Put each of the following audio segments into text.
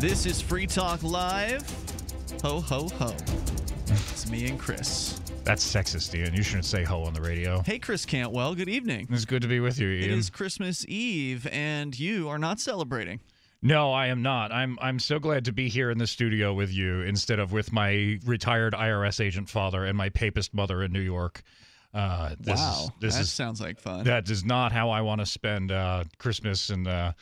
This is Free Talk Live. Ho, ho, ho. It's me and Chris. That's sexist, Ian. You shouldn't say ho on the radio. Hey, Chris Cantwell. Good evening. It's good to be with you, Ian. It is Christmas Eve, and you are not celebrating. No, I am not. I'm I'm so glad to be here in the studio with you instead of with my retired IRS agent father and my papist mother in New York. Uh, this wow, is, this that is sounds like fun. that is not how I want to spend uh, Christmas and uh,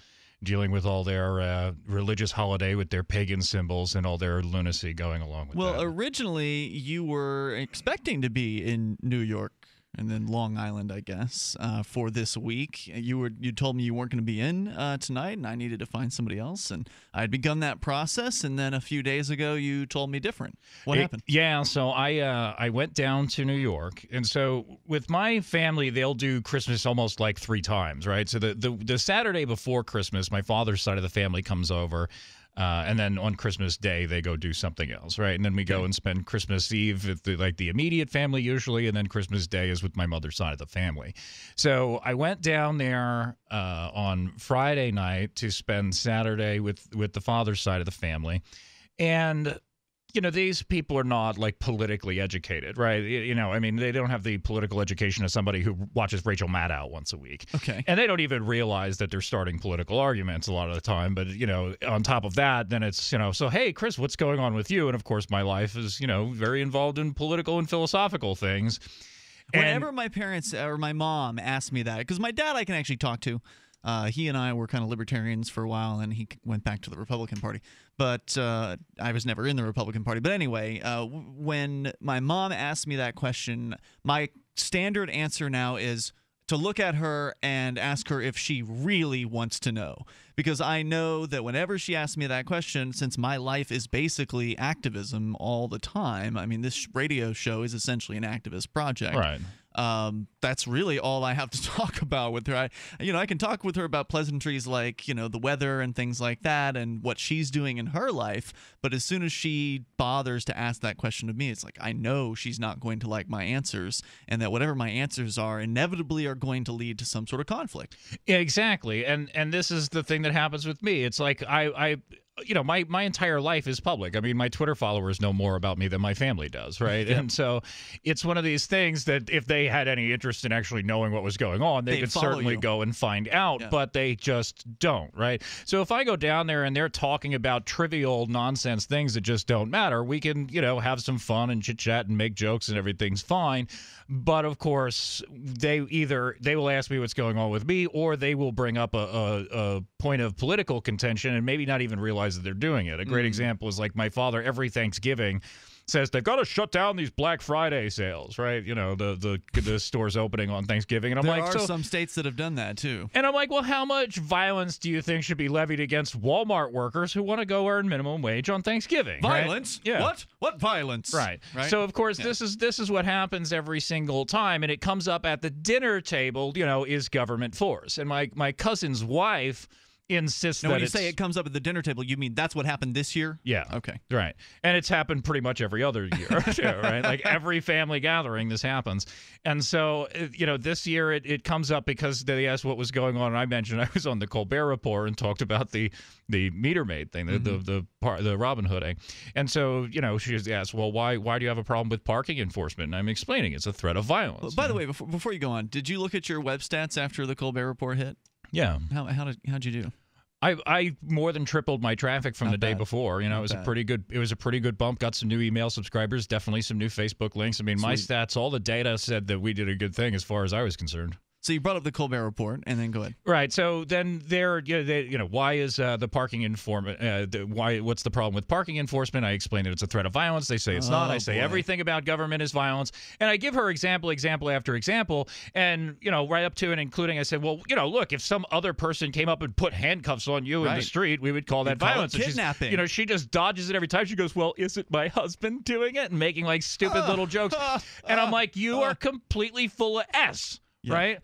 dealing with all their uh, religious holiday with their pagan symbols and all their lunacy going along with well, that. Well, originally you were expecting to be in New York and then Long Island, I guess, uh, for this week. You were you told me you weren't going to be in uh, tonight, and I needed to find somebody else, and I had begun that process. And then a few days ago, you told me different. What It- happened? Yeah, so I uh, I went down to New York, and so with my family, they'll do Christmas almost like three times, right? So the the, the Saturday before Christmas, my father's side of the family comes over. Uh, and then on Christmas Day, they go do something else, right? And then we go and spend Christmas Eve with the, like the immediate family usually, and then Christmas Day is with my mother's side of the family. So I went down there uh, on Friday night to spend Saturday with with the father's side of the family, and you know these people are not like politically educated right you know i mean they don't have the political education of somebody who watches rachel maddow once a week Okay. and they don't even realize that they're starting political arguments a lot of the time but you know on top of that then it's you know so hey chris what's going on with you and of course my life is you know very involved in political and philosophical things And- Whenever my parents uh, or my mom asked me that, because my dad I can actually talk to. Uh, he and I were kind of libertarians for a while, and he went back to the Republican Party. But uh, I was never in the Republican Party. But anyway, uh, when my mom asked me that question, my standard answer now is to look at her and ask her if she really wants to know. Because I know that whenever she asks me that question, since my life is basically activism all the time, I mean, this radio show is essentially an activist project right um, that's really all I have to talk about with her. I, you know, I can talk with her about pleasantries like you know the weather and things like that, and what she's doing in her life. But as soon as she bothers to ask that question of me, it's like I know she's not going to like my answers, and that whatever my answers are inevitably are going to lead to some sort of conflict. Yeah, exactly. And and this is the thing that happens with me. It's like I I you know, my my entire life is public. I mean, my Twitter followers know more about me than my family does, right? And so it's one of these things that if they had any interest in actually knowing what was going on, they They'd could certainly you. go and find out, Yeah. but they just don't, right? So if I go down there and they're talking about trivial nonsense things that just don't matter, we can, you know, have some fun and chit chat and make jokes and everything's fine. But of course, they either they will ask me what's going on with me, or they will bring up a, a, a point of political contention and maybe not even realize that they're doing it. A great mm. example is like my father every Thanksgiving says they've got to shut down these Black Friday sales, right? You know, the the the stores opening on Thanksgiving, and I'm there like, there are so some states that have done that too. and I'm like, well, how much violence do you think should be levied against Walmart workers who want to go earn minimum wage on Thanksgiving? right? Violence? Yeah. What? What violence? Right. Right. So of course Yeah. this is this is what happens every single time and it comes up at the dinner table, you know, is government force. And my my cousin's wife insists now, that when you say it comes up at the dinner table, you mean that's what happened this year? yeah. Okay. Right. And it's happened pretty much every other year, too, right? Like every family gathering, this happens. And so, uh, you know, this year it, it comes up because they asked what was going on. And I mentioned I was on the Colbert Report and talked about the the meter maid thing, the the the, part, the Robin Hooding. And so, you know, she asked, well, why why do you have a problem with parking enforcement? And I'm explaining it's a threat of violence. By the way, before, before you go on, did you look at your web stats after the Colbert Report hit? Yeah. How how did how'd you do? I, I more than tripled my traffic from Not the day bad. before. You know, Not it was bad. a pretty good. It was a pretty good bump. Got some new email subscribers. Definitely some new Facebook links. I mean, my stats, all the data said that we did a good thing as far as I was concerned. So you brought up the Colbert Report, and then go ahead. Right. So then there, you know, they, you know why is uh, the parking enforcement? Uh, the, why? What's the problem with parking enforcement? I explain that it's a threat of violence. They say it's not. Oh, I say boy. everything about government is violence, and I give her example, example after example, and you know, right up to and including, I said, well, you know, look, if some other person came up and put handcuffs on you in the street, we would call that call it violence. She's- kidnapping. You know, she just dodges it every time. She goes, well, is it my husband doing it? And making like stupid little jokes, and I'm like, you are completely full of s. Yeah. Right.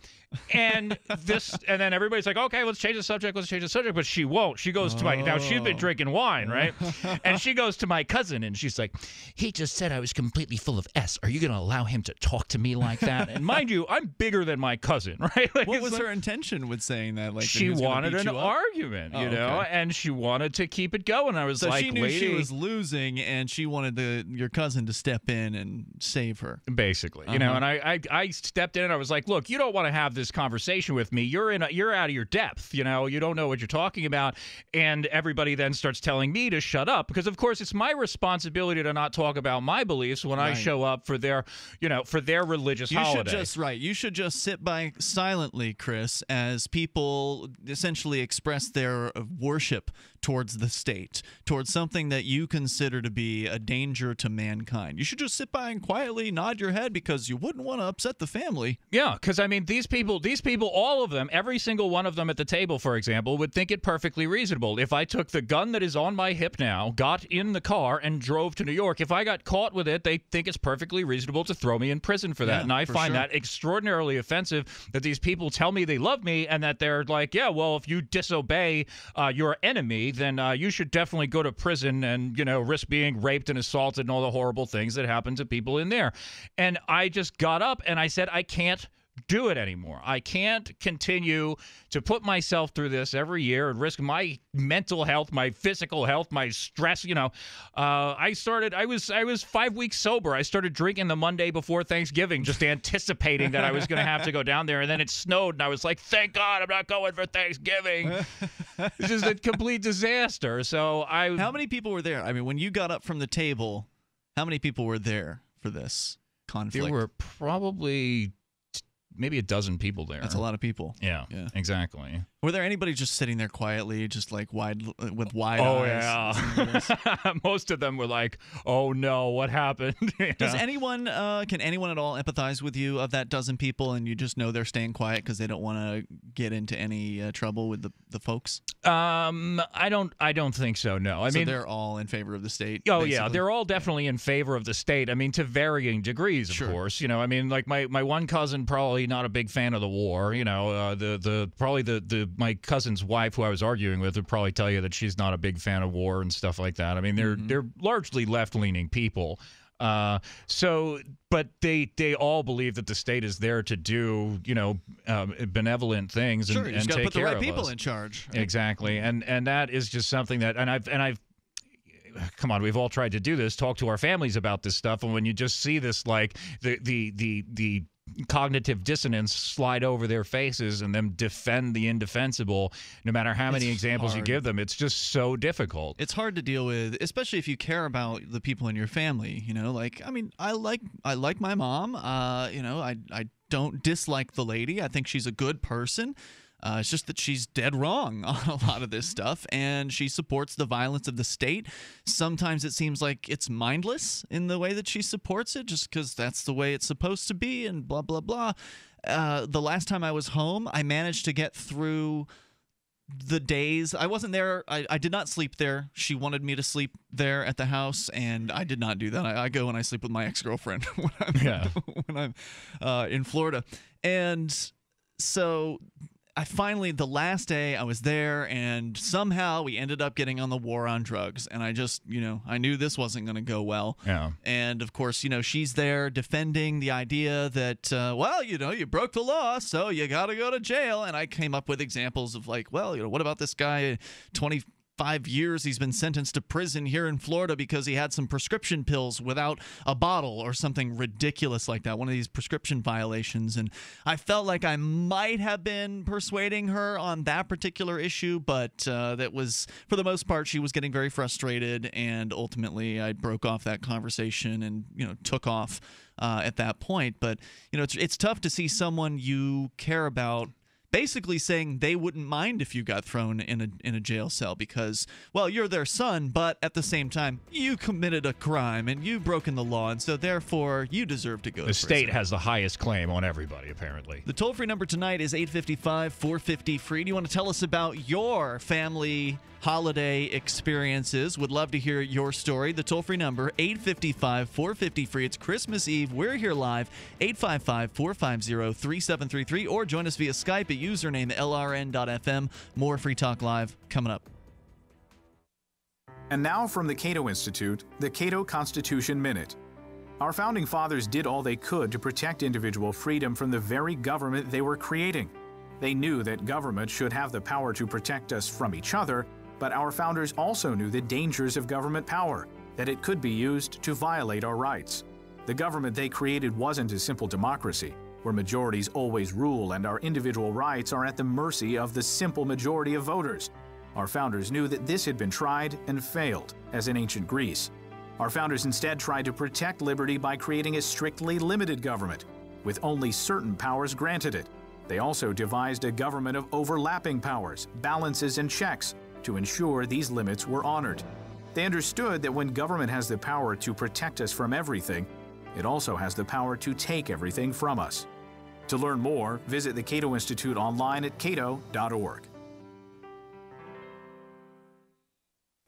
And this, and then everybody's like, okay, let's change the subject. Let's change the subject. But she won't. She goes to my now. She's been Oh. drinking wine, right? and she goes to my cousin, and she's like, he just said I was completely full of S. Are you going to allow him to talk to me like that? And mind you, I'm bigger than my cousin, right? Like, What was like- her intention with saying that? Like she wanted an you argument, you Oh, know, okay. and she wanted to keep it going. I was So like, she knew she was losing, and she wanted the your cousin to step in and save her. basically, you know. Uh-huh. And I, I, I stepped in and I was like, look, you don't want to have this conversation with me. You're in, a, you're out of your depth. You know, you don't know what you're talking about. And everybody then starts telling me to shut up because, of course, it's my responsibility to not talk about my beliefs when I show up for their, you know, for their religious You holiday. should just right. You should just sit by silently, Chris, as people essentially express their worship towards the state, towards something that you consider to be a danger to mankind. You should just sit by and quietly nod your head because you wouldn't want to upset the family. Yeah, because I mean, these people, these people, all of them, every single one of them at the table, for example, would think it perfectly reasonable. If I took the gun that is on my hip now, got in the car, and drove to New York, if I got caught with it, they think it's perfectly reasonable to throw me in prison for that. Yeah, and I find sure. that extraordinarily offensive that these people tell me they love me and that they're like, yeah, well, if you disobey uh, your enemy, then uh, you should definitely go to prison and, you know, risk being raped and assaulted and all the horrible things that happen to people in there. And I just got up and I said, I can't do it anymore. I can't continue to put myself through this every year and risk my mental health, my physical health, my stress. You know, uh, I started. I was. I was five weeks sober. I started drinking the Monday before Thanksgiving, just anticipating that I was going to have to go down there. And then it snowed, and I was like, "Thank God, I'm not going for Thanksgiving." this is a complete disaster. So I. How many people were there? I mean, when you got up from the table, how many people were there for this conflict? There were probably maybe a dozen people there. That's a lot of people. Yeah, Yeah. exactly. Were there anybody just sitting there quietly, just like wide with wide Oh eyes? this? yeah. Most of them were like, "Oh no, what happened?" You Does anyone, uh, can anyone at all empathize with you of that dozen people, and you just know they're staying quiet because they don't want to get into any uh, trouble with the, the folks? um, I don't. I don't think so. No, I so mean. they're all in favor of the state. Oh yeah, they're all definitely in favor of the state. I mean, to varying degrees, of Sure. course. You know, I mean, like my, my one cousin probably not a big fan of the war. You know, uh, the the probably the the my cousin's wife, who I was arguing with, would probably tell you that she's not a big fan of war and stuff like that. I mean, they're Mm-hmm. they're largely left leaning people. Uh, so, but they they all believe that the state is there to do you know um, benevolent things and, Sure, you and just got to take put the right of people us. in charge. Exactly, and and that is just something that, and I've and I've. Come on, we've all tried to do this. Talk to our families about this stuff, and when you just see this, like the the the the cognitive dissonance slide over their faces, and them defend the indefensible, no matter how many It's examples you give them, it's just so difficult. it's hard to deal with especially if you care about the people in your family you know? Like i mean i like i like my mom uh you know? I i don't dislike the lady. I think she's a good person uh, it's just that she's dead wrong on a lot of this stuff, and she supports the violence of the state. Sometimes it seems like it's mindless in the way that she supports it, just because that's the way it's supposed to be, and blah blah blah. Uh, the last time I was home, I managed to get through the days I wasn't there. I, I did not sleep there. She wanted me to sleep there at the house, and I did not do that. I, I go and I sleep with my ex girlfriend when I'm, Yeah. when I'm uh, in Florida. And so I finally, the last day I was there, and somehow we ended up getting on the war on drugs. And I just, you know, I knew this wasn't going to go well. Yeah. And of course, you know, she's there defending the idea that, uh, well, you know, you broke the law, so you got to go to jail. And I came up with examples of like, well, you know, what about this guy, 25 years he's been sentenced to prison here in Florida because he had some prescription pills without a bottle or something ridiculous like that, one of these prescription violations. And I felt like I might have been persuading her on that particular issue, but uh, that was, for the most part, she was getting very frustrated. And ultimately, I broke off that conversation and, you know, took off uh, at that point. But, you know, it's, it's tough to see someone you care about basically saying they wouldn't mind if you got thrown in a in a jail cell because well you're their son but at the same time you committed a crime and you've broken the law and so therefore you deserve to go The state has the highest claim on everybody, apparently. The toll free number tonight is 855 450 free. Do you want to tell us about your family holiday experiences? Would love to hear your story. The toll free number 855 450 free. It's Christmas Eve. We're here live 855 450 3733 or join us via Skype at username lrn.fm. More Free Talk Live coming up. And now from the Cato Institute, the Cato Constitution Minute. Our founding fathers did all they could to protect individual freedom from the very government they were creating. They knew that government should have the power to protect us from each other, but our founders also knew the dangers of government power, that it could be used to violate our rights. The government they created wasn't a simple democracy, where majorities always rule and our individual rights are at the mercy of the simple majority of voters. Our founders knew that this had been tried and failed, as in ancient Greece. Our founders instead tried to protect liberty by creating a strictly limited government, with only certain powers granted it. They also devised a government of overlapping powers, balances, and checks to ensure these limits were honored. They understood that when government has the power to protect us from everything, it also has the power to take everything from us. To learn more, visit the Cato Institute online at cato.org.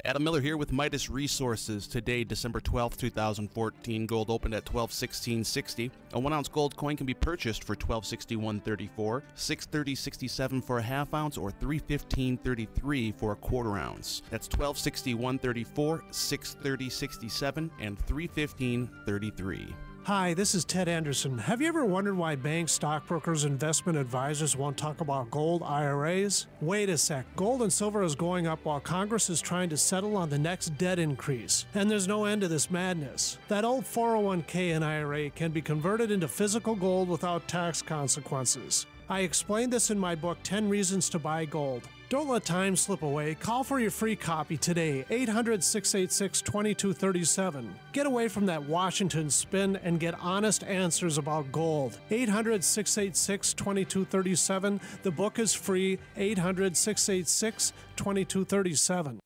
Adam Miller here with Midas Resources. Today, December 12th, 2014, gold opened at 1216.60. A 1 ounce gold coin can be purchased for 1261.34, 630.67 for a half ounce, or 315.33 for a quarter ounce. That's 1261.34, 630.67, and 315.33. Hi, this is Ted Anderson. Have you ever wondered why banks, stockbrokers, investment advisors won't talk about gold IRAs? Wait a sec. Gold and silver is going up while Congress is trying to settle on the next debt increase. And there's no end to this madness. That old 401k and IRA can be converted into physical gold without tax consequences. I explained this in my book 10 Reasons to Buy Gold. Don't let time slip away. Call for your free copy today, 800 686 2237. Get away from that Washington spin and get honest answers about gold. 800 686 2237. The book is free, 800 686 2237.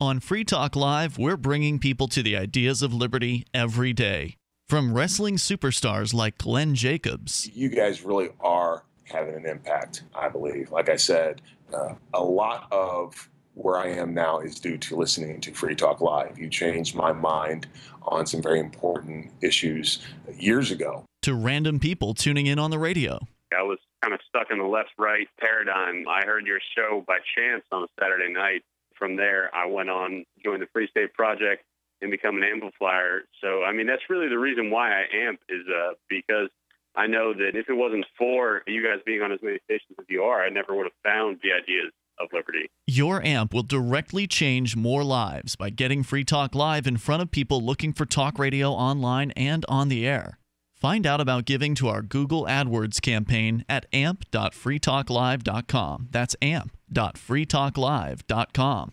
On Free Talk Live, we're bringing people to the ideas of liberty every day. From wrestling superstars like Glenn Jacobs you guys really are having an impact, I believe. Like I said, uh, a lot of where I am now is due to listening to Free Talk Live. You changed my mind on some very important issues years ago. to random people tuning in on the radio. I was kind of stuck in the left right paradigm. I heard your show by chance on a Saturday night. From there, I went on, joined the Free State Project, and become an amplifier. So, I mean, that's really the reason why I amp is uh, because I know that if it wasn't for you guys being on as many stations as you are, I never would have found the ideas of liberty. Your amp will directly change more lives by getting Free Talk Live in front of people looking for talk radio online and on the air. Find out about giving to our Google AdWords campaign at amp.freetalklive.com. That's amp.freetalklive.com.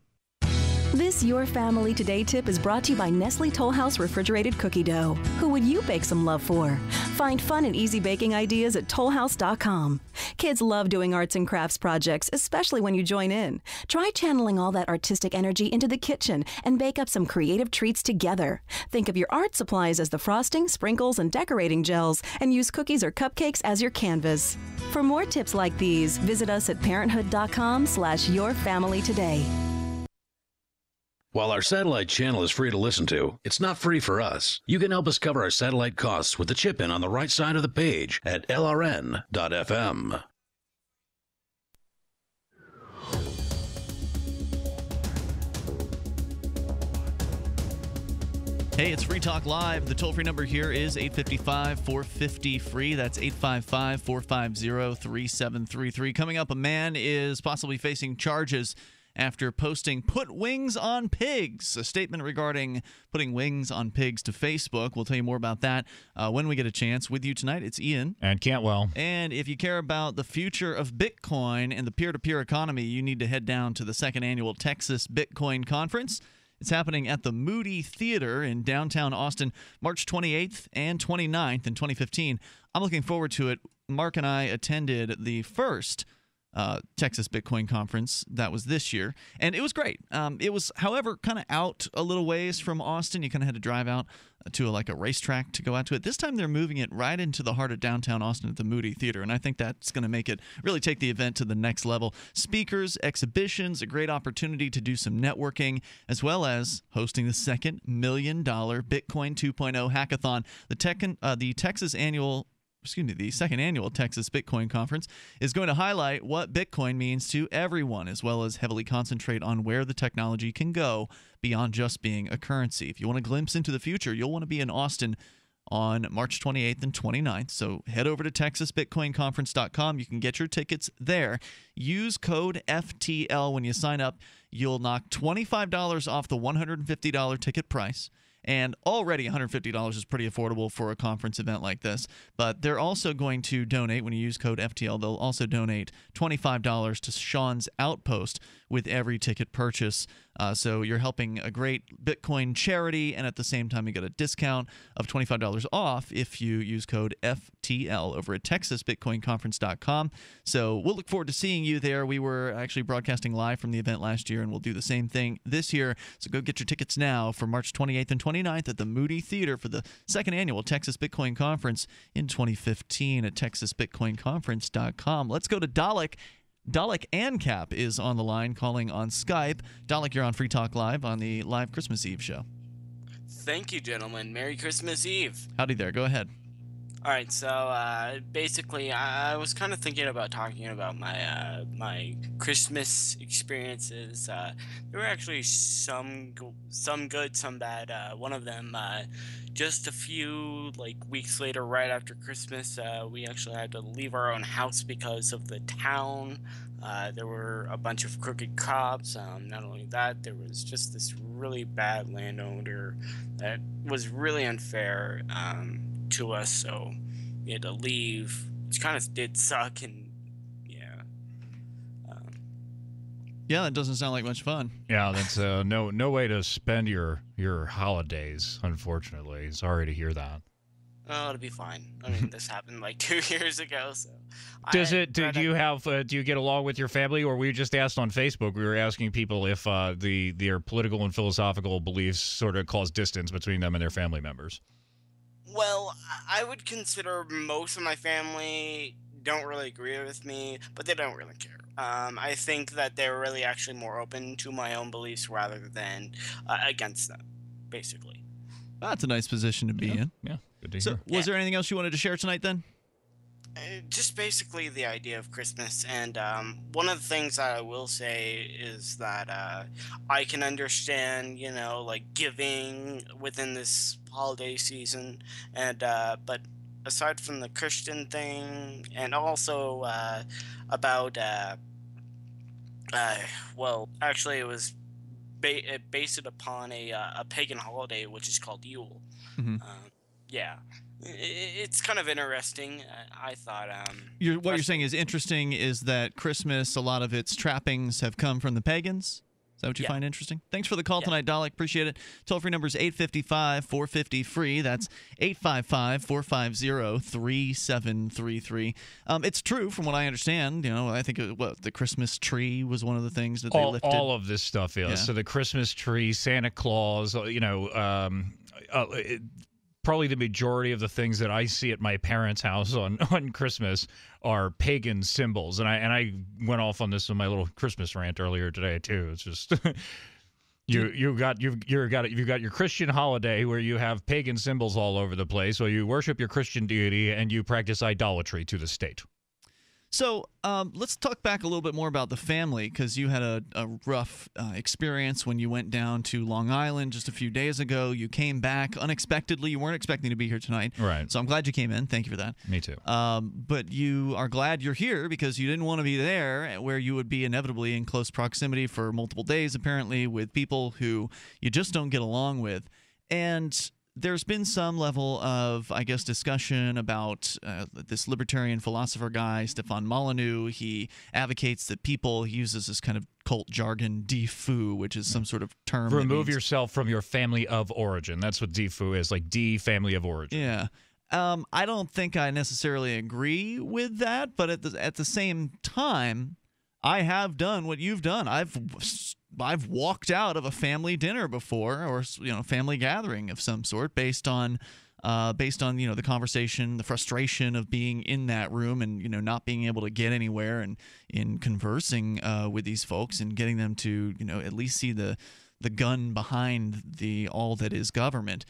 This Your Family Today tip is brought to you by Nestle Tollhouse Refrigerated Cookie Dough. Who would you bake some love for? Find fun and easy baking ideas at tollhouse.com. Kids love doing arts and crafts projects, especially when you join in. Try channeling all that artistic energy into the kitchen and bake up some creative treats together. Think of your art supplies as the frosting, sprinkles, and decorating gels, and use cookies or cupcakes as your canvas. For more tips like these, visit us at parenthood.com slash your family today. While our satellite channel is free to listen to, it's not free for us. You can help us cover our satellite costs with the chip in on the right side of the page at lrn.fm. Hey, it's Free Talk Live. The toll free number here is 855 450 free. That's 855 450 3733. Coming up, a man is possibly facing charges after posting Put Wings on Pigs, a statement regarding putting wings on pigs to Facebook. We'll tell you more about that uh, when we get a chance. With you tonight, it's Ian. And Cantwell. And if you care about the future of Bitcoin and the peer to peer economy, you need to head down to the second annual Texas Bitcoin Conference. It's happening at the Moody Theater in downtown Austin, March 28th and 29th in 2015. I'm looking forward to it. Mark and I attended the first uh, Texas Bitcoin conference that was this year, and it was great. Um, it was, however, kind of out a little ways from Austin. You kind of had to drive out to a, like a racetrack to go out to it. This time they're moving it right into the heart of downtown Austin at the Moody Theater, and I think that's going to make it really take the event to the next level. Speakers, exhibitions, a great opportunity to do some networking, as well as hosting the second million dollar Bitcoin 2.0 hackathon. The, tech, uh, the Texas annual excuse me, the second annual Texas Bitcoin Conference is going to highlight what Bitcoin means to everyone, as well as heavily concentrate on where the technology can go beyond just being a currency. If you want a glimpse into the future, you'll want to be in Austin on March 28th and 29th. So head over to texasbitcoinconference.com. You can get your tickets there. Use code FTL when you sign up. You'll knock $25 off the $150 ticket price. And already $150 is pretty affordable for a conference event like this. But they're also going to donate, when you use code FTL, they'll also donate $25 to Sean's Outpost with every ticket purchase. Uh, so you're helping a great Bitcoin charity, and at the same time, you get a discount of $25 off if you use code FTL over at TexasBitcoinConference.com. So we'll look forward to seeing you there. We were actually broadcasting live from the event last year, and we'll do the same thing this year. So go get your tickets now for March 28th and 29th at the Moody Theater for the second annual Texas Bitcoin Conference in 2015 at TexasBitcoinConference.com. Let's go to Dalek Dalek ANCAP is on the line calling on Skype. Dalek, you're on Free Talk Live on the live Christmas Eve show. Thank you, gentlemen. Merry Christmas Eve. Howdy there. Go ahead. All right, so uh, basically, I, was kind of thinking about talking about my uh, my Christmas experiences. Uh, there were actually some some good, some bad. Uh, one of them, uh, just a few like weeks later, right after Christmas, uh, we actually had to leave our own house because of the town. There were a bunch of crooked cops. Um, not only that, there was just this really bad landowner that was really unfair. Um, to us, so we had to leave, which kind of did suck. And yeah, um, yeah, that doesn't sound like much fun. Yeah, that's uh, no no way to spend your your holidays. Unfortunately, sorry to hear that. Oh, it'll be fine. I mean, this happened like two years ago, so. Does I it? Do, do you have? Uh, do you get along with your family, or we just asked on Facebook? We were asking people if uh, the their political and philosophical beliefs sort of cause distance between them and their family members. Well, I would consider most of my family don't really agree with me, but they don't really care. Um, I think that they're really actually more open to my own beliefs rather than uh, against them, basically. That's a nice position to be yeah. in. Yeah, good to so, hear. was Yeah. there anything else you wanted to share tonight then? Uh, just basically the idea of Christmas. And um, one of the things that I will say is that uh, I can understand, you know, like giving within this holiday season. And uh, but aside from the Christian thing, and also uh, about, uh, uh, well, actually, it was ba- based upon a uh, a pagan holiday which is called Yule. Mhm. Uh, yeah. I- i- It's kind of interesting. uh, I thought. Um, You're, what you're saying is interesting is that Christmas, a lot of its trappings have come from the pagans. Is that what you Yeah. find interesting? Thanks for the call Yeah. tonight, Dalek. Appreciate it. Toll free number is 855 450 free. That's 855 450 3733. Um, It's true, from what I understand. You know, I think uh, what the Christmas tree was one of the things that they all, lifted. all of this stuff is Yeah. so the christmas tree santa claus uh, you know um, uh, it, probably the majority of the things that i see at my parents house on on christmas are pagan symbols and i and i went off on this in my little christmas rant earlier today too it's just You you got you've you got you've got your Christian holiday where you have pagan symbols all over the place, where you worship your Christian deity and you practice idolatry to the state. So um, let's talk back a little bit more about the family because you had a, a rough uh, experience when you went down to Long Island just a few days ago. You came back unexpectedly. You weren't expecting to be here tonight. Right. So I'm glad you came in. Thank you for that. Me too. Um, but you are glad you're here because you didn't want to be there where you would be inevitably in close proximity for multiple days, apparently, with people who you just don't get along with. And there's been some level of, I guess, discussion about uh, this libertarian philosopher guy, Stefan Molyneux. He advocates that people, he uses this kind of cult jargon, defoo, which is some sort of term. Remove yourself from your family of origin. That's what DFU is, like D family of origin. Yeah. Um, I don't think I necessarily agree with that, but at the at the same time, I have done what you've done. I've I've walked out of a family dinner before, or you know, family gathering of some sort, based on uh, based on you know the conversation, the frustration of being in that room and you know not being able to get anywhere, and in conversing uh, with these folks and getting them to you know at least see the the gun behind the all that is government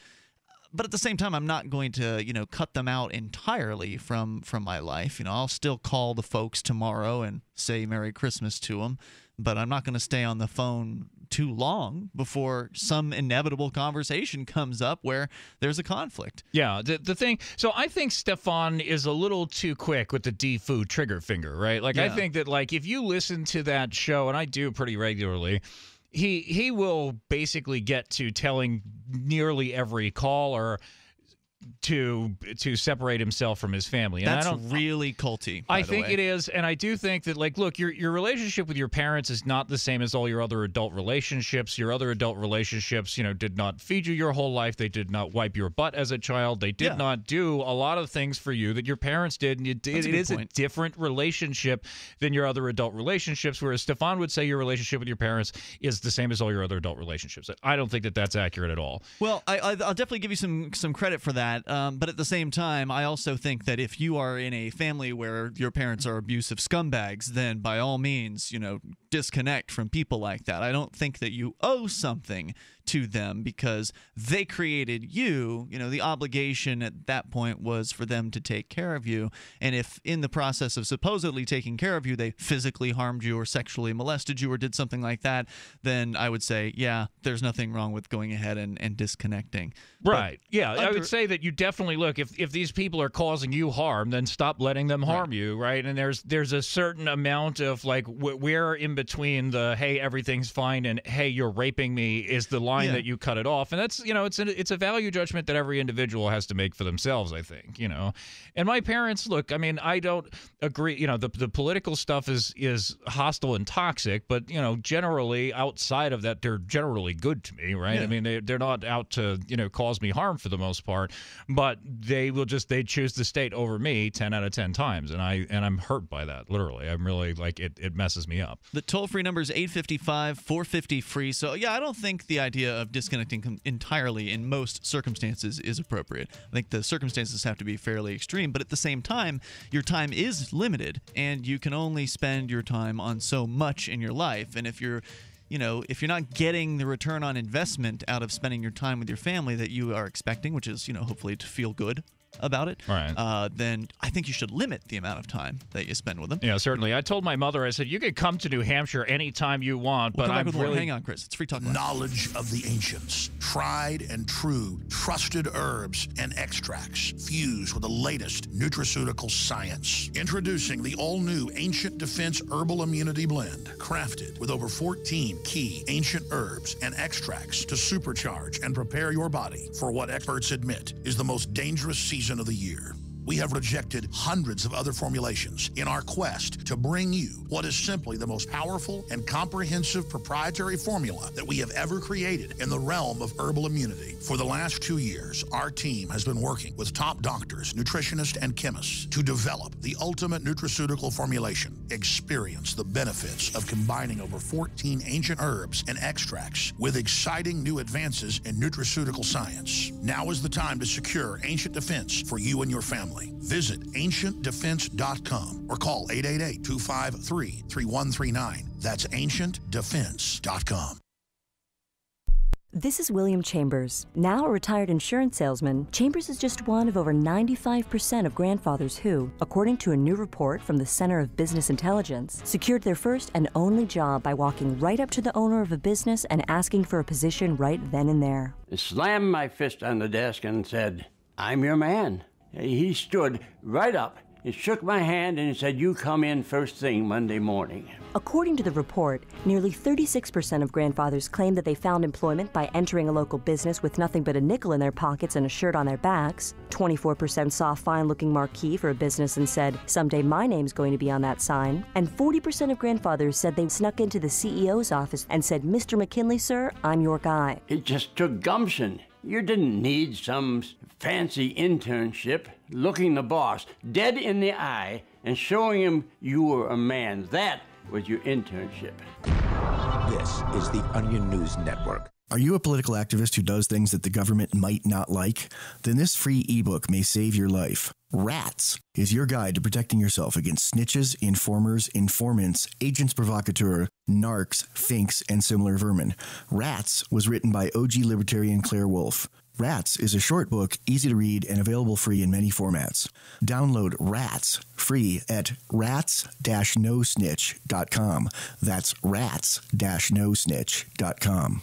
but at the same time i'm not going to you know cut them out entirely from from my life you know i'll still call the folks tomorrow and say merry christmas to them but i'm not going to stay on the phone too long before some inevitable conversation comes up where there's a conflict Yeah, the, the thing. So I think Stefan is a little too quick with the defu trigger finger, right? Like I think that like if you listen to that show, and I do pretty regularly, he he will basically get to telling nearly every caller to to separate himself from his family. And that's I don't really culty by I think way. it is, and I do think that, like, look, your your relationship with your parents is not the same as all your other adult relationships. Your other adult relationships, you know, did not feed you your whole life. They did not wipe your butt as a child. They did Yeah. not do a lot of things for you that your parents did. And it, That's a it is a different relationship than your other adult relationships. Whereas Stefan would say your relationship with your parents is the same as all your other adult relationships. I don't think that that's accurate at all. Well, I, I, I'll definitely give you some some credit for that. Um, but at the same time, I also think that if you are in a family where your parents are abusive scumbags, then by all means, you know, disconnect from people like that. I don't think that you owe something to them because they created you. You know, the obligation at that point was for them to take care of you. And if in the process of supposedly taking care of you, they physically harmed you or sexually molested you or did something like that, then I would say, yeah, there's nothing wrong with going ahead and, and disconnecting. But Right. Yeah. I would say that you definitely look if if these people are causing you harm, then stop letting them harm you. Right. And there's there's a certain amount of like wh- where in between the hey everything's fine and hey you're raping me is the line Yeah. that you cut it off. And that's you know it's a, it's a value judgment that every individual has to make for themselves. I think you know. And my parents look. I mean I don't agree. You know the the political stuff is is hostile and toxic, but you know generally outside of that they're generally good to me. Right. Yeah. I mean they they're not out to you know cause me harm for the most part, but they will just they choose the state over me ten out of ten times, and I and I'm hurt by that. Literally, I'm really like it. It messes me up. The toll free number is 855 450 free. So, yeah, I don't think the idea of disconnecting entirely in most circumstances is appropriate. I think the circumstances have to be fairly extreme, but at the same time, your time is limited and you can only spend your time on so much in your life. And if you're you know, if you're not getting the return on investment out of spending your time with your family that you are expecting, which is, you know, hopefully to feel good about it, Right. uh, then I think you should limit the amount of time that you spend with them. Yeah, certainly. I told my mother, I said, you could come to New Hampshire anytime you want, We'll but come back I'm with more. really. Hang on, Chris. It's free talk. Knowledge of the ancients, tried and true, trusted herbs and extracts fused with the latest nutraceutical science. Introducing the all new Ancient Defense Herbal Immunity Blend, crafted with over 14 key ancient herbs and extracts to supercharge and prepare your body for what experts admit is the most dangerous season of the year. We have rejected hundreds of other formulations in our quest to bring you what is simply the most powerful and comprehensive proprietary formula that we have ever created in the realm of herbal immunity. For the last two years, our team has been working with top doctors, nutritionists, and chemists to develop the ultimate nutraceutical formulation. Experience the benefits of combining over 14 ancient herbs and extracts with exciting new advances in nutraceutical science. Now is the time to secure Ancient Defense for you and your family. Visit ancientdefense.com or call 888 253 3139. That's ancientdefense.com. This is William Chambers. Now a retired insurance salesman, Chambers is just one of over 95% of grandfathers who, according to a new report from the Center of Business Intelligence, secured their first and only job by walking right up to the owner of a business and asking for a position right then and there. I slammed my fist on the desk and said, I'm your man. He stood right up he shook my hand and he said, You come in first thing Monday morning. According to the report, nearly 36% of grandfathers claim that they found employment by entering a local business with nothing but a nickel in their pockets and a shirt on their backs. 24% saw a fine looking marquee for a business and said, Someday my name's going to be on that sign. And 40% of grandfathers said they snuck into the CEO's office and said, Mr. McKinley, sir, I'm your guy. It just took gumption. You didn't need some fancy internship looking the boss dead in the eye and showing him you were a man. That was your internship. This is the Onion News Network. Are you a political activist who does things that the government might not like? Then this free ebook may save your life. Rats is your guide to protecting yourself against snitches, informers, informants, agents provocateur, narcs, finks, and similar vermin. Rats was written by OG libertarian Claire Wolfe. Rats is a short book, easy to read, and available free in many formats. Download Rats free at rats-nosnitch.com. That's rats-nosnitch.com.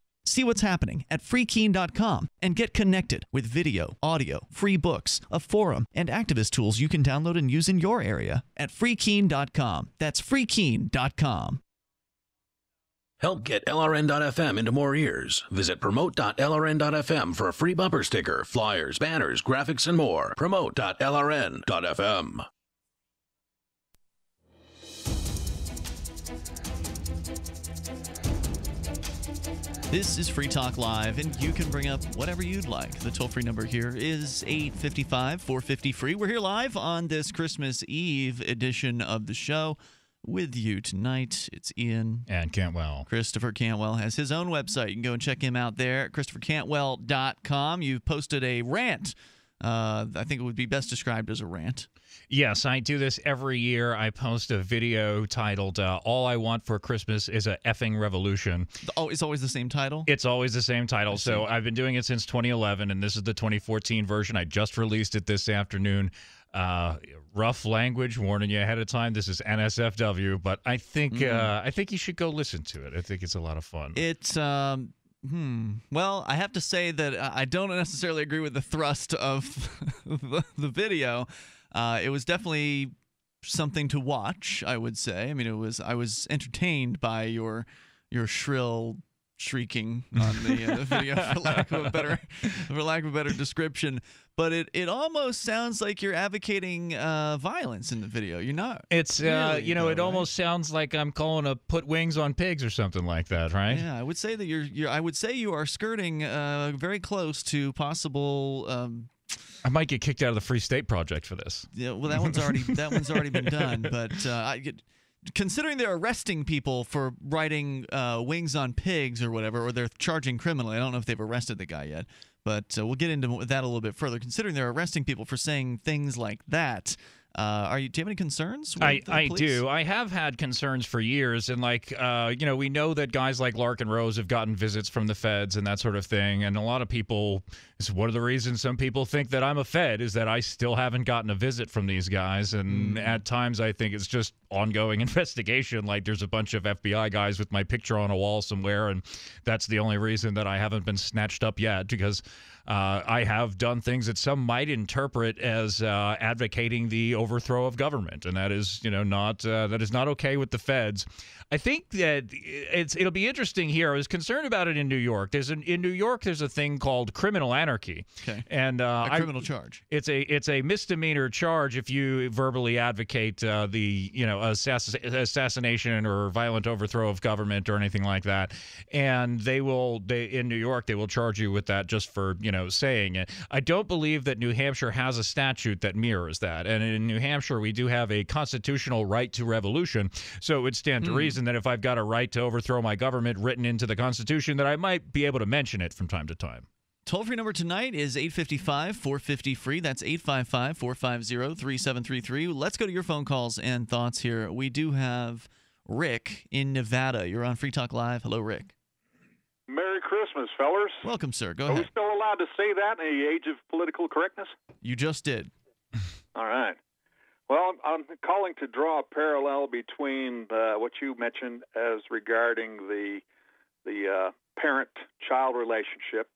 See what's happening at freekeene.com and get connected with video, audio, free books, a forum, and activist tools you can download and use in your area at freekeene.com. That's freekeene.com. Help get LRN.FM into more ears. Visit promote.lrn.fm for a free bumper sticker, flyers, banners, graphics, and more. Promote.lrn.fm. This is Free Talk Live, and you can bring up whatever you'd like. The toll free number here is 855 450 free. We're here live on this Christmas Eve edition of the show with you tonight. It's Ian. And Cantwell. Christopher Cantwell has his own website. You can go and check him out there at ChristopherCantwell.com. You've posted a rant. Uh, I think it would be best described as a rant. Yes, I do this every year. I post a video titled uh, "All I Want for Christmas is a effing revolution." Oh, it's always the same title. It's always the same title. So I've been doing it since 2011, and this is the 2014 version. I just released it this afternoon. Uh, rough language, warning you ahead of time. This is NSFW, but I think Mm. uh, I think you should go listen to it. I think it's a lot of fun. It's um hmm. Well, I have to say that uh, I don't necessarily agree with the thrust of the, the video. Uh, it was definitely something to watch. I would say. I mean, it was. I was entertained by your your shrill shrieking on the, uh, the video for lack of a better for lack of a better description but it, it almost sounds like you're advocating uh, violence in the video you're not It's uh, you know, though, it right? almost sounds like I'm calling a put wings on pigs or something like that, right? Yeah, I would say that you're. you're I would say you are skirting uh, very close to possible. Um, I might get kicked out of the Free State Project for this. yeah, well, that one's already that one's already been done. But uh, I get, considering they're arresting people for writing uh, "wings on pigs" or whatever, or they're charging criminally. I don't know if they've arrested the guy yet, but uh, we'll get into that a little bit further. Considering they're arresting people for saying things like that, Uh, are you? Do you have any concerns? With I, I do. I have had concerns for years, and like uh, you know, we know that guys like Larken Rose have gotten visits from the feds and that sort of thing. And a lot of people, it's one of the reasons some people think that I'm a Fed is that I still haven't gotten a visit from these guys. And at times, I think it's just ongoing investigation. Like there's a bunch of FBI guys with my picture on a wall somewhere, and that's the only reason that I haven't been snatched up yet because. Uh, I have done things that some might interpret as uh, advocating the overthrow of government, and that is, you know, not uh, that is not okay with the feds. I think that it's it'll be interesting here. I was concerned about it in New York. There's an, in New York there's a thing called criminal anarchy, Okay. and uh, A I- criminal charge. It's a it's a misdemeanor charge if you verbally advocate uh, the you know assass- assassination or violent overthrow of government or anything like that, and they will they in New York they will charge you with that just for you know saying it. I don't believe that New Hampshire has a statute that mirrors that, and in New Hampshire we do have a constitutional right to revolution, so it would stand to Hmm. Reason that if I've got a right to overthrow my government written into the Constitution, that I might be able to mention it from time to time. Toll free number tonight is 855 450 free. That's 855 450 3733. Let's go to your phone calls and thoughts here. We do have Rick in Nevada. You're on Free Talk Live. Hello, Rick. Merry Christmas, fellers. Welcome, sir. Go Are we ahead. still allowed to say that in the age of political correctness? You just did. All right. Well, I'm, I'm calling to draw a parallel between uh, what you mentioned as regarding the the uh, parent-child relationship,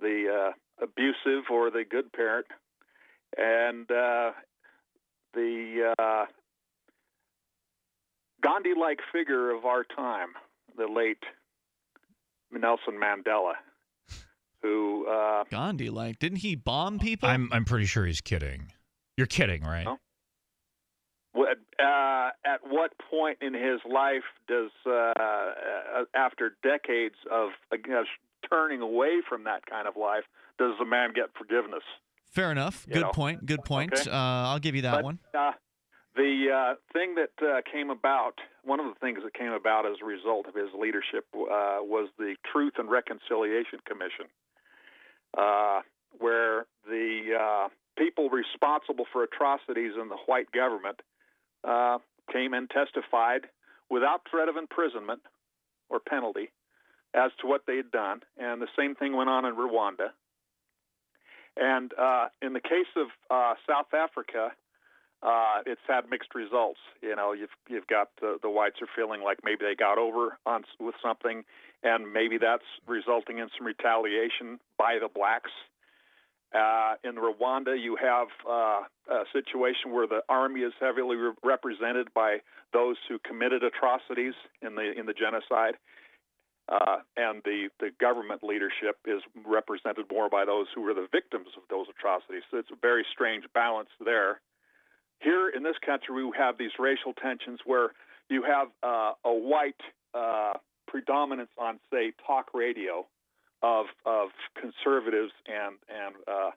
the uh, abusive or the good parent, and uh, the uh, Gandhi-like figure of our time, the late Nelson Mandela, who uh, Gandhi, like, didn't he bomb people? I'm I'm pretty sure he's kidding. You're kidding, right? What, uh, at what point in his life does, uh, uh, after decades of uh, turning away from that kind of life, does the man get forgiveness? Fair enough. You Good know. point. Good point. Okay. Uh, I'll give you that but, one. Uh, the uh, thing that uh, came about, one of the things that came about as a result of his leadership, uh, was the Truth and Reconciliation Commission, uh, where the uh, people responsible for atrocities in the white government uh, came and testified without threat of imprisonment or penalty as to what they had done. And the same thing went on in Rwanda. And uh, in the case of uh, South Africa, uh, it's had mixed results. You know, you've you've got the, the whites are feeling like maybe they got over on with something, and maybe that's resulting in some retaliation by the blacks. Uh, in Rwanda, you have uh, a situation where the army is heavily re- represented by those who committed atrocities in the in the genocide, uh, and the, the government leadership is represented more by those who were the victims of those atrocities. So it's a very strange balance there. Here in this country, we have these racial tensions where you have uh, a white uh, predominance on, say, talk radio of of conservatives and and uh,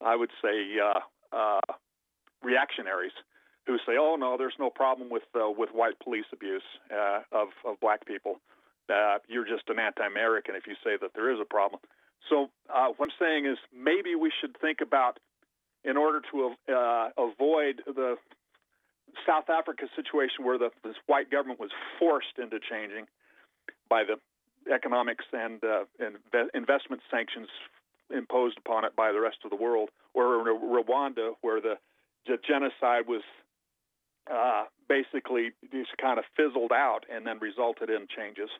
I would say uh, uh, reactionaries who say, "Oh no, there's no problem with uh, with white police abuse uh, of of black people. Uh, you're just an anti-American if you say that there is a problem." So what I'm saying is maybe we should think about, in order to avoid the South Africa situation where the this white government was forced into changing by the economics and uh, inve- investment sanctions imposed upon it by the rest of the world, or in Rwanda, where the, the genocide was uh, basically just kind of fizzled out and then resulted in changes.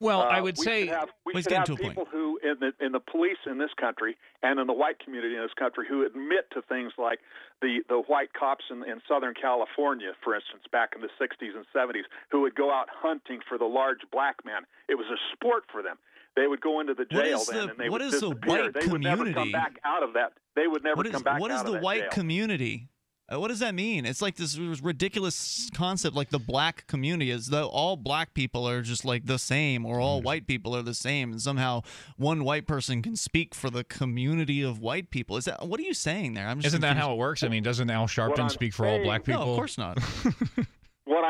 Well, I Uh, would we say have, we Well, should have people who in the in the police in this country and in the white community in this country who admit to things like the the white cops in, in Southern California, for instance, back in the 60s and 70s, who would go out hunting for the large black man. It was a sport for them. They would go into the jail then, the- and they what would is the disappear. white they would never come community? back out of that. They would never What is come back what is the white jail. community? Uh, What does that mean? It's like this ridiculous concept, like the black community, as though all black people are just like the same, or Mm. all white people are the same, and somehow one white person can speak for the community of white people. Is that what are you saying there? I'm just Isn't that how it works? I mean, doesn't Al Sharpton speak for all saying- black No, people? of course not.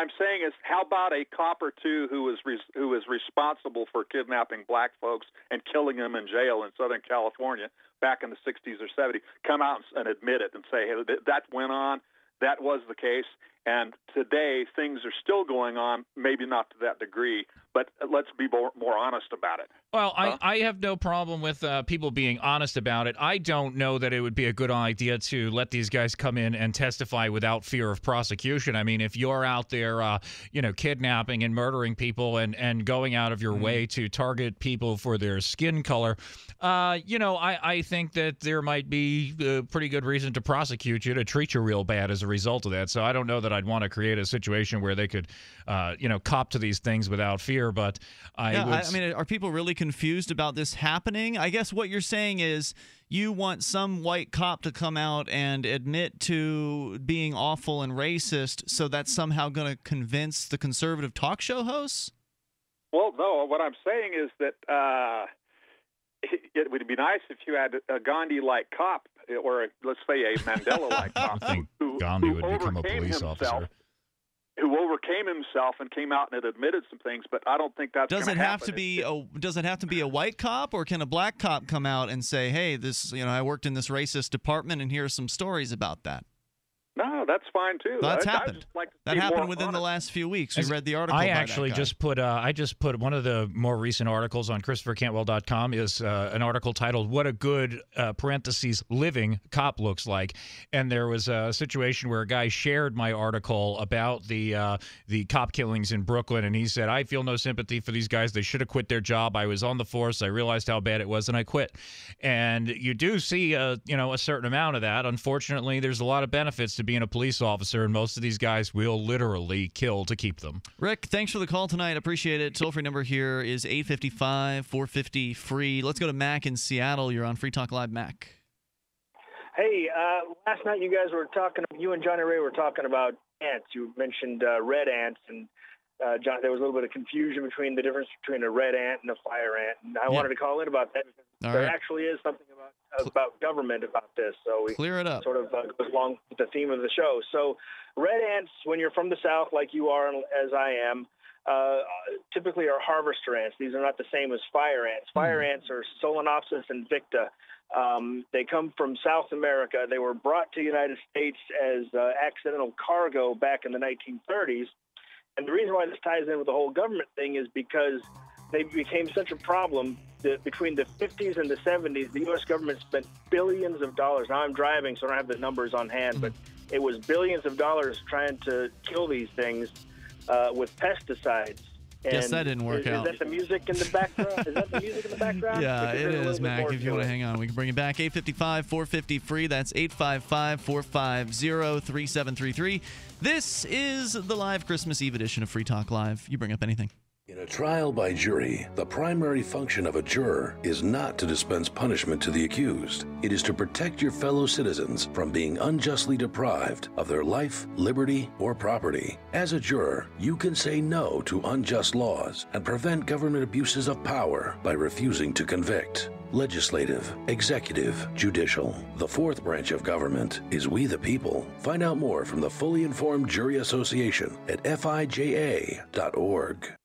I'm saying is, how about a cop or two who is res- who is responsible for kidnapping black folks and killing them in jail in Southern California back in the 60s or 70s come out and admit it and say, hey, th- that went on. that was the case. And today, things are still going on, maybe not to that degree, but let's be more, more honest about it. Well, I, I have no problem with uh, people being honest about it. I don't know that it would be a good idea to let these guys come in and testify without fear of prosecution. I mean, if you're out there, uh, you know, kidnapping and murdering people and, and going out of your Mm-hmm. way to target people for their skin color, uh, you know, I, I think that there might be a pretty good reason to prosecute you to treat you real bad as a result of that. So I don't know that I'd want to create a situation where they could, uh, you know, cop to these things without fear. But I yeah, would. I, I mean, are people really confused about this happening? I guess what you're saying is you want some white cop to come out and admit to being awful and racist, so that's somehow going to convince the conservative talk show hosts. Well, no, what I'm saying is that uh, it, it would be nice if you had a Gandhi like cop, or a, let's say a Mandela like cop, I think who, Gandhi who would become a police himself, officer. Who overcame himself and came out and had admitted some things, but I don't think that's Does it have happen. to be a Does it have to be a white cop, or can a black cop come out and say, "Hey, this, you know, I worked in this racist department, and here are some stories about that." No, that's fine too. That's I, I'd happened. just like to That happened more within the last few weeks. We As- read the article. I by that actually guy. just put uh, I just put one of the more recent articles on ChristopherCantwell.com is uh, an article titled "What a Good uh, parentheses Living Cop Looks Like," and there was a situation where a guy shared my article about the uh, the cop killings in Brooklyn, and he said, "I feel no sympathy for these guys. They should have quit their job. I was on the force. I realized how bad it was, and I quit." And you do see a you know a certain amount of that. Unfortunately, there's a lot of benefits to being a police officer, and most of these guys will literally kill to keep them. Rick, thanks for the call tonight. Appreciate it. Toll free number here is 855 450 free. Let's go to Mac in Seattle. You're on Free Talk Live, Mac. Hey, uh, last night you guys were talking. You and Johnny Ray were talking about ants. You mentioned uh, red ants, and uh, John, there was a little bit of confusion between the difference between a red ant and a fire ant. And I Yeah. wanted to call in about that because All there right. actually is something about about government about this. So we Clear it up. sort of uh, goes along with the theme of the show. So red ants, when you're from the south, like you are, as I am. Uh, typically are harvester ants. These are not the same as fire ants. Fire ants are Solenopsis invicta. Um, they come from South America. They were brought to the United States as uh, accidental cargo back in the 1930s. And the reason why this ties in with the whole government thing is because they became such a problem that between the 50s and the 70s, the U.S. government spent billions of dollars. Now I'm driving, so I don't have the numbers on hand, but it was billions of dollars trying to kill these things uh, with pesticides. Guess that didn't work is, out. Is that the music in the background? is that the music in the background? Yeah, it there's a little is, Mac. If you want to hang on, we can bring it back. 855 450 free. That's 855 450 3733. This is the live Christmas Eve edition of Free Talk Live. You bring up anything. In a trial by jury, the primary function of a juror is not to dispense punishment to the accused. It is to protect your fellow citizens from being unjustly deprived of their life, liberty, or property. As a juror, you can say no to unjust laws and prevent government abuses of power by refusing to convict. Legislative, executive, judicial. The fourth branch of government is we the people. Find out more from the Fully Informed Jury Association at fija.org.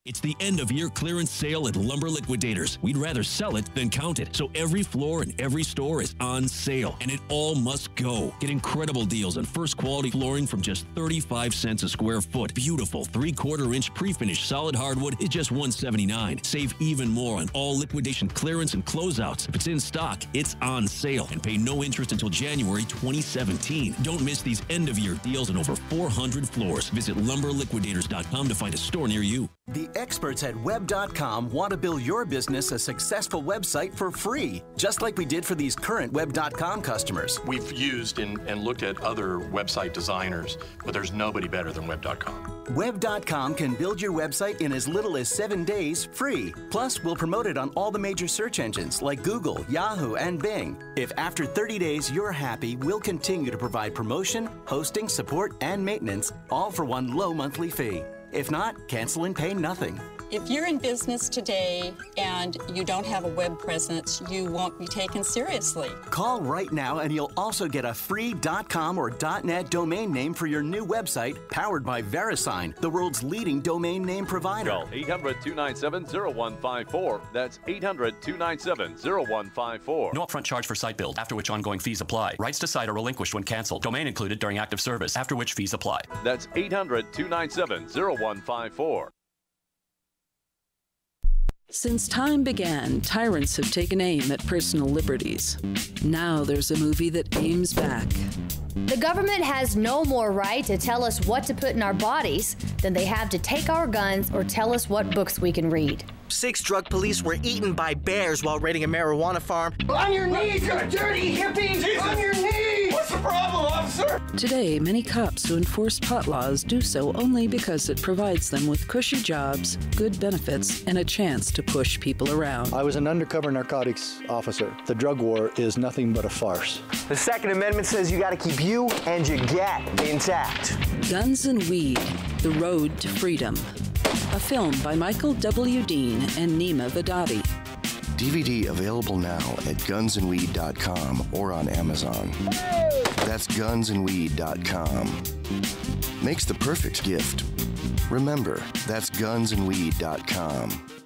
It's the end of year clearance sale at Lumber Liquidators. We'd rather sell it than count it. So every floor and every store is on sale and it all must go. Get incredible deals on first quality flooring from just 35 cents a square foot. Beautiful three quarter inch pre finished solid hardwood is just 179 Save even more on all liquidation clearance and closeouts. If it's in stock, it's on sale and pay no interest until January 2017. Don't miss these end of year deals on over 400 floors. Visit lumberliquidators.com to find a store near you. The experts at web.com want to build your business a successful website for free, just like we did for these current web.com customers. We've used and, and looked at other website designers, but there's nobody better than Web.com. Web.com can build your website in as little as seven days free. Plus, we'll promote it on all the major search engines like Google, Yahoo, and Bing. If after 30 days you're happy, we'll continue to provide promotion, hosting, support, and maintenance, all for one low monthly fee. If not, cancel and pay nothing. If you're in business today and you don't have a web presence, you won't be taken seriously. Call right now and you'll also get a free .com or .net domain name for your new website powered by VeriSign, the world's leading domain name provider. Call 800-297-0154. That's 800-297-0154. No upfront charge for site build, after which ongoing fees apply. Rights to site are relinquished when canceled. Domain included during active service, after which fees apply. That's 800-297-0154. Since time began, tyrants have taken aim at personal liberties. Now there's a movie that aims back. The government has no more right to tell us what to put in our bodies than they have to take our guns or tell us what books we can read. Six drug police were eaten by bears while raiding a marijuana farm. On your knees, you dirty hippies! Jesus. On your knees! What's the problem, officer? Today, many cops who enforce pot laws do so only because it provides them with cushy jobs, good benefits, and a chance to push people around. I was an undercover narcotics officer. The drug war is nothing but a farce. The Second Amendment says you got to keep you and your gat intact. Guns and Weed The Road to Freedom. A film by Michael W. Dean and Nima Vadadi. DVD available now at gunsandweed.com or on Amazon. That's gunsandweed.com. Makes the perfect gift. Remember, that's gunsandweed.com.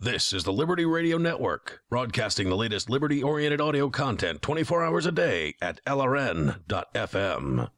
This is the Liberty Radio Network, broadcasting the latest liberty oriented audio content 24 hours a day at LRN.FM.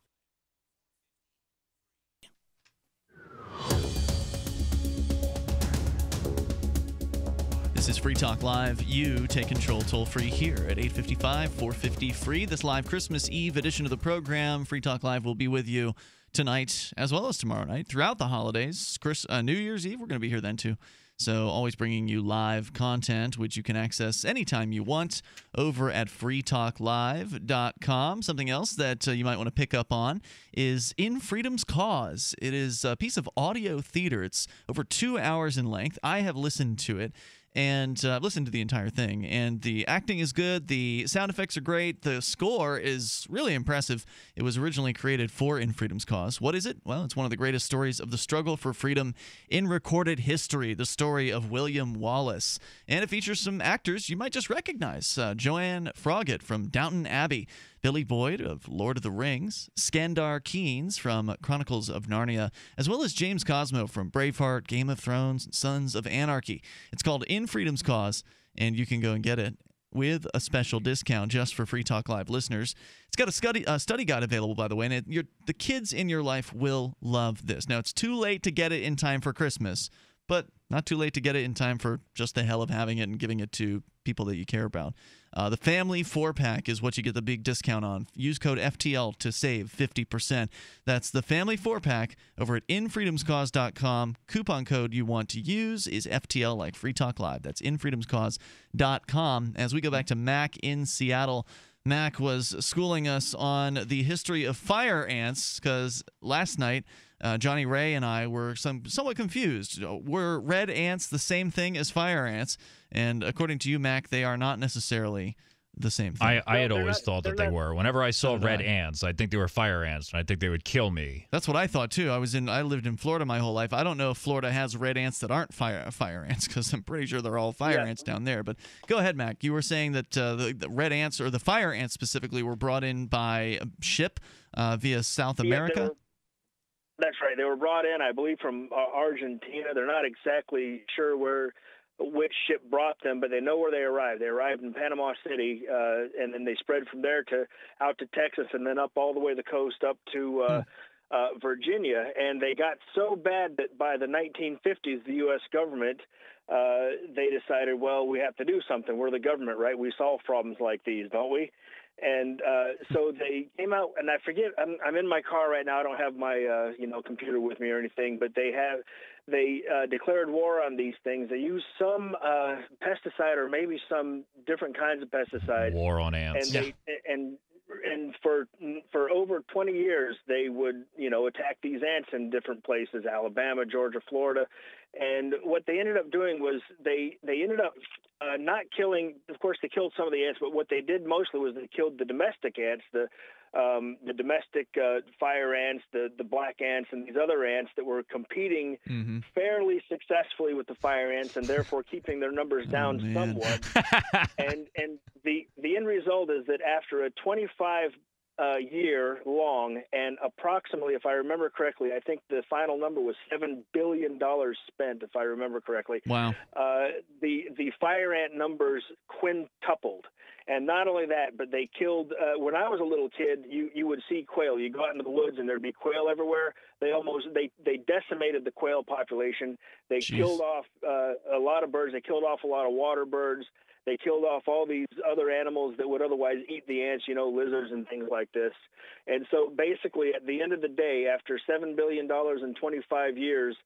This is Free Talk Live. You take control toll free here at 855 450 free. This live Christmas Eve edition of the program. Free Talk Live will be with you tonight as well as tomorrow night throughout the holidays. Chris, uh, New Year's Eve, we're going to be here then too. So, always bringing you live content, which you can access anytime you want over at freetalklive.com. Something else that uh, you might want to pick up on is In Freedom's Cause. It is a piece of audio theater, it's over two hours in length. I have listened to it and uh, listened to the entire thing. And the acting is good, the sound effects are great, the score is really impressive. It was originally created for In Freedom's Cause. What is it? Well, it's one of the greatest stories of the struggle for freedom in recorded history, the story of William Wallace. And it features some actors you might just recognize uh, Joanne Froggatt from Downton Abbey. Billy Boyd of Lord of the Rings, Skandar Keynes from Chronicles of Narnia, as well as James Cosmo from Braveheart, Game of Thrones, and Sons of Anarchy. It's called In Freedom's Cause, and you can go and get it with a special discount just for Free Talk Live listeners. It's got a study, study guide available, by the way, and it, the kids in your life will love this. Now, it's too late to get it in time for Christmas, but not too late to get it in time for just the hell of having it and giving it to people that you care about. Uh, the family four pack is what you get the big discount on. Use code FTL to save 50%. That's the family four pack over at infreedomscause.com. Coupon code you want to use is FTL like Free Talk Live. That's infreedomscause.com. As we go back to Mac in Seattle, Mac was schooling us on the history of fire ants because last night uh, Johnny Ray and I were some somewhat confused. Were red ants the same thing as fire ants? And according to you, Mac, they are not necessarily the same thing. I, I had always not, thought that they not, were. Whenever I saw red I. ants, I think they were fire ants, and I think they would kill me. That's what I thought too. I was in. I lived in Florida my whole life. I don't know if Florida has red ants that aren't fire fire ants because I'm pretty sure they're all fire yeah. ants down there. But go ahead, Mac. You were saying that uh, the, the, red ants or the fire ants specifically were brought in by ship uh, via South America. That's right. They were brought in, I believe, from uh, Argentina. They're not exactly sure where which ship brought them, but they know where they arrived. They arrived in Panama City, uh, and then they spread from there to out to Texas, and then up all the way the coast up to uh, uh, Virginia. And they got so bad that by the 1950s, the U.S. government uh, they decided, well, we have to do something. We're the government, right? We solve problems like these, don't we? And uh, so they came out, and I forget. I'm, I'm in my car right now. I don't have my uh, you know computer with me or anything, but they have they uh, declared war on these things. They used some uh, pesticide or maybe some different kinds of pesticide. War on ants. And they and and for for over 20 years they would you know attack these ants in different places alabama georgia florida. And what they ended up doing was they they ended up uh, not killing of course they killed some of the ants but what they did mostly was they killed the domestic ants the um, the domestic uh, fire ants, the, the black ants, and these other ants that were competing Mm-hmm. fairly successfully with the fire ants, and therefore keeping their numbers down somewhat. and and the the end result is that after a 25 uh, year long and approximately, if I remember correctly, I think the final number was seven billion dollars spent, if I remember correctly. Wow. Uh, the the fire ant numbers quintupled. And not only that, but they killed. Uh, when I was a little kid, you you would see quail. You go out into the woods and there'd be quail everywhere. They almost they they decimated the quail population. They Jeez. killed off uh, a lot of birds. They killed off a lot of water birds. They killed off all these other animals that would otherwise eat the ants, you know, lizards and things like this. And so basically, at the end of the day, after $7 billion in 25 years,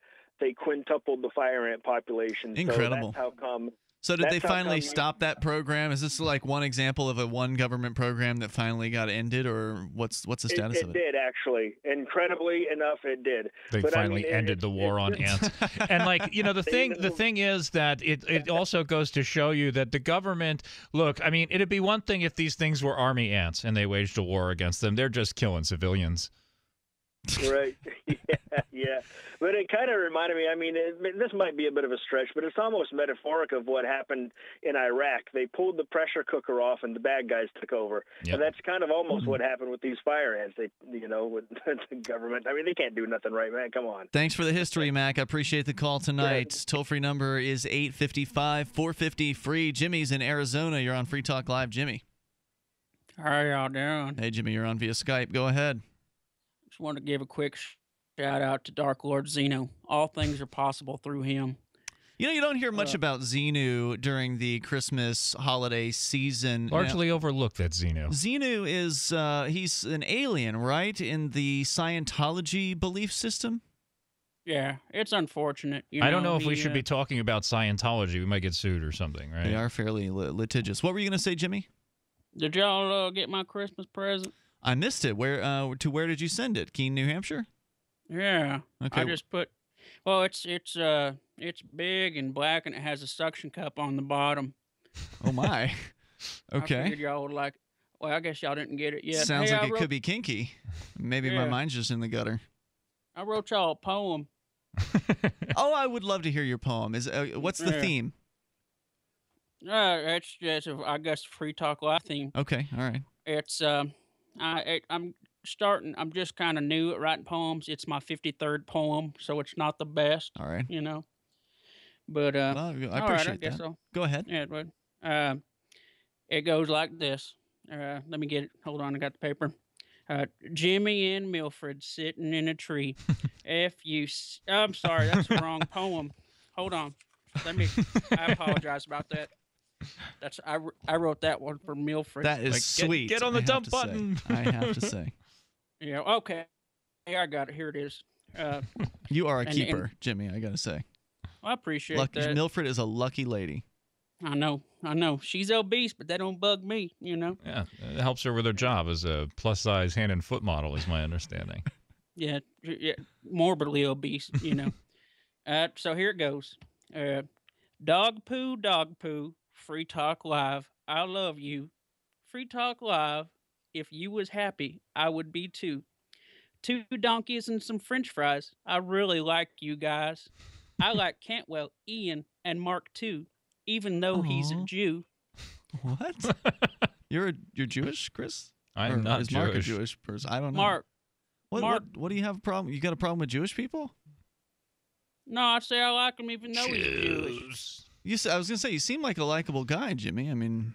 they quintupled the fire ant population. Incredible. So that's how come. So did they that's how finally stop that program? Is this like one example of a one government program that finally got ended, or what's what's the status it of it? It did actually. Incredibly enough, it did. They But I finally mean, it- ended the it- war on it's- ants. and like, you know, the thing the thing is that it it also goes to show you that the government look, I mean, it'd be one thing if these things were army ants and they waged a war against them. They're just killing civilians. Right. yeah, yeah. But it kind of reminded me. I mean, it, this might be a bit of a stretch, but it's almost metaphoric of what happened in Iraq. They pulled the pressure cooker off, and the bad guys took over. Yep. And that's kind of almost what happened with these fire ants. They, you know, with the government. I mean, they can't do nothing right, man. Come on. Thanks for the history, Mac. I appreciate the call tonight. Toll free number is 855 450 free. Jimmy's in Arizona. You're on Free Talk Live, Jimmy. How y'all doing? Hey, Jimmy, you're on via Skype. Go ahead. Just want to give a quick shout out to Dark Lord Xenu. All things are possible through him. You know, you don't hear much Uh, about Xenu during the Christmas holiday season. Now- Largely overlooked that Xeno. Xenu is uh, he's an alien, right? In the Scientology belief system. Yeah, it's unfortunate. You know, I don't know if he, we should uh, be talking about Scientology. We might get sued or something, right? They are fairly li- litigious. What were you going to say, Jimmy? Did y'all uh, get my Christmas present? I missed it. Where uh, to where did you send it? Keene, New Hampshire. Yeah. Okay. I just put. Well, it's it's uh it's big and black and it has a suction cup on the bottom. Oh my. okay. I figured y'all would like. Well, I guess y'all didn't get it yet. Sounds Hey, like I it wrote, could be kinky. Maybe my mind's just in the gutter. I wrote y'all a poem. oh, I would love to hear your poem. Is uh, what's the Yeah. theme? Uh, it's just I guess free talk live theme. Okay, all right. It's um, I it, I'm starting. I'm just kind of new at writing poems. It's my 53rd poem, so it's not the best. All right. You know. But uh, Well, I all right, I appreciate guess that. so. Go ahead. Yeah, but uh, it goes like this. Uh, let me get it. Hold on, I got the paper. Uh, Jimmy and Milfred sitting in a tree. F you. s- I'm sorry, that's the wrong poem. Hold on. Let me. I apologize about that. That's I, I wrote that one for Milfred. That is Like, sweet. get on the I dump to say. button. I have to say, Yeah. Okay. Yeah, I got it. Here it is. Uh, you are a And- and- keeper, Jimmy. I gotta say, I appreciate lucky that. Milfred is a lucky lady. I know. I know. She's obese, but that don't bug me. You know. Yeah, it helps her with her job as a plus size hand and foot model, is my understanding. Yeah, yeah, morbidly obese, you know. uh, so here it goes. Uh, dog poo, dog poo, free talk live. I love you. Free talk live. If you was happy, I would be too. Two donkeys and some french fries. I really like you guys. I like Cantwell, Ian, and Mark too, even though he's a Jew. What? you're a, you're Jewish, Chris? I'm Or not is Mark a Jewish. Jewish person? I don't know. Mark, What, Mark- what what do you have a problem? You got a problem with Jewish people? No, I say I like him even though he's Jewish. You I was gonna say you seem like a likable guy, Jimmy. I mean,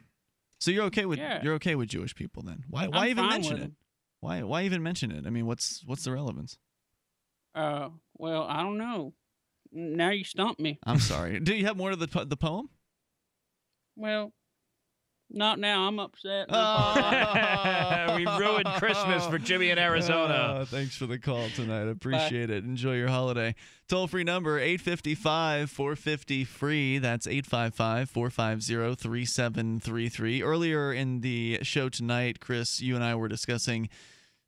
so you're okay with Yeah. you're okay with Jewish people then? Why why I'm even mention it? him. Why why even mention it? I mean, what's what's the relevance? Uh, well, I don't know. Now you stumped me. I'm sorry. do you have more of the the poem? Well, not now. I'm upset. we ruined Christmas for Jimmy in Arizona. Oh, thanks for the call tonight. I appreciate it. Enjoy your holiday. Toll free number 855 450 free. That's 855 450 3733. Earlier in the show tonight, Chris, you and I were discussing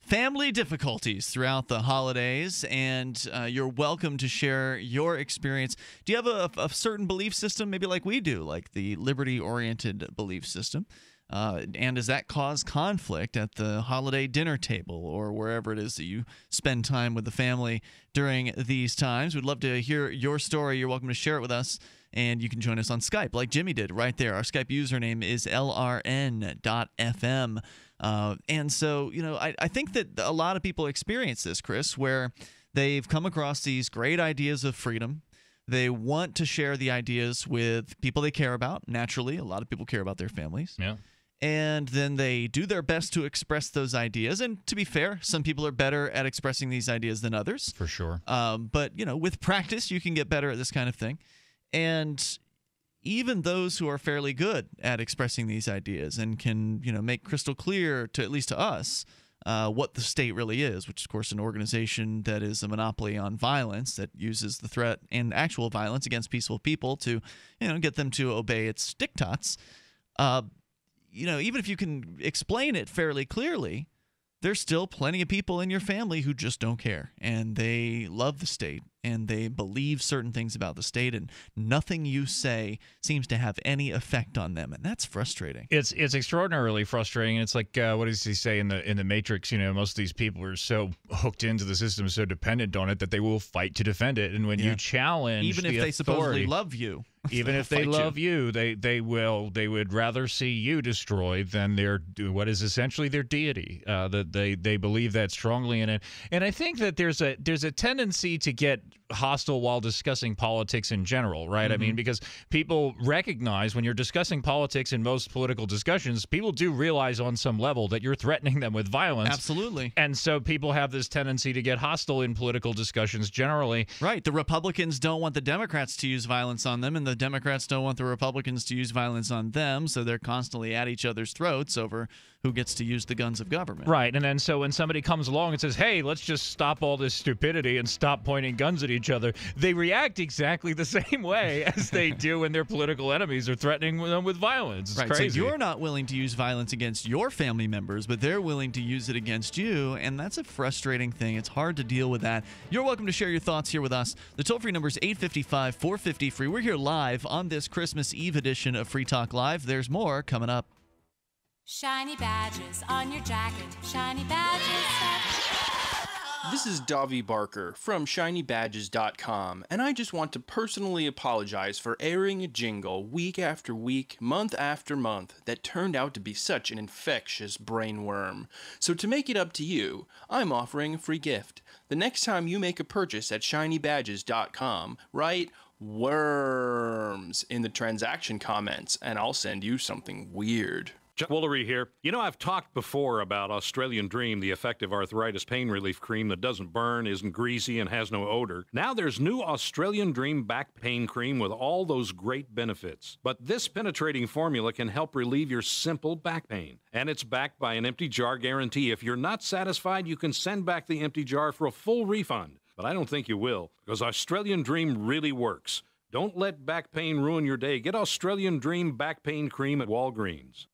family difficulties throughout the holidays, and uh, you're welcome to share your experience. Do you have a, a certain belief system, maybe like we do, like the liberty oriented belief system? Uh, and does that cause conflict at the holiday dinner table or wherever it is that you spend time with the family during these times? We'd love to hear your story. You're welcome to share it with us. And you can join us on Skype, like Jimmy did right there. Our Skype username is lrn.fm. Uh, and so, you know, I, I think that a lot of people experience this, Chris, where they've come across these great ideas of freedom. They want to share the ideas with people they care about. Naturally, a lot of people care about their families. Yeah. And then they do their best to express those ideas. And to be fair, some people are better at expressing these ideas than others. For sure. Um, but, you know, with practice, you can get better at this kind of thing. And even those who are fairly good at expressing these ideas and can, you know, make crystal clear to at least to us uh, what the state really is, which is, of course, an organization that is a monopoly on violence that uses the threat and actual violence against peaceful people to, you know, get them to obey its diktats. Uh, you know, even if you can explain it fairly clearly, there's still plenty of people in your family who just don't care and they love the state and they believe certain things about the state and nothing you say seems to have any effect on them and that's frustrating It's it's extraordinarily frustrating. It's like uh, what does he say in the in the Matrix? You know, most of these people are so hooked into the system, so dependent on it that they will fight to defend it. And when Yeah. you challenge, even if the they supposedly love you even if they fight you. love you. they they will they would rather see you destroyed than their what is essentially their deity. Uh, that they they believe that strongly in it, and I think that there's a there's a tendency to get hostile while discussing politics in general, right? I mean, Mhm. because people recognize when you're discussing politics in most political discussions, people do realize on some level that you're threatening them with violence. Absolutely. And so people have this tendency to get hostile in political discussions generally. Right. The Republicans don't want the Democrats to use violence on them, and the Democrats don't want the Republicans to use violence on them. So they're constantly at each other's throats over who gets to use the guns of government. Right. And then so when somebody comes along and says, hey, let's just stop all this stupidity and stop pointing guns at each other, they react exactly the same way as they do when their political enemies are threatening them with violence. It's right. crazy. So you're not willing to use violence against your family members, but they're willing to use it against you, and that's a frustrating thing. It's hard to deal with that. You're welcome to share your thoughts here with us. The toll free number is 855 450 free. We're here live on this Christmas Eve edition of Free Talk Live. There's more coming up. Shiny badges on your jacket. Shiny badges. This is Davi Barker from ShinyBadges.com, and I just want to personally apologize for airing a jingle week after week, month after month, that turned out to be such an infectious brainworm. So, to make it up to you, I'm offering a free gift. The next time you make a purchase at ShinyBadges.com, write worms in the transaction comments, and I'll send you something weird. Chuck Woolery here. You know, I've talked before about Australian Dream, the effective arthritis pain relief cream that doesn't burn, isn't greasy, and has no odor. Now there's new Australian Dream back pain cream with all those great benefits. But this penetrating formula can help relieve your simple back pain. And it's backed by an empty jar guarantee. If you're not satisfied, you can send back the empty jar for a full refund. But I don't think you will, because Australian Dream really works. Don't let back pain ruin your day. Get Australian Dream back pain cream at Walgreens.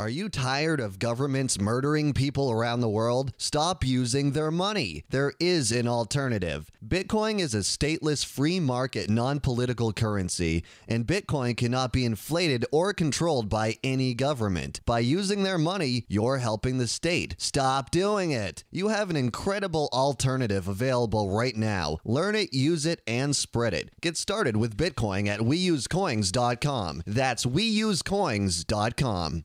Are you tired of governments murdering people around the world? Stop using their money. There is an alternative. Bitcoin is a stateless, free market, non political currency, and Bitcoin cannot be inflated or controlled by any government. By using their money, you're helping the state. Stop doing it. You have an incredible alternative available right now. Learn it, use it, and spread it. Get started with Bitcoin at weusecoins.com. That's weusecoins.com.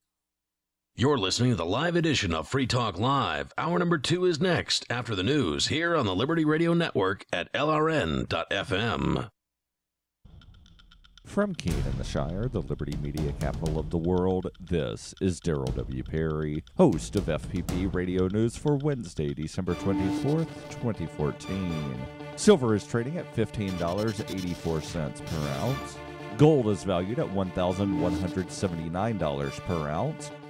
You're listening to the live edition of Free Talk Live. Hour number two is next after the news here on the Liberty Radio Network at LRN.FM. From Keene in the Shire, the Liberty Media capital of the world, this is Darryl W. Perry, host of FPP Radio News for Wednesday, December 24th, 2014. Silver is trading at $15.84 per ounce. Gold is valued at $1,179 per ounce.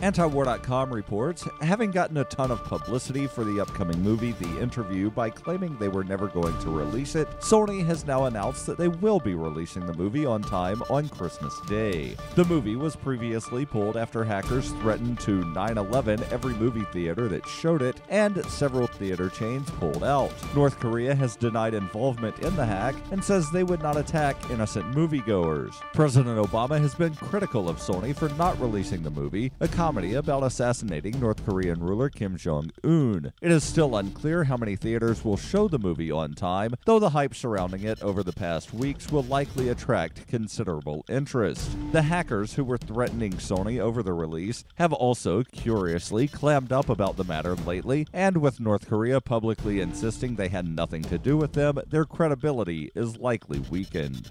Antiwar.com reports, having gotten a ton of publicity for the upcoming movie The Interview by claiming they were never going to release it, Sony has now announced that they will be releasing the movie on time on Christmas Day. The movie was previously pulled after hackers threatened to 9 11 every movie theater that showed it, and several theater chains pulled out. North Korea has denied involvement in the hack and says they would not attack innocent moviegoers. President Obama has been critical of Sony for not releasing the movie, a comedy about assassinating North Korean ruler Kim Jong un. It is still unclear how many theaters will show the movie on time, though the hype surrounding it over the past weeks will likely attract considerable interest. The hackers who were threatening Sony over the release have also, curiously, clammed up about the matter lately, and with North Korea publicly insisting they had nothing to do with them, their credibility is likely weakened.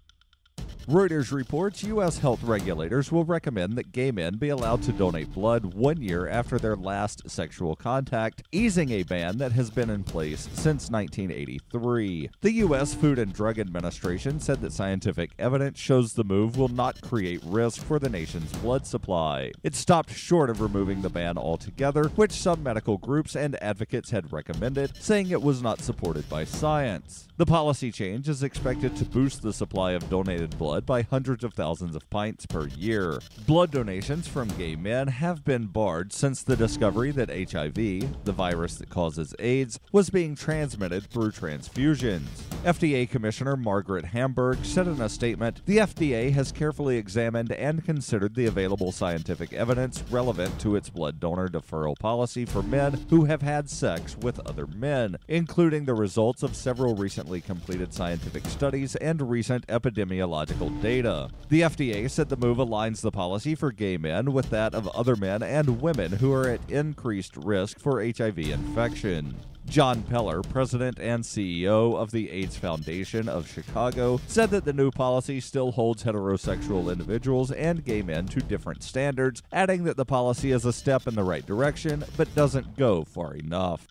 Reuters reports U.S. health regulators will recommend that gay men be allowed to donate blood one year after their last sexual contact, easing a ban that has been in place since 1983. The U.S. Food and Drug Administration said that scientific evidence shows the move will not create risk for the nation's blood supply. It stopped short of removing the ban altogether, which some medical groups and advocates had recommended, saying it was not supported by science. The policy change is expected to boost the supply of donated blood by hundreds of thousands of pints per year. Blood donations from gay men have been barred since the discovery that HIV, the virus that causes AIDS, was being transmitted through transfusions. FDA Commissioner Margaret Hamburg said in a statement The FDA has carefully examined and considered the available scientific evidence relevant to its blood donor deferral policy for men who have had sex with other men, including the results of several recently completed scientific studies and recent epidemiological data. The FDA said the move aligns the policy for gay men with that of other men and women who are at increased risk for HIV infection. John Peller, president and CEO of the AIDS Foundation of Chicago, said that the new policy still holds heterosexual individuals and gay men to different standards, adding that the policy is a step in the right direction but doesn't go far enough.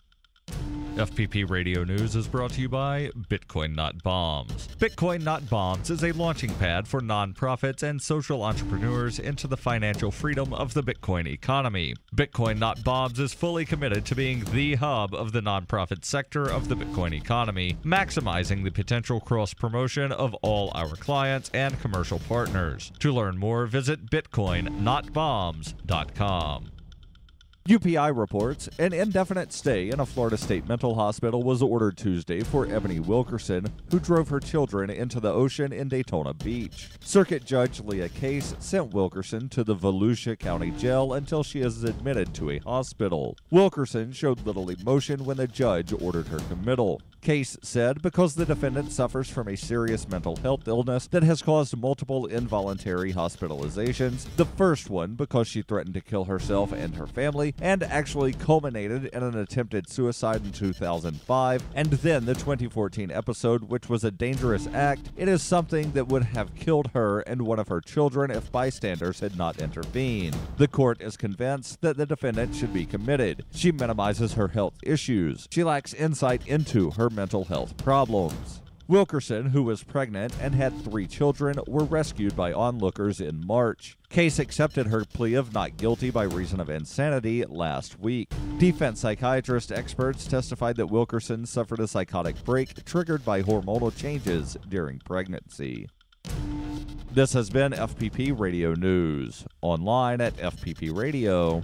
FPP Radio News is brought to you by Bitcoin Not Bombs. Bitcoin Not Bombs is a launching pad for nonprofits and social entrepreneurs into the financial freedom of the Bitcoin economy. Bitcoin Not Bombs is fully committed to being the hub of the nonprofit sector of the Bitcoin economy, maximizing the potential cross promotion of all our clients and commercial partners. To learn more, visit bitcoinnotbombs.com. UPI reports an indefinite stay in a Florida State mental hospital was ordered Tuesday for Ebony Wilkerson, who drove her children into the ocean in Daytona Beach. Circuit Judge Leah Case sent Wilkerson to the Volusia County Jail until she is admitted to a hospital. Wilkerson showed little emotion when the judge ordered her committal. Case said because the defendant suffers from a serious mental health illness that has caused multiple involuntary hospitalizations, the first one because she threatened to kill herself and her family, And actually culminated in an attempted suicide in 2005, and then the 2014 episode, which was a dangerous act. It is something that would have killed her and one of her children if bystanders had not intervened. The court is convinced that the defendant should be committed. She minimizes her health issues. She lacks insight into her mental health problems. Wilkerson, who was pregnant and had three children, were rescued by onlookers in March. Case accepted her plea of not guilty by reason of insanity last week. Defense psychiatrist experts testified that Wilkerson suffered a psychotic break triggered by hormonal changes during pregnancy. This has been FPP Radio News, online at fppradio.com.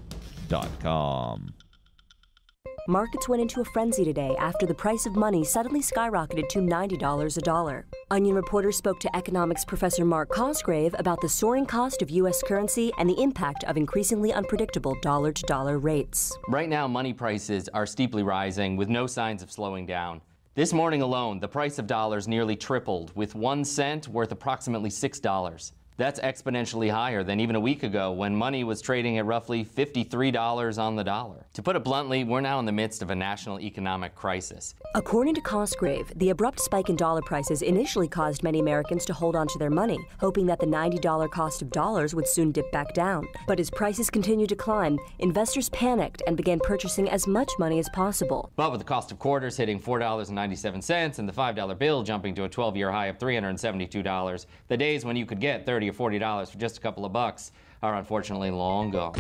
Markets went into a frenzy today after the price of money suddenly skyrocketed to $90 a dollar. Onion reporter spoke to economics professor Mark Cosgrave about the soaring cost of U.S. currency and the impact of increasingly unpredictable dollar to dollar rates. Right now, money prices are steeply rising with no signs of slowing down. This morning alone, the price of dollars nearly tripled, with one cent worth approximately $6. That's exponentially higher than even a week ago when money was trading at roughly $53 on the dollar. To put it bluntly, we're now in the midst of a national economic crisis. According to Cosgrave, the abrupt spike in dollar prices initially caused many Americans to hold on to their money, hoping that the $90 cost of dollars would soon dip back down. But as prices continued to climb, investors panicked and began purchasing as much money as possible. But with the cost of quarters hitting $4.97 and the $5 bill jumping to a 12 year high of $372, the days when you could get 30 or $40 for just a couple of bucks are unfortunately long gone.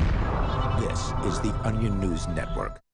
This is the Onion News Network.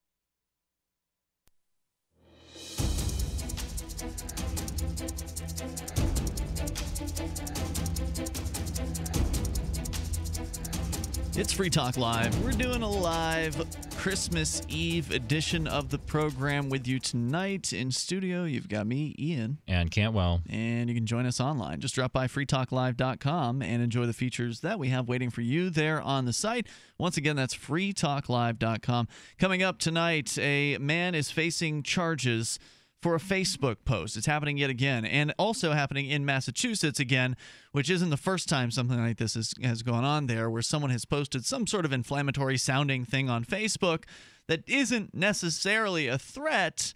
It's Free Talk Live. We're doing a live Christmas Eve edition of the program with you tonight. In studio, you've got me, Ian. And Cantwell. And you can join us online. Just drop by freetalklive.com and enjoy the features that we have waiting for you there on the site. Once again, that's freetalklive.com. Coming up tonight, a man is facing charges for a Facebook post. It's happening yet again, and also happening in Massachusetts again, which isn't the first time something like this is, has gone on there, where someone has posted some sort of inflammatory sounding thing on Facebook that isn't necessarily a threat.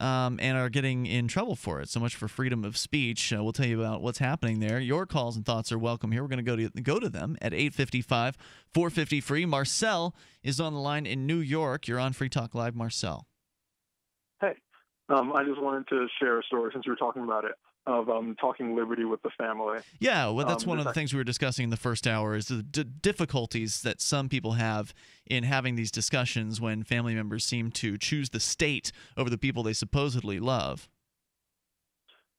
Um, and are getting in trouble for it. So much for freedom of speech. Uh, we'll tell you about what's happening there. Your calls and thoughts are welcome here. We're going to go to go to them at 855 450 free. Marcel is on the line in New York. You're on Free Talk Live, Marcel. Um, I just wanted to share a story since you were talking about it of um, talking liberty with the family. Yeah, well, that's Um, one of the things we were discussing in the first hour is the d- difficulties that some people have in having these discussions when family members seem to choose the state over the people they supposedly love.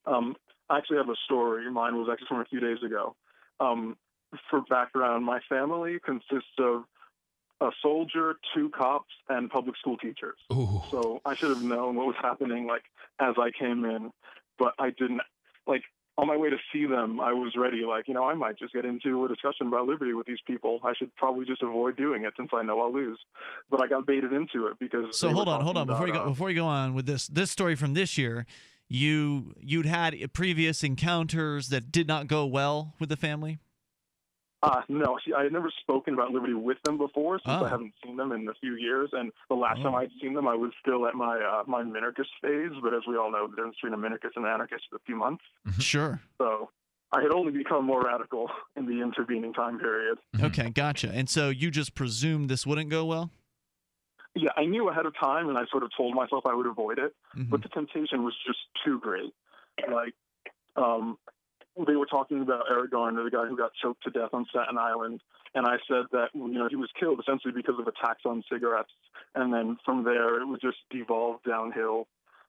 Um, I actually have a story. Mine was actually from a few days ago. Um, for background, my family consists of a soldier, two cops, and public school teachers. So I should have known what was happening, like as I came in, but I didn't. Like on my way to see them, I was ready. Like you know, I might just get into a discussion about liberty with these people. I should probably just avoid doing it since I know I'll lose. But I got baited into it because. So hold on, hold on before you go uh, before you go on with this this story from this year. You you'd had previous encounters that did not go well with the family. Uh, no, I had never spoken about liberty with them before since Oh. I haven't seen them in a few years. And the last time Oh. I'd seen them, I was still at my uh, my minarchist phase. But as we all know, the difference between a minarchist and an anarchist is a few months. Sure. So I had only become more radical in the intervening time period. Okay, gotcha. And so you just presumed this wouldn't go well. Yeah, I knew ahead of time, and I sort of told myself I would avoid it. Mm-hmm. But the temptation was just too great. Like, um, they were talking about Eric Garner, the guy who got choked to death on Staten Island, and I said that you know he was killed essentially because of a tax on cigarettes, and then from there it was just devolved downhill.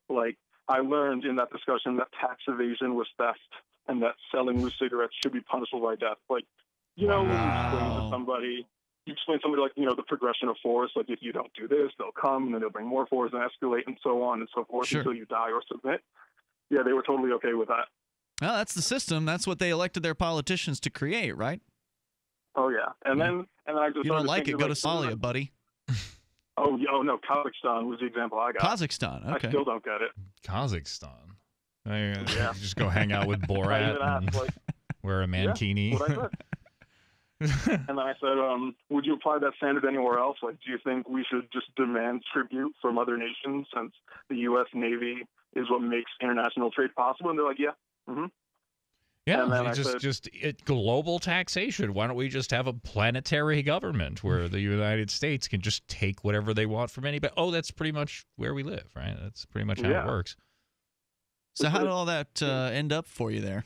Like I learned in that discussion that tax evasion was theft, and that selling loose cigarettes should be punishable by death. Like, you know, when you explain to somebody you explain to somebody like you know the progression of force like if you don't do this they'll come and then they'll bring more force and escalate and so on and so forth Sure. until you die or submit yeah they were totally okay with that Well, that's the system. That's what they elected their politicians to create, right? oh yeah and then and then i just You don't like it? thinking, Go to like, Somalia, buddy. oh yeah, oh no kazakhstan was the example i got Kazakhstan, okay. i still don't get it Kazakhstan. I, Yeah. Just go hang out with Borat even asked, like, wear a yeah, mankini. what I said. and then I said, um, would you apply that standard anywhere else? Like, do you think we should just demand tribute from other nations since the U.S. Navy is what makes international trade possible? And they're like, yeah. Mm-hmm. Yeah, And then I just said- just it, global taxation. Why don't we just have a planetary government where the United States can just take whatever they want from anybody? Oh, that's pretty much where we live, right? That's pretty much how Yeah. it works. So how did all that uh, end up for you there?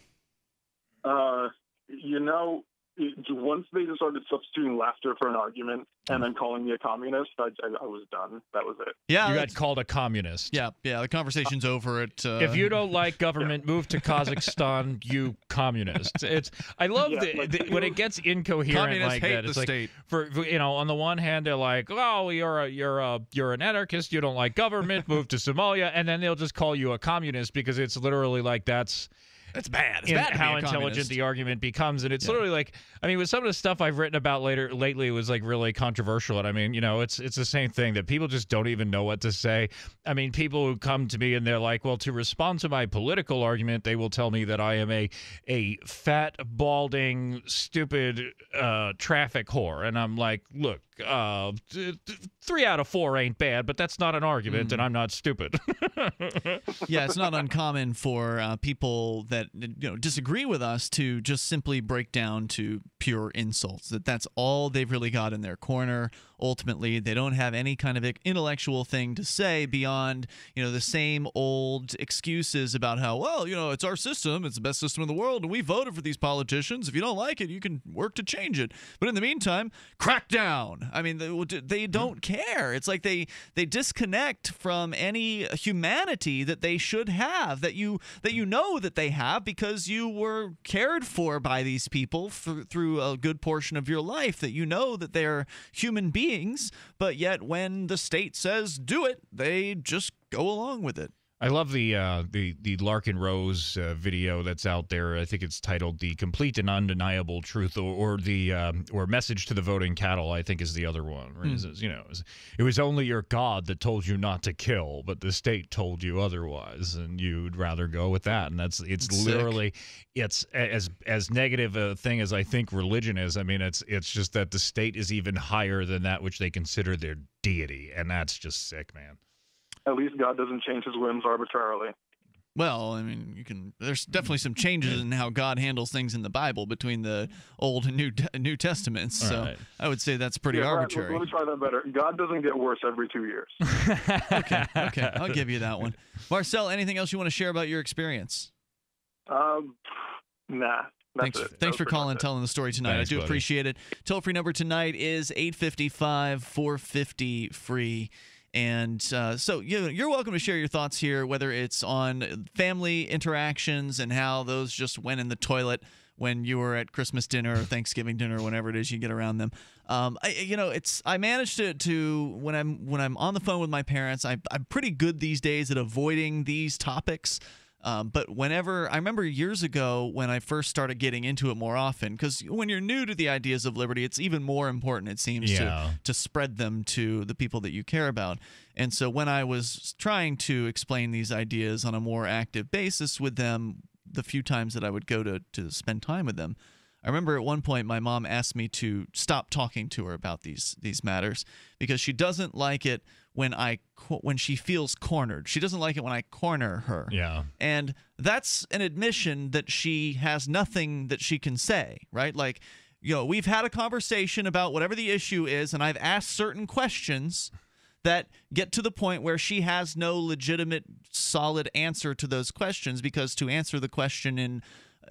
Uh, you know, it, once they just started substituting laughter for an argument and then calling me a communist, I, I, I was done. That was it. Yeah, you got called a communist. Yeah, yeah. The conversation's over. At uh, if you don't like government, move to Kazakhstan, you communist. It's I love Yeah, the, like- the, when it gets incoherent Communists like hate that. the It's like state. for for, you know, on the one hand they're like, "Oh, you're a you're a you're an anarchist, you don't like government, move to Somalia," and then they'll just call you a communist because it's literally like that's It's bad. It's bad how intelligent the argument becomes, and it's Yeah. literally like I mean, with some of the stuff I've written about later lately it was like really controversial, and I mean, you know, it's it's the same thing that people just don't even know what to say. I mean, people who come to me and they're like, well, to respond to my political argument, they will tell me that I am a a fat, balding, stupid uh, traffic whore, and I'm like, look. Uh, th- th- three out of four ain't bad, but that's not an argument, and I'm not stupid. yeah, it's not uncommon for uh, people that you know disagree with us to just simply break down to pure insults. That that's all they've really got in their corner. Ultimately, they don't have any kind of intellectual thing to say beyond you know the same old excuses about how well you know it's our system, it's the best system in the world, and we voted for these politicians. If you don't like it, you can work to change it. But in the meantime, crack down. I mean, they, they hmm. don't care. It's like they they disconnect from any humanity that they should have that you that you know that they have because you were cared for by these people through a good portion of your life that you know that they're human beings but yet when the state says do it they just go along with it I love the uh, the the Larken Rose uh, video that's out there. I think it's titled "The Complete and Undeniable Truth" or, or the um, or "Message to the Voting Cattle." I think is the other one. Where says, you know, it was, only your God that told you not to kill, but the state told you otherwise, and you'd rather go with that. And that's it's literally it's as as negative a thing as I think religion is. I mean, it's it's just that the state is even higher than that which they consider their deity, and that's just sick, man. At least God doesn't change his whims arbitrarily. well i mean you can there's definitely some changes in how god handles things in the bible between the old and new new testaments so Right. i would say that's pretty Yeah, Brad, arbitrary Let me try that better. God doesn't get worse every two years. okay okay i'll give you that one marcel anything else you want to share about your experience Um, nah. That's thanks, it. Thanks for calling and telling the story tonight. Thanks, I do buddy. appreciate it. Toll free number tonight is 855 450 free. And uh, so you you're welcome to share your thoughts here, whether it's on family interactions and how those just went in the toilet when you were at Christmas dinner or Thanksgiving dinner, whenever it is you get around them. Um, I, you know, it's I managed to, to when I'm when I'm on the phone with my parents, I, I'm pretty good these days at avoiding these topics. Um, but whenever I remember years ago when I first started getting into it more often, because when you're new to the ideas of liberty, it's even more important, it seems, Yeah. to, to spread them to the people that you care about. And so when I was trying to explain these ideas on a more active basis with them, the few times that I would go to, to spend time with them, I remember at one point my mom asked me to stop talking to her about these these matters because she doesn't like it when I when she feels cornered. She doesn't like it when I corner her. Yeah. And that's an admission that she has nothing that she can say, right? Like, you know, we've had a conversation about whatever the issue is, and I've asked certain questions that get to the point where she has no legitimate, solid answer to those questions because to answer the question in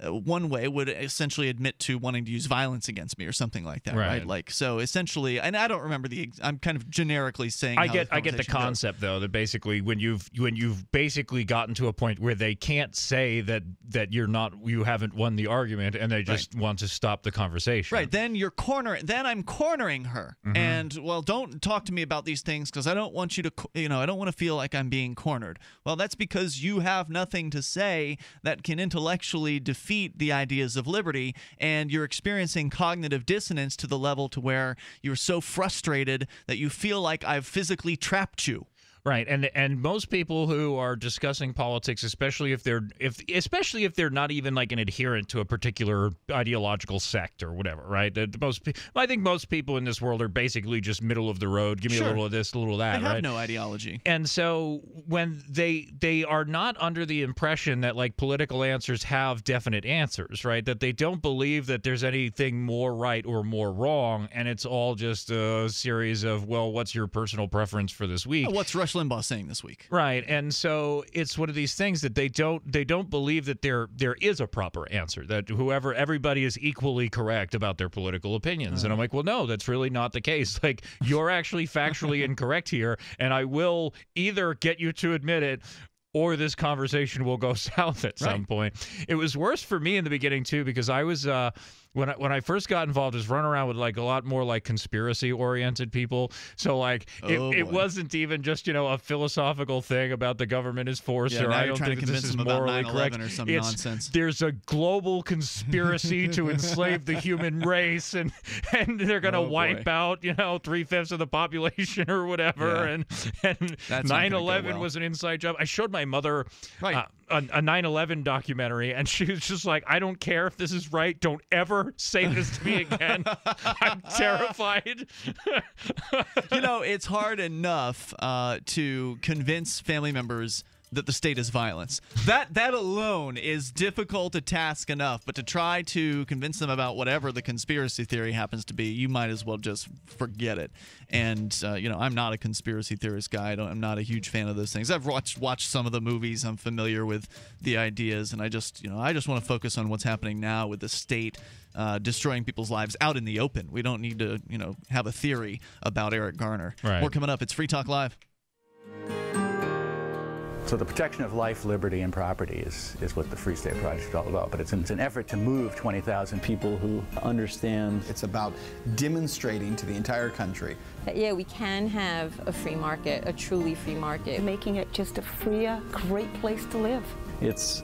one way would essentially admit to wanting to use violence against me or something like that, right? Right. Like, so essentially, and I don't remember the, I'm kind of generically saying. I get I get the conversation goes. concept though that basically when you've when you've basically gotten to a point where they can't say that that you're not you haven't won the argument and they just want to stop the conversation. Right. Then you're cornering. Then I'm cornering her. Mhm. And well, don't talk to me about these things because I don't want you to. You know, I don't want to feel like I'm being cornered. Well, that's because you have nothing to say that can intellectually defeat the ideas of liberty, and you're experiencing cognitive dissonance to the level to where you're so frustrated that you feel like I've physically trapped you. Right, and and most people who are discussing politics, especially if they're if especially if they're not even like an adherent to a particular ideological sect or whatever, right? The, the most, I think most people in this world are basically just middle of the road. Give me Sure. a little of this, a little of that, They have right? no ideology. And so when they they are not under the impression that like political answers have definite answers, right? That they don't believe that there's anything more right or more wrong, and it's all just a series of well, what's your personal preference for this week? What's Rush Limbaugh saying this week? Right, and so it's one of these things that they don't they don't believe that there there is a proper answer that whoever everybody is equally correct about their political opinions, and I'm like, well, no, that's really not the case. Like you're actually factually incorrect here, and I will either get you to admit it. Or this conversation will go south at some Right. point. It was worse for me in the beginning too because I was uh, when I, when I first got involved, was running around with like a lot more like conspiracy oriented people. So like it, Oh, it boy. wasn't even just you know a philosophical thing about the government is force Yeah, or I don't trying think this convince is them about morally correct. or some It's- nonsense. There's a global conspiracy to enslave the human race, and and they're gonna Oh, boy. wipe out you know three fifths of the population or whatever. Yeah. And and That's not gonna go 9/11 well. was an inside job. I showed my mother Right. uh, a, a 9/11 documentary, and she was just like, "I don't care if this is right. Don't ever say this to me again. I'm terrified." you know, it's hard enough uh, to convince family members that the state is violence. That that alone is difficult a task enough, but to try to convince them about whatever the conspiracy theory happens to be, you might as well just forget it. And uh, you know, I'm not a conspiracy theorist guy. I don't, I'm not a huge fan of those things. I've watched watched some of the movies. I'm familiar with the ideas, and I just you know I just want to focus on what's happening now with the state uh, destroying people's lives out in the open. We don't need to you know have a theory about Eric Garner. Right. More coming up. It's Free Talk Live. So the protection of life, liberty, and property is, is what the Free State Project is all about. But it's an, it's an effort to move 20,000 people who understand. It's about demonstrating to the entire country that, yeah, we can have a free market, a truly free market. Making it just a freer, great place to live. It's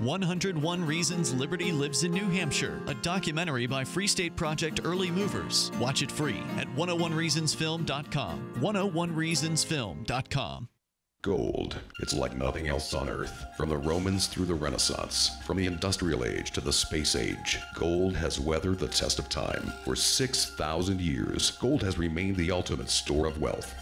101 Reasons Liberty Lives in New Hampshire, a documentary by Free State Project Early Movers. Watch it free at 101reasonsfilm.com. 101reasonsfilm.com. Gold. It's like nothing else on Earth. From the Romans through the Renaissance, from the Industrial Age to the Space Age, gold has weathered the test of time. For 6,000 years, gold has remained the ultimate store of wealth.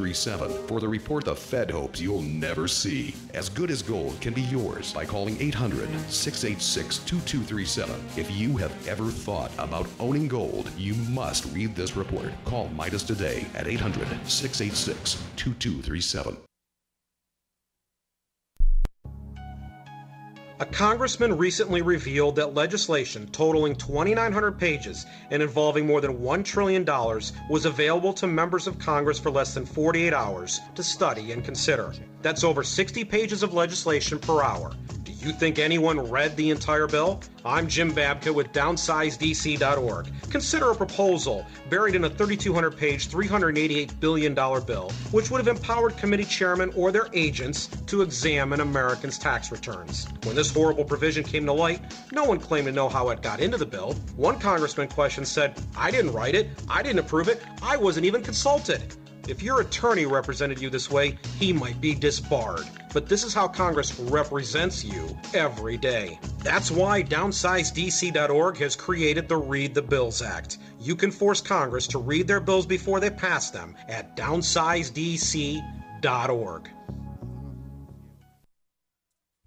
2237 for the report the Fed hopes you'll never see. As Good as Gold can be yours by calling 800 686 2237. If you have ever thought about owning gold, you must read this report. Call Midas today at 800 686 2237. A congressman recently revealed that legislation totaling 2,900 pages and involving more than $1 trillion was available to members of Congress for less than 48 hours to study and consider. That's over 60 pages of legislation per hour. You think anyone read the entire bill? I'm Jim Babka with DownsizeDC.org. Consider a proposal buried in a 3,200 page, $388 billion bill, which would have empowered committee chairmen or their agents to examine Americans' tax returns. When this horrible provision came to light, no one claimed to know how it got into the bill. One congressman questioned said, I didn't write it, I didn't approve it, I wasn't even consulted. If your attorney represented you this way, he might be disbarred. But this is how Congress represents you every day. That's why DownsizeDC.org has created the Read the Bills Act. You can force Congress to read their bills before they pass them at DownsizeDC.org.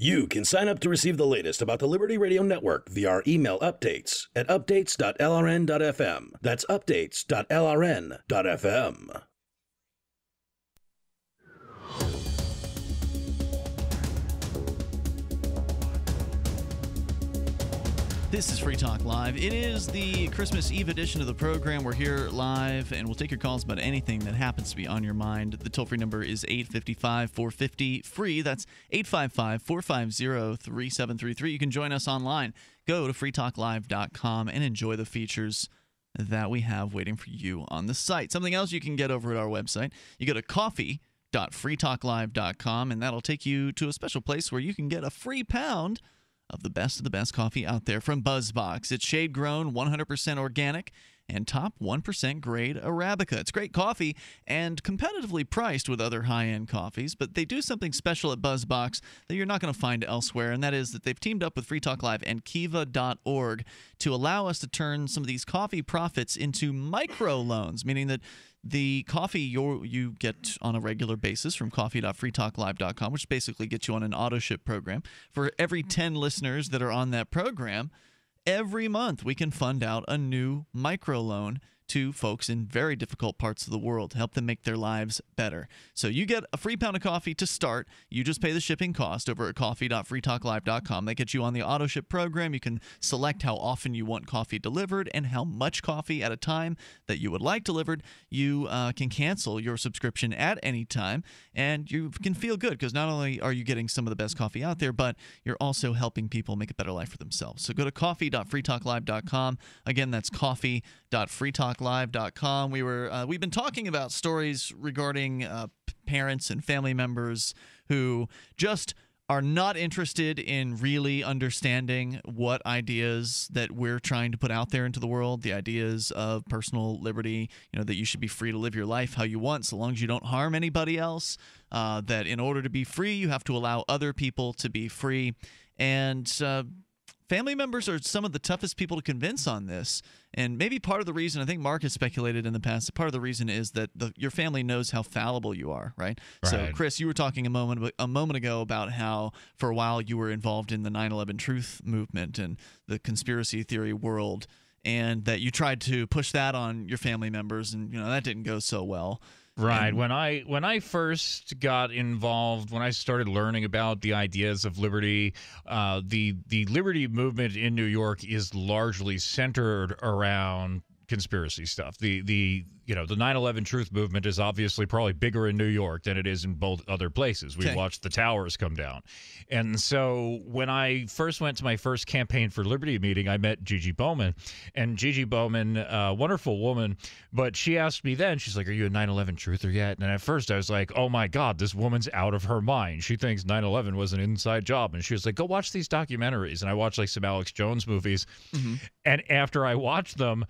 You can sign up to receive the latest about the Liberty Radio Network via our email updates at updates.lrn.fm. That's updates.lrn.fm. This is Free Talk Live. It is the Christmas Eve edition of the program. We're here live and we'll take your calls about anything that happens to be on your mind. The toll free number is 855 450 free. That's 855 450 3733. You can join us online. Go to freetalklive.com and enjoy the features that we have waiting for you on the site. Something else you can get over at our website. You go to coffee.freetalklive.com and that'll take you to a special place where you can get a free pound of the best of the best coffee out there from Buzzbox. It's shade grown, 100% organic, and top 1% grade Arabica. It's great coffee and competitively priced with other high end coffees, but they do something special at Buzzbox that you're not going to find elsewhere, and that is that they've teamed up with Free Talk Live and Kiva.org to allow us to turn some of these coffee profits into micro loans, meaning that the coffee you you get on a regular basis from coffee.freetalklive.com, which basically gets you on an auto ship program. For every 10 listeners that are on that program, every month we can fund out a new microloan to folks in very difficult parts of the world to help them make their lives better. So you get a free pound of coffee to start. You just pay the shipping cost over at coffee.freetalklive.com. They get you on the auto ship program. You can select how often you want coffee delivered and how much coffee at a time that you would like delivered. You uh, can cancel your subscription at any time and you can feel good because not only are you getting some of the best coffee out there, but you're also helping people make a better life for themselves. So go to coffee.freetalklive.com. Again, that's coffee.freetalklive.com. We were uh, we've been talking about stories regarding uh, parents and family members who just are not interested in really understanding what ideas that we're trying to put out there into the world the ideas of personal liberty you know that you should be free to live your life how you want so long as you don't harm anybody else uh, that in order to be free you have to allow other people to be free. And uh, family members are some of the toughest people to convince on this. And maybe part of the reason, I think Mark has speculated in the past, that part of the reason is that the, your family knows how fallible you are, right? So, Chris, you were talking a moment a moment ago about how for a while you were involved in the 9/11 Truth movement and the conspiracy theory world, and that you tried to push that on your family members, and you know that didn't go so well. Right. When I when I first got involved, when I started learning about the ideas of liberty, uh, the the liberty movement in New York is largely centered around conspiracy stuff. The the you know the 9/11 truth movement is obviously probably bigger in New York than it is in both other places. We Okay. watched the towers come down, and so when I first went to my first campaign for liberty meeting, I met Gigi Bowman, and Gigi Bowman, uh, wonderful woman, but she asked me then, she's like, "Are you a 9/11 truther yet?" And at first I was like, "Oh my God, this woman's out of her mind. She thinks 9/11 was an inside job." And she was like, "Go watch these documentaries." And I watched like some Alex Jones movies, and after I watched them.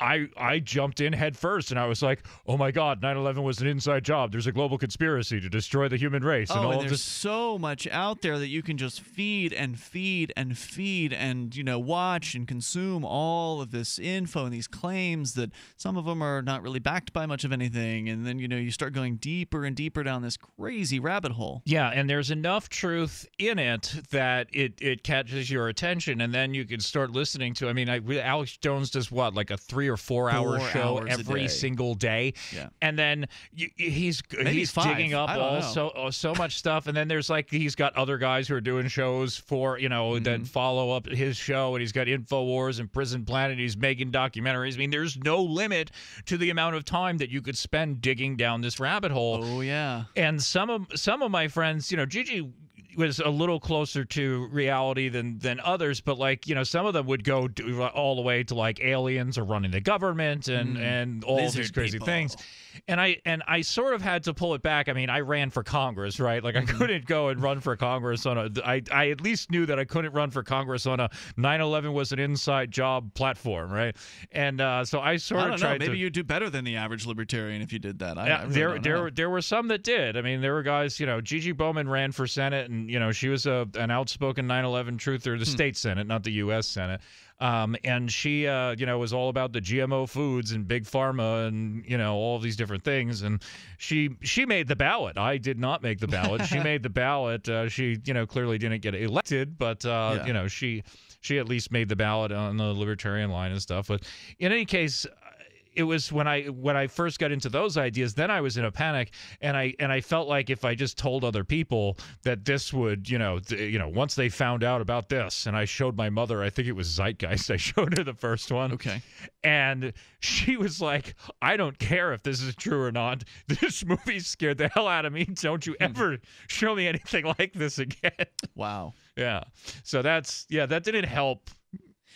I I jumped in head first and I was like, "Oh my God, 9/11 was an inside job. There's a global conspiracy to destroy the human race." and Oh, all and there's this so much out there that you can just feed and feed and feed and you know watch and consume all of this info and these claims that some of them are not really backed by much of anything, and then you know you start going deeper and deeper down this crazy rabbit hole. Yeah, and there's enough truth in it that it it catches your attention, and then you can start listening to. I mean, I, Alex Jones does what, like a three or four, hour show every day. single day. Yeah. And then y- y- he's Maybe he's five. digging up all know. so oh, so much stuff. And then there's like he's got other guys who are doing shows for you know Mm-hmm. that follow up his show, and he's got Infowars and Prison Planet. He's making documentaries. I mean, there's no limit to the amount of time that you could spend digging down this rabbit hole. Oh yeah. And some of some of my friends, you know, Gigi was a little closer to reality than than others, but like you know, some of them would go do, all the way to like aliens or running the government and Mm. and all these crazy people. things. And I and I sort of had to pull it back. I mean, I ran for Congress, right? Like I Mm-hmm. couldn't go and run for Congress on a. I I at least knew that I couldn't run for Congress on a 9/11 was an inside job platform, right? And uh, so I sort I of don't know. tried Maybe you'd do better than the average libertarian if you did that. I, Yeah, I really there there know. there were some that did. I mean, there were guys. You know, Gigi Bowman ran for Senate, and you know she was a an outspoken 9/11 truther, Hmm. the state Senate, not the U.S. Senate. Um, and she, uh, you know, was all about the GMO foods and big pharma and you know all of these different things. And she she made the ballot. I did not make the ballot. she made the ballot. Uh, she, you know, clearly didn't get elected, but uh, Yeah. you know she she at least made the ballot on the libertarian line and stuff. But in any case, it was when I when I first got into those ideas, then I was in a panic, and I and I felt like if I just told other people that this would, you know, you know, once they found out about this, and I showed my mother, I think it was Zeitgeist, I showed her the first one, Okay. and she was like, I don't care if this is true or not. This movie scared the hell out of me. Don't you hmm. ever show me anything like this again. Wow. yeah. So that's yeah, that didn't help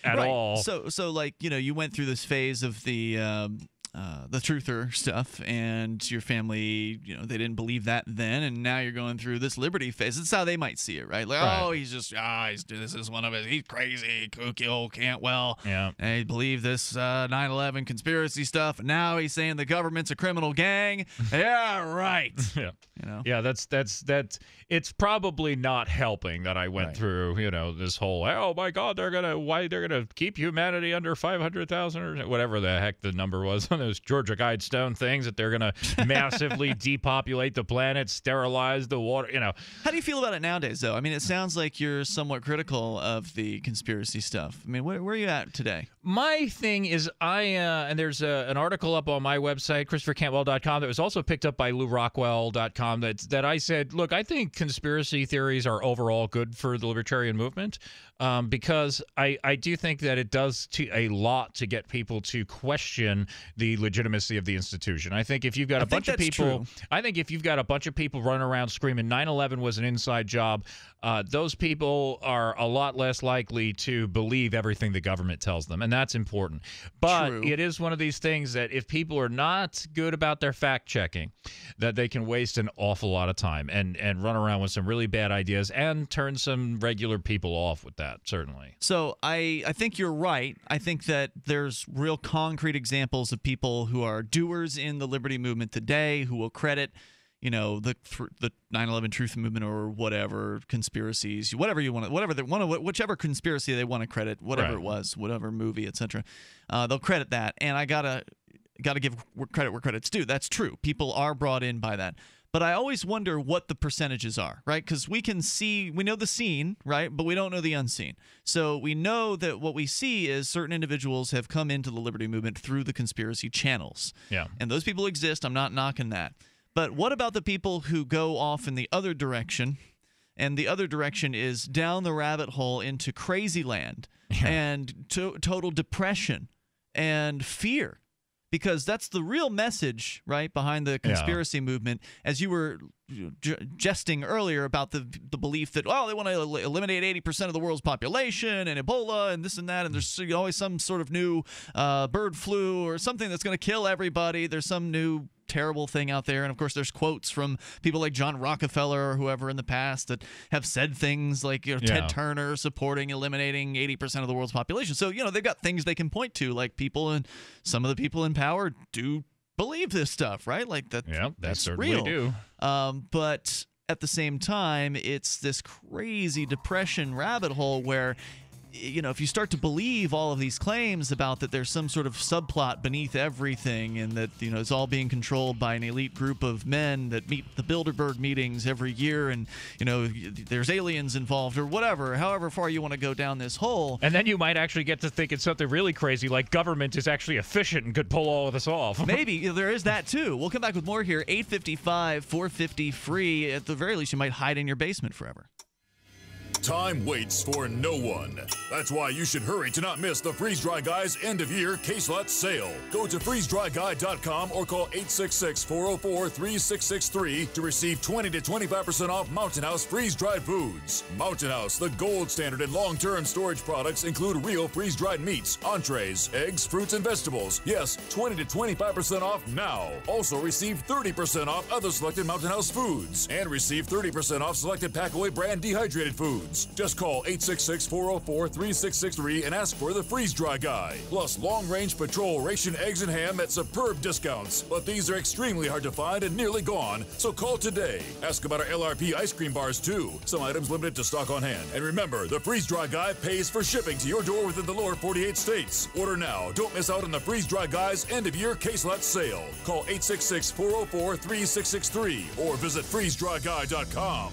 at Right. all. So so like you know you went through this phase of the um, uh, the truther stuff, and your family you know they didn't believe that then, and now you're going through this liberty phase. That's how they might see it, right? Like Right. oh he's just ah he's this is one of his he's crazy kooky old Cantwell. yeah. And he believed this uh, 9/11 conspiracy stuff. And now he's saying the government's a criminal gang. yeah, right. Yeah. You know. Yeah, that's that's that's it's probably not helping that I went Right. through, you know, this whole oh my god, they're going to why they're going to keep humanity under 500,000 or whatever the heck the number was on those Georgia Guidestone things that they're going to massively depopulate the planet, sterilize the water, you know. How do you feel about it nowadays, though? I mean, it sounds like you're somewhat critical of the conspiracy stuff. I mean, where, where are you at today? My thing is, I uh, and there's a, an article up on my website, ChristopherCantwell.com, that was also picked up by LouRockwell.com. That that I said, look, I think conspiracy theories are overall good for the libertarian movement um, because I I do think that it does to a lot to get people to question the legitimacy of the institution. I think if you've got I a bunch of people, true. I think if you've got a bunch of people running around screaming 9/11 was an inside job, uh, those people are a lot less likely to believe everything the government tells them, and that's important. But True. it is one of these things that if people are not good about their fact checking, that they can waste an awful lot of time and and run around with some really bad ideas and turn some regular people off with that. Certainly. So I, I think you're right. I think that there's real concrete examples of people who are doers in the liberty movement today who will credit, you know, the the 9/11 truth movement or whatever conspiracies, whatever you want, to, whatever they want to, whichever conspiracy they want to credit, whatever Right. it was, whatever movie, etc. Uh, they'll credit that, and I gotta gotta give credit where credit's due. That's true. People are brought in by that. But I always wonder what the percentages are, right? Because we can see, we know the scene, right? But we don't know the unseen. So we know that what we see is certain individuals have come into the liberty movement through the conspiracy channels. Yeah. And those people exist. I'm not knocking that. But what about the people who go off in the other direction? And the other direction is down the rabbit hole into crazy land and to- total depression and fear because that's the real message right behind the conspiracy movement as you were j- jesting earlier about the the belief that oh they want to el- eliminate 80% of the world's population and ebola and this and that and there's always some sort of new uh, bird flu or something that's going to kill everybody. There's some new terrible thing out there and of course there's quotes from people like John Rockefeller or whoever in the past that have said things like you know Yeah. Ted Turner supporting eliminating 80% of the world's population so you know they've got things they can point to like people and some of the people in power do believe this stuff right like that Yeah, that's certainly real do. um, but at the same time, it's this crazy depression rabbit hole where you know, if you start to believe all of these claims about that there's some sort of subplot beneath everything and that, you know, it's all being controlled by an elite group of men that meet the Bilderberg meetings every year and, you know, there's aliens involved or whatever, however far you want to go down this hole. And then you might actually get to thinking something really crazy like government is actually efficient and could pull all of this off. Maybe there is that too. We'll come back with more here. 855 450 free. At the very least, you might hide in your basement forever. Time waits for no one. That's why you should hurry to not miss the Freeze Dry Guy's end of year case lot sale. Go to freezedryguy.com or call 866 404 3663 to receive 20 to 25% off Mountain House freeze dried foods. Mountain House, the gold standard in long term storage products, include real freeze dried meats, entrees, eggs, fruits, and vegetables. Yes, 20 to 25% off now. Also, receive 30% off other selected Mountain House foods and receive 30% off selected Packaway brand dehydrated foods. Just call 866 404 3663 and ask for the freeze dry guy. Plus, long range patrol ration eggs and ham at superb discounts. But these are extremely hard to find and nearly gone, so call today. Ask about our LRP ice cream bars too. Some items limited to stock on hand. And remember, the freeze dry guy pays for shipping to your door within the lower 48 states. Order now. Don't miss out on the freeze dry guy's end of year case lot sale. Call 866 404 3663 or visit freezedryguy.com.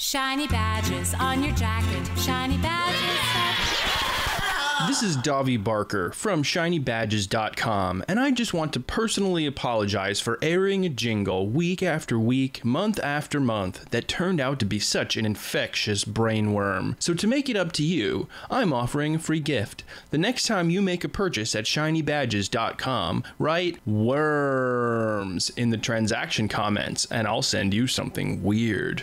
Shiny badges on your jacket. Shiny badges. This is Davi Barker from ShinyBadges.com, and I just want to personally apologize for airing a jingle week after week, month after month, that turned out to be such an infectious brainworm. So, to make it up to you, I'm offering a free gift. The next time you make a purchase at ShinyBadges.com, write worms in the transaction comments, and I'll send you something weird.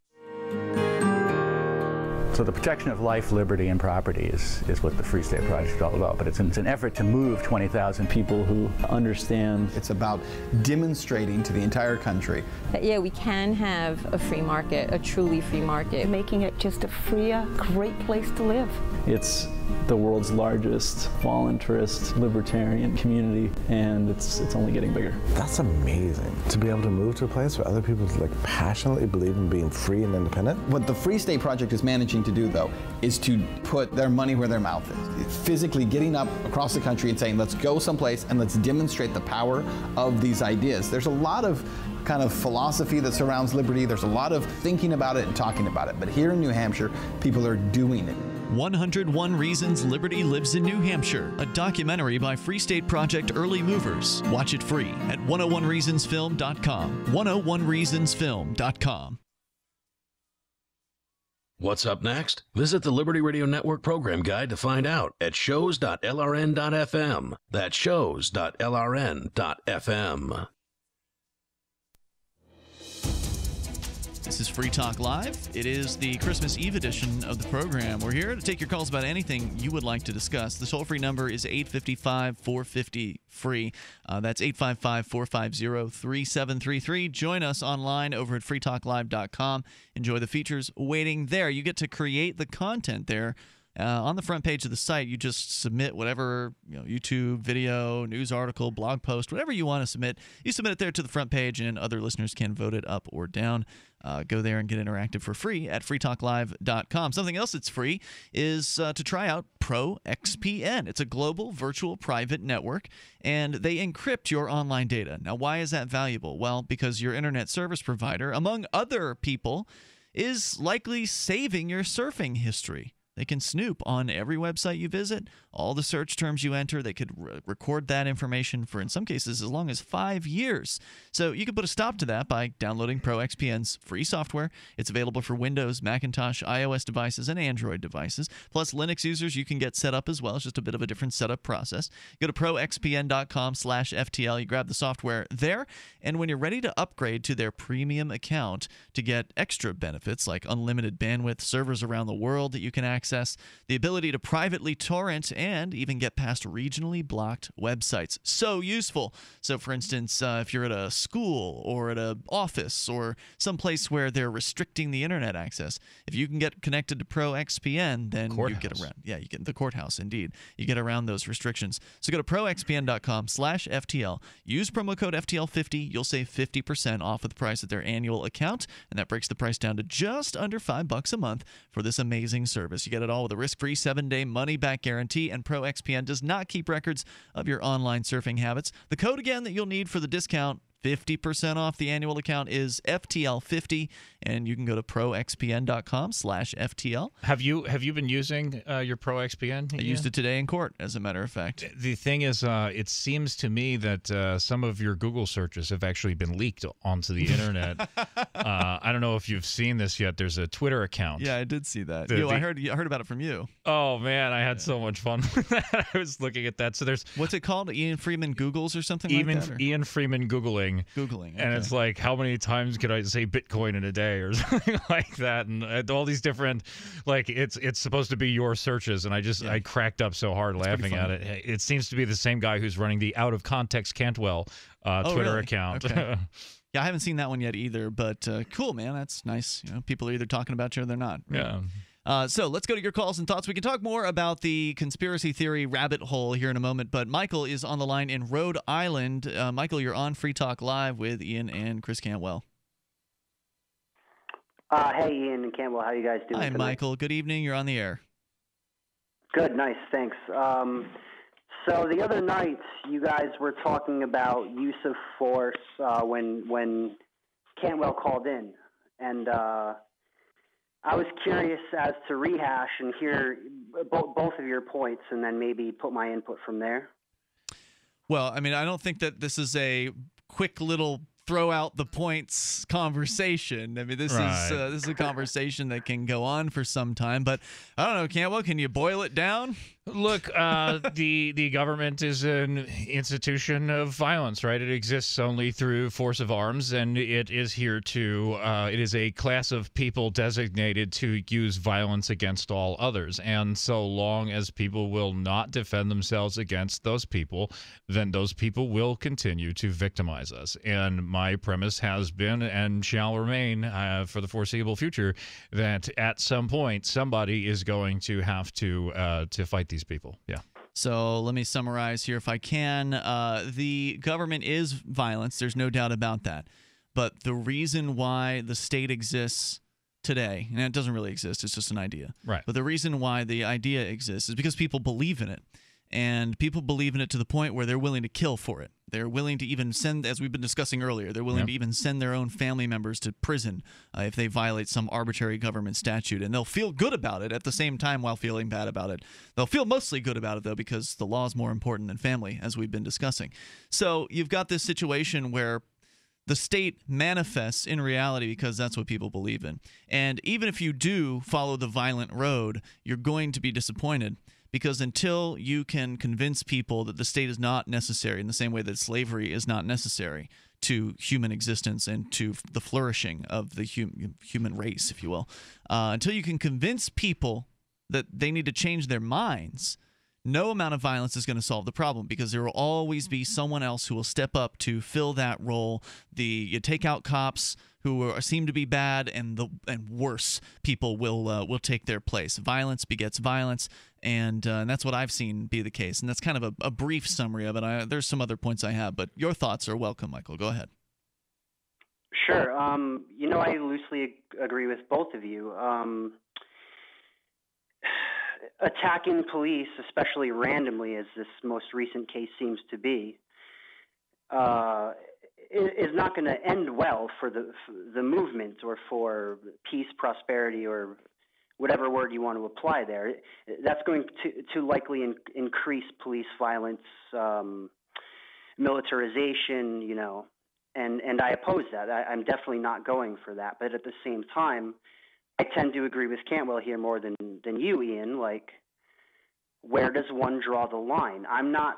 Thank you. So the protection of life, liberty, and property is, is what the Free State Project is all about. But it's an, it's an effort to move 20,000 people who understand. It's about demonstrating to the entire country. That, yeah, we can have a free market, a truly free market. Making it just a freer, great place to live. It's the world's largest voluntarist libertarian community, and it's it's only getting bigger. That's amazing to be able to move to a place where other people like passionately believe in being free and independent. What the Free State Project is managing to do, though, is to put their money where their mouth is. Physically getting up across the country and saying, "Let's go someplace and let's demonstrate the power of these ideas." There's a lot of kind of philosophy that surrounds liberty. There's a lot of thinking about it and talking about it. But here in New Hampshire, people are doing it. 101 Reasons Liberty Lives in New Hampshire, a documentary by Free State Project Early Movers. Watch it free at 101reasonsfilm.com. 101reasonsfilm.com. What's up next? Visit the Liberty Radio Network program guide to find out at shows.lrn.fm. That's shows.lrn.fm. This is Free Talk Live. It is the Christmas Eve edition of the program. We're here to take your calls about anything you would like to discuss. The toll free number is 855 450 free. Uh, that's 855 450 3733. Join us online over at freetalklive.com. Enjoy the features waiting there. You get to create the content there. Uh, on the front page of the site, you just submit whatever you know, YouTube video, news article, blog post, whatever you want to submit. You submit it there to the front page, and other listeners can vote it up or down. Uh, go there and get interactive for free at freetalklive.com. Something else that's free is uh, to try out ProXPN. It's a global virtual private network, and they encrypt your online data. Now, why is that valuable? Well, because your internet service provider, among other people, is likely saving your surfing history. They can snoop on every website you visit, all the search terms you enter. They could re- record that information for, in some cases, as long as five years. So you can put a stop to that by downloading ProXPN's free software. It's available for Windows, Macintosh, iOS devices, and Android devices. Plus, Linux users you can get set up as well. It's just a bit of a different setup process. Go to proxpn.com/ftl. You grab the software there, and when you're ready to upgrade to their premium account to get extra benefits like unlimited bandwidth, servers around the world that you can access access, the ability to privately torrent, and even get past regionally blocked websites. So useful. So, for instance, uh, if you're at a school or at an office or someplace where they're restricting the internet access, if you can get connected to ProXPN, then you get around. Yeah, you get the courthouse. Indeed, you get around those restrictions. So go to proxpn.com/ftl. Use promo code FTL50. You'll save 50% off of the price of their annual account, and that breaks the price down to just under five bucks a month for this amazing service. You get it all with a risk-free seven-day money-back guarantee, and ProXPN does not keep records of your online surfing habits. The code again that you'll need for the discount 50% off the annual account is FTL50 and you can go to proxpn.com slash FTL. Have you have you been using uh, your Pro XPN? I used it today in court, as a matter of fact. The thing is, uh, it seems to me that uh, some of your Google searches have actually been leaked onto the internet. uh, I don't know if you've seen this yet. There's a Twitter account. Yeah, I did see that. The- Yo, I heard I heard about it from you. Oh man, I had so much fun with that. I was looking at that. So there's What's it called? Ian Freeman Googles or something even like Ian Freeman googling, Googling, and okay. it's like how many times could I say Bitcoin in a day or something like that, and uh, all these different like it's it's supposed to be your searches, and I just I cracked up so hard pretty laughing at it. It seems to be the same guy who's running the out of context Cantwell uh, Oh, Twitter really? account. Okay. Yeah, I haven't seen that one yet either, but uh, cool, man. That's nice. You know, people are either talking about you or they're not. Yeah. Uh, so let's go to your calls and thoughts. We can talk more about the conspiracy theory rabbit hole here in a moment, but Michael is on the line in Rhode Island. Uh, Michael, you're on Free Talk Live with Ian and Chris Cantwell. Uh, hey, Ian and Campbell, how you guys doing? Hi, tonight? Michael. Good evening. You're on the air. Good, nice, thanks. Um, so the other night, you guys were talking about use of force uh, when when Cantwell called in, and uh, I was curious as to rehash and hear bo- both of your points, and then maybe put my input from there. Well, I mean, I don't think that this is a quick little throw out the points conversation. I mean, this Right. is uh, this is a conversation that can go on for some time. But I don't know, Cantwell, can you boil it down? Look, uh, the the government is an institution of violence, right? It exists only through force of arms, and it is here to. Uh, it is a class of people designated to use violence against all others, and so long as people will not defend themselves against those people, then those people will continue to victimize us. And my premise has been and shall remain uh, for the foreseeable future that at some point somebody is going to have to uh, to fight these people. Yeah. So let me summarize here if I can. Uh, the government is violence. There's no doubt about that. But the reason why the state exists today, and it doesn't really exist, it's just an idea. Right. But the reason why the idea exists is because people believe in it. And people believe in it to the point where they're willing to kill for it. They're willing to even send, as we've been discussing earlier, they're willing Yep. to even send their own family members to prison uh, if they violate some arbitrary government statute. And they'll feel good about it at the same time while feeling bad about it. They'll feel mostly good about it, though, because the law is more important than family, as we've been discussing. So you've got this situation where the state manifests in reality because that's what people believe in. And even if you do follow the violent road, you're going to be disappointed because until you can convince people that the state is not necessary in the same way that slavery is not necessary to human existence and to the flourishing of the hum- human race, if you will. Uh, until you can convince people that they need to change their minds, no amount of violence is going to solve the problem because there will always be someone else who will step up to fill that role. The you take out cops who are, seem to be bad, and the and worse people will uh, will take their place. Violence begets violence, and, uh, and that's what I've seen be the case. And that's kind of a, a brief summary of it. I, there's some other points I have, but your thoughts are welcome, Michael. Go ahead. Sure. Um, you know, I loosely agree with both of you. Um, attacking police, especially randomly, as this most recent case seems to be, uh, is not going to end well for the for the movement or for peace, prosperity, or whatever word you want to apply there. That's going to to likely in, increase police violence, um, militarization, you know, and and I oppose that. I, I'm definitely not going for that. But at the same time, I tend to agree with Cantwell here more than than you, Ian. Like, where does one draw the line? I'm not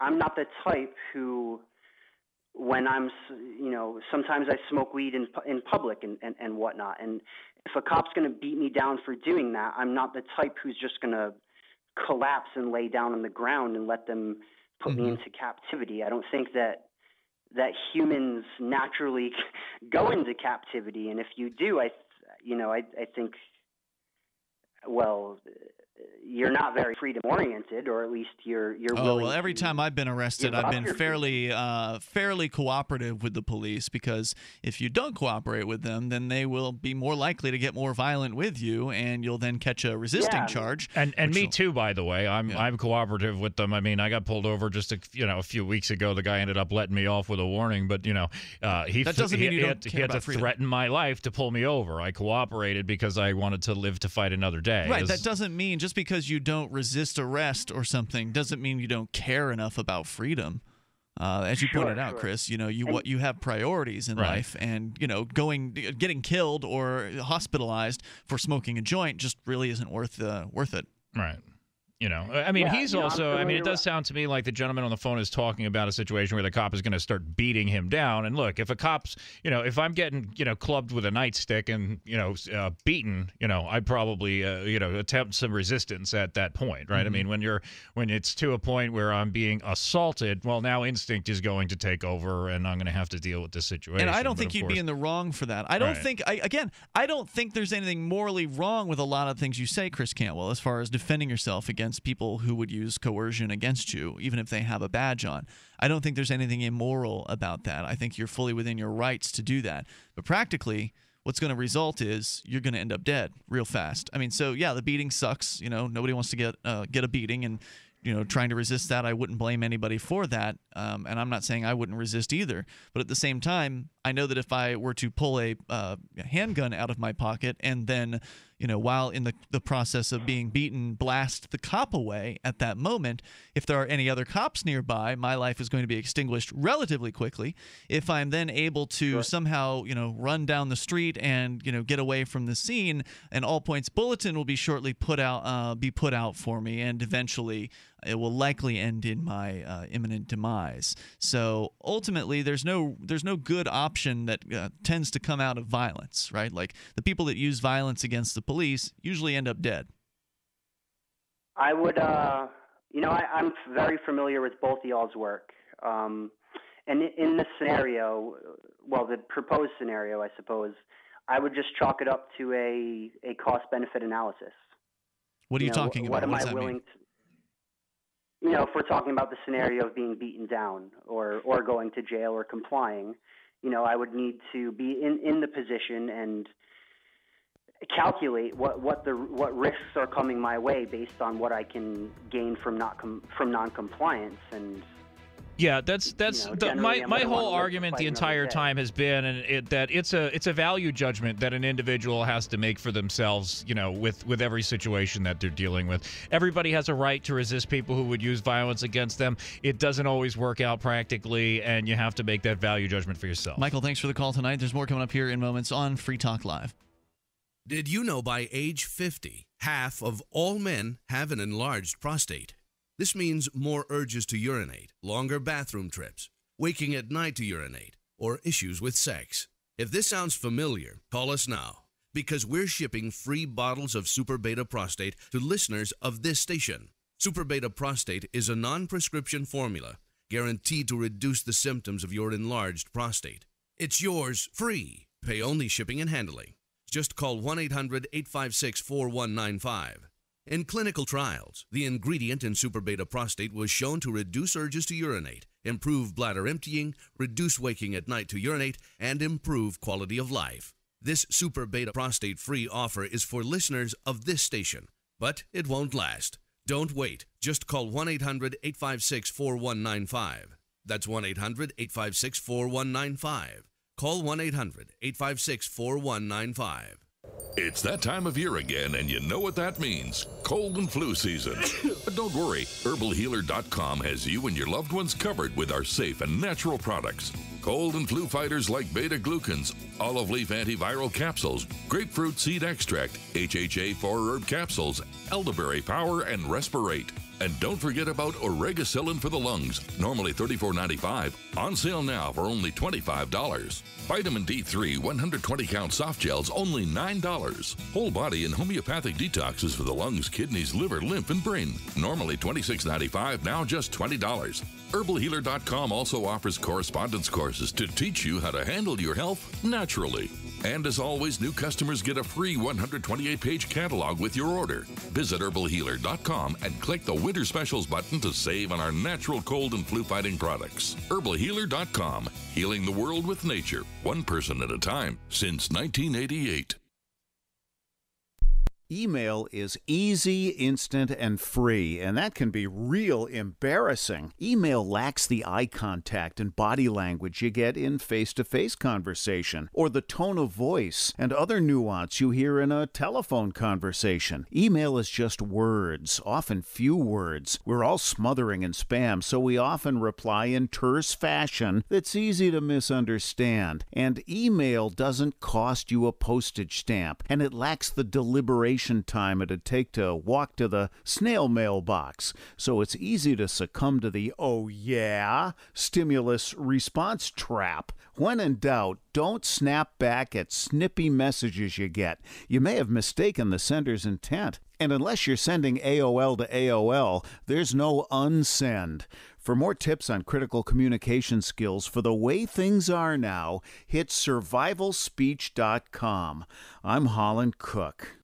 I'm not the type who, when I'm you know, sometimes I smoke weed in in public and and, and whatnot. And if a cop's going to beat me down for doing that, I'm not the type who's just going to collapse and lay down on the ground and let them put me mm-hmm. into captivity. I don't think that that humans naturally go into captivity, and if you do, I, you know, I, I think, well, you're not very freedom oriented, or at least you're you're Oh well, every time I've been arrested, I've been fairly uh, fairly cooperative with the police because if you don't cooperate with them, then they will be more likely to get more violent with you, and you'll then catch a resisting charge. And and me too, by the way. I'm I'm cooperative with them. I mean, I got pulled over just a you know a few weeks ago. The guy ended up letting me off with a warning, but you know uh, he That doesn't he, mean you he don't had, he care had to freedom. threaten my life to pull me over. I cooperated because I wanted to live to fight another day. Right. As- That doesn't mean just because you don't resist arrest or something doesn't mean you don't care enough about freedom. Uh, as you Sure, pointed out, sure. Chris, you know you what you have priorities in Right. life, and you know going getting killed or hospitalized for smoking a joint just really isn't worth uh, worth it. Right. You know, I mean, Yeah, he's you know, I'm also, I mean, it does sound to me like the gentleman on the phone is talking about a situation where the cop is going to start beating him down. And look, if a cop's, you know, if I'm getting, you know, clubbed with a nightstick and, you know, uh, beaten, you know, I'd probably, uh, you know, attempt some resistance at that point, right? I Mhm. mean, when you're, when it's to a point where I'm being assaulted, well, now instinct is going to take over and I'm going to have to deal with this situation. And I don't But think you'd course- be in the wrong for that. I don't Right. think, I, again, I don't think there's anything morally wrong with a lot of things you say, Chris Cantwell, as far as defending yourself against people who would use coercion against you, even if they have a badge on. I don't think there's anything immoral about that. I think you're fully within your rights to do that. But practically, what's going to result is you're going to end up dead real fast. I mean, so yeah, the beating sucks. You know, nobody wants to get uh, get a beating, and you know, trying to resist that, I wouldn't blame anybody for that. Um, and I'm not saying I wouldn't resist either. But at the same time, I know that if I were to pull a uh, handgun out of my pocket and then, you know, while in the, the process of being beaten, blast the cop away at that moment, if there are any other cops nearby, my life is going to be extinguished relatively quickly. If I'm then able to somehow, you know, run down the street and, you know, get away from the scene, an all points bulletin will be shortly put out, uh, be put out for me, and eventually it will likely end in my uh, imminent demise. So ultimately, there's no there's no good option that uh, tends to come out of violence, right? Like the people that use violence against the police usually end up dead. I would, uh, you know, I, I'm very familiar with both y'all's work. Um, and in this scenario, well, the proposed scenario, I suppose, I would just chalk it up to a, a cost benefit analysis. What are you, know, talking what about? am What does I willing mean? to, you know, if we're talking about the scenario of being beaten down or, or going to jail or complying, you know, I would need to be in, in the position and calculate what, what the what risks are coming my way based on what I can gain from not com- from non-compliance. And Yeah, that's that's know, the, my my whole argument the entire time has been and it, that it's a it's a value judgment that an individual has to make for themselves, you know, with with every situation that they're dealing with. Everybody has a right to resist people who would use violence against them. It doesn't always work out practically and you have to make that value judgment for yourself. Michael, thanks for the call tonight. There's more coming up here in moments on Free Talk Live. Did you know by age 50, half of all men have an enlarged prostate? This means more urges to urinate, longer bathroom trips, waking at night to urinate, or issues with sex. If this sounds familiar, call us now because we're shipping free bottles of Super Beta Prostate to listeners of this station. Super Beta Prostate is a non prescription formula guaranteed to reduce the symptoms of your enlarged prostate. It's yours free. Pay only shipping and handling. Just call 1 800 856 4195. In clinical trials, the ingredient in Super Beta Prostate was shown to reduce urges to urinate, improve bladder emptying, reduce waking at night to urinate, and improve quality of life. This Super Beta Prostate free offer is for listeners of this station, but it won't last. Don't wait. Just call 1 800 856 4195. That's 1 800 856 4195. Call 1 800 856 4195. It's that time of year again, and you know what that means cold and flu season. but don't worry, HerbalHealer.com has you and your loved ones covered with our safe and natural products. Cold and flu fighters like beta glucans, olive leaf antiviral capsules, grapefruit seed extract, HHA 4 herb capsules, elderberry power, and respirate. And don't forget about Oregacillin for the lungs, normally $34.95, on sale now for only $25. Vitamin D3 120 count soft gels, only $9. Whole body and homeopathic detoxes for the lungs, kidneys, liver, lymph, and brain, normally $26.95, now just $20. HerbalHealer.com also offers correspondence courses to teach you how to handle your health naturally. And as always, new customers get a free 128 page catalog with your order. Visit herbalhealer.com and click the Winter Specials button to save on our natural cold and flu fighting products. Herbalhealer.com, healing the world with nature, one person at a time, since 1988. Email is easy, instant, and free, and that can be real embarrassing. Email lacks the eye contact and body language you get in face to face conversation, or the tone of voice and other nuance you hear in a telephone conversation. Email is just words, often few words. We're all smothering in spam, so we often reply in terse fashion that's easy to misunderstand. And email doesn't cost you a postage stamp, and it lacks the deliberation time it'd take to walk to the snail mail box. So it's easy to succumb to the oh yeah stimulus response trap. When in doubt, don't snap back at snippy messages you get. You may have mistaken the sender's intent. And unless you're sending AOL to AOL, there's no unsend. For more tips on critical communication skills for the way things are now, hit survivalspeech.com. I'm Holland Cook.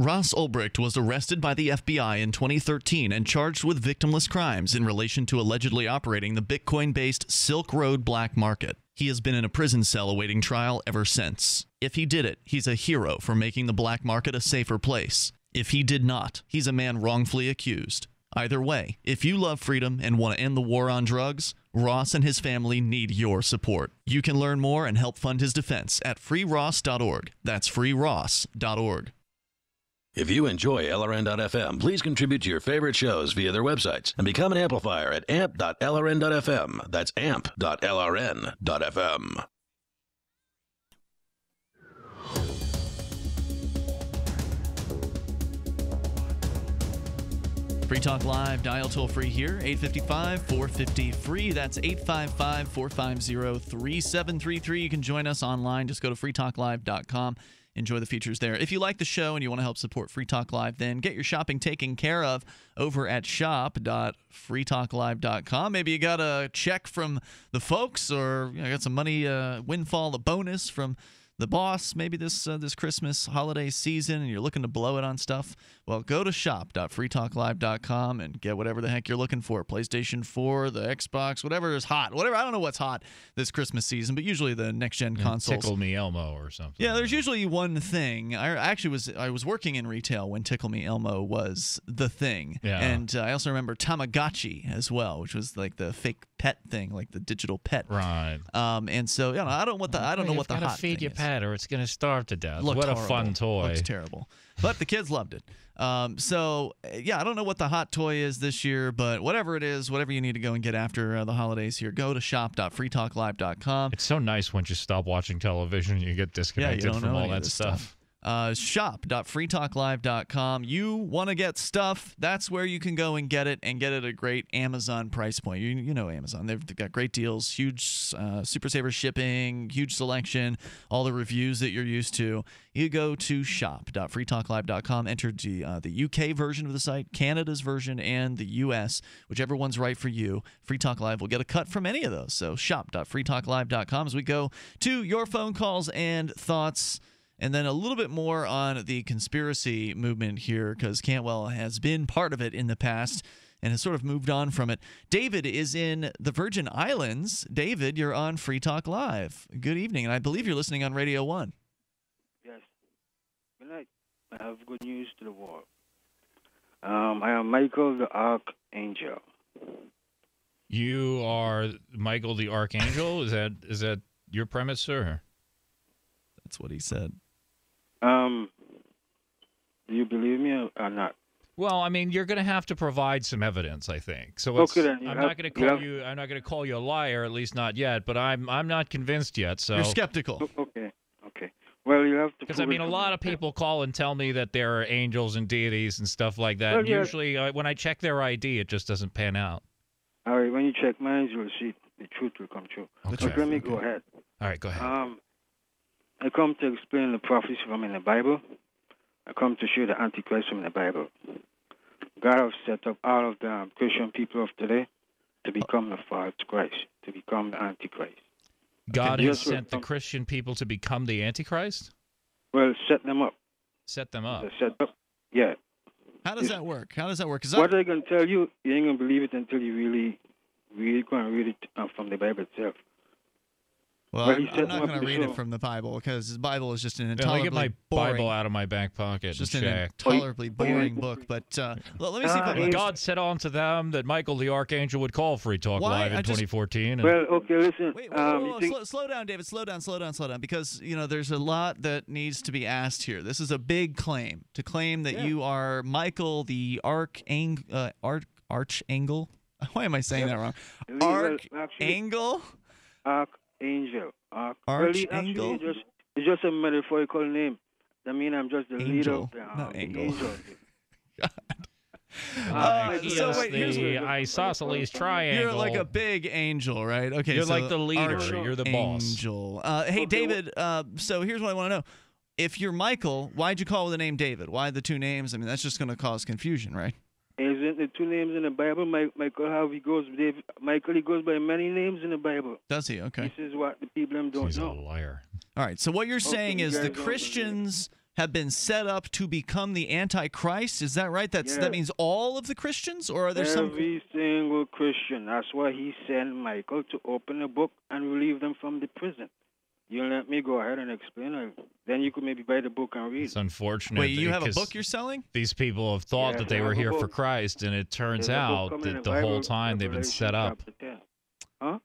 Ross Ulbricht was arrested by the FBI in 2013 and charged with victimless crimes in relation to allegedly operating the Bitcoin based Silk Road black market. He has been in a prison cell awaiting trial ever since. If he did it, he's a hero for making the black market a safer place. If he did not, he's a man wrongfully accused. Either way, if you love freedom and want to end the war on drugs, Ross and his family need your support. You can learn more and help fund his defense at freeross.org. That's freeross.org. If you enjoy LRN.FM, please contribute to your favorite shows via their websites and become an amplifier at amp.lrn.fm. That's amp.lrn.fm. Free Talk Live, dial toll free here, 855 450 free. That's 855 450 3733. You can join us online. Just go to freetalklive.com. Enjoy the features there. If you like the show and you want to help support Free Talk Live, then get your shopping taken care of over at shop.freetalklive.com. Maybe you got a check from the folks or you know, got some money, uh, windfall, a bonus from the boss maybe this uh, this Christmas holiday season and you're looking to blow it on stuff, well, go to shop.freetalklive.com and get whatever the heck you're looking for. PlayStation 4, the Xbox, whatever is hot. Whatever, I don't know what's hot this Christmas season, but usually the next gen consoles. Tickle Me Elmo or something. Yeah, there's usually one thing. I actually was I was working in retail when Tickle Me Elmo was the thing. Yeah. And uh, I also remember Tamagotchi as well, which was like the fake pet thing, like the digital pet. Right. Um, and so yeah, I don't know what the I don't know You've what the gotta hot feed your is. pet or it's gonna starve to death. Looked what a fun toy. Looks terrible. But the kids loved it. Um, so uh, yeah, I don't know what the hot toy is this year, but whatever it is, whatever you need to go and get after uh, the holidays here, go to shop.freetalklive.com. It's so nice once you stop watching television and you get Yeah, you disconnected from all that this stuff. Uh, shop.freetalklive.com. You want to get stuff? That's where you can go and get it, and get it at a great Amazon price point. You you know Amazon. They've got great deals, huge uh, super saver shipping, huge selection, all the reviews that you're used to. You go to shop.freetalklive.com. Enter the uh, the UK version of the site, Canada's version, and the US, whichever one's right for you. Free Talk Live will get a cut from any of those. So shop.freetalklive.com as we go to your phone calls and thoughts and then a little bit more on the conspiracy movement here because Cantwell has been part of it in the past and has sort of moved on from it. David is in the Virgin Islands. David, you're on Free Talk Live. Good evening, and I believe you're listening on Radio One. Yes. Good night. I have good news to the world. Um, I am Michael the Archangel. You are Michael the Archangel. is that is that your premise, sir? That's what he said. Um, do you believe me or- or not? Well, I mean, you're going to have to provide some evidence, I think. So it's, Okay, then, I'm have- not going to call have- you. I'm not going to call you a liar, at least not yet. But I'm I'm not convinced yet. So You're skeptical. Okay. Okay. Well, you have to. Because I mean, a lot of people call and tell me that there are angels and deities and stuff like that. Well, and yes. Usually, uh, when I check their ID, it just doesn't pan out. All right. When you check mine, you'll see the truth will come true. Okay. But let me go ahead. All right, go ahead. Um, I come to explain the prophecy from in the Bible. I come to show the Antichrist from the Bible. God has set up all of the Christian people of today to become the false Christ, to become the Antichrist. God has sent the Christian people to become the Antichrist. Well, set them up. Set them up. Set up. Yeah. How does that work? How does that work? 'Cause What I- going to tell you, you ain't gonna believe it until you really, really go and read it uh, from the Bible itself. Well, Well, I'm, I'm not going to to read show- it from the Bible because the Bible is just an Yeah, let intolerably me get my boring, Bible out of my back pocket just and an check. intolerably boring book. But uh, l- let me see if I can. God said unto them that Michael the Archangel would call Free Talk Why? Live in just- 2014. And Well, okay, listen. Wait, whoa, um, whoa, you whoa, think- slow, slow down, David. Slow down, slow down, slow down. Because you know, there's a lot that needs to be asked here. This is a big claim to claim that Yeah. you are Michael the Archang uh, Arch Archangel. Why am I saying that wrong? Well, actually- Archangel. Archangel. Arch- well, he Archangel? actually Just, it's just a metaphorical name. I mean, I'm just the leader Angel, of the, um, not the angle. angels. Uh, he so wait, here's the isosceles triangle. You're like a big angel, right? Okay, You're so like the leader. You're the boss. Angel. Uh, hey, David. Uh, so here's what I want to know: If you're Michael, why'd you call with the name David? Why the two names? I mean, that's just going to cause confusion, right? Isn't the two names in the Bible? Mike, Michael, how he goes, David, Michael, he goes by many names in the Bible. Does he? Okay. This is what the people them don't He's a liar. All right. So what you're saying you is guys the don't believe it. Christians have been set up to become the Antichrist. Is that right? That's Yeah. that means all of the Christians, or are there some? Every single Christian. That's why he sent Michael to open the book and relieve them from the prison. You let me go ahead and explain it. Then you could maybe buy the book and read. It's unfortunate. Wait, you have a book you're selling? These people have thought Yeah, that they were have a here for. Christ, and it turns There's out that the the whole Bible, time they've been set up. Huh?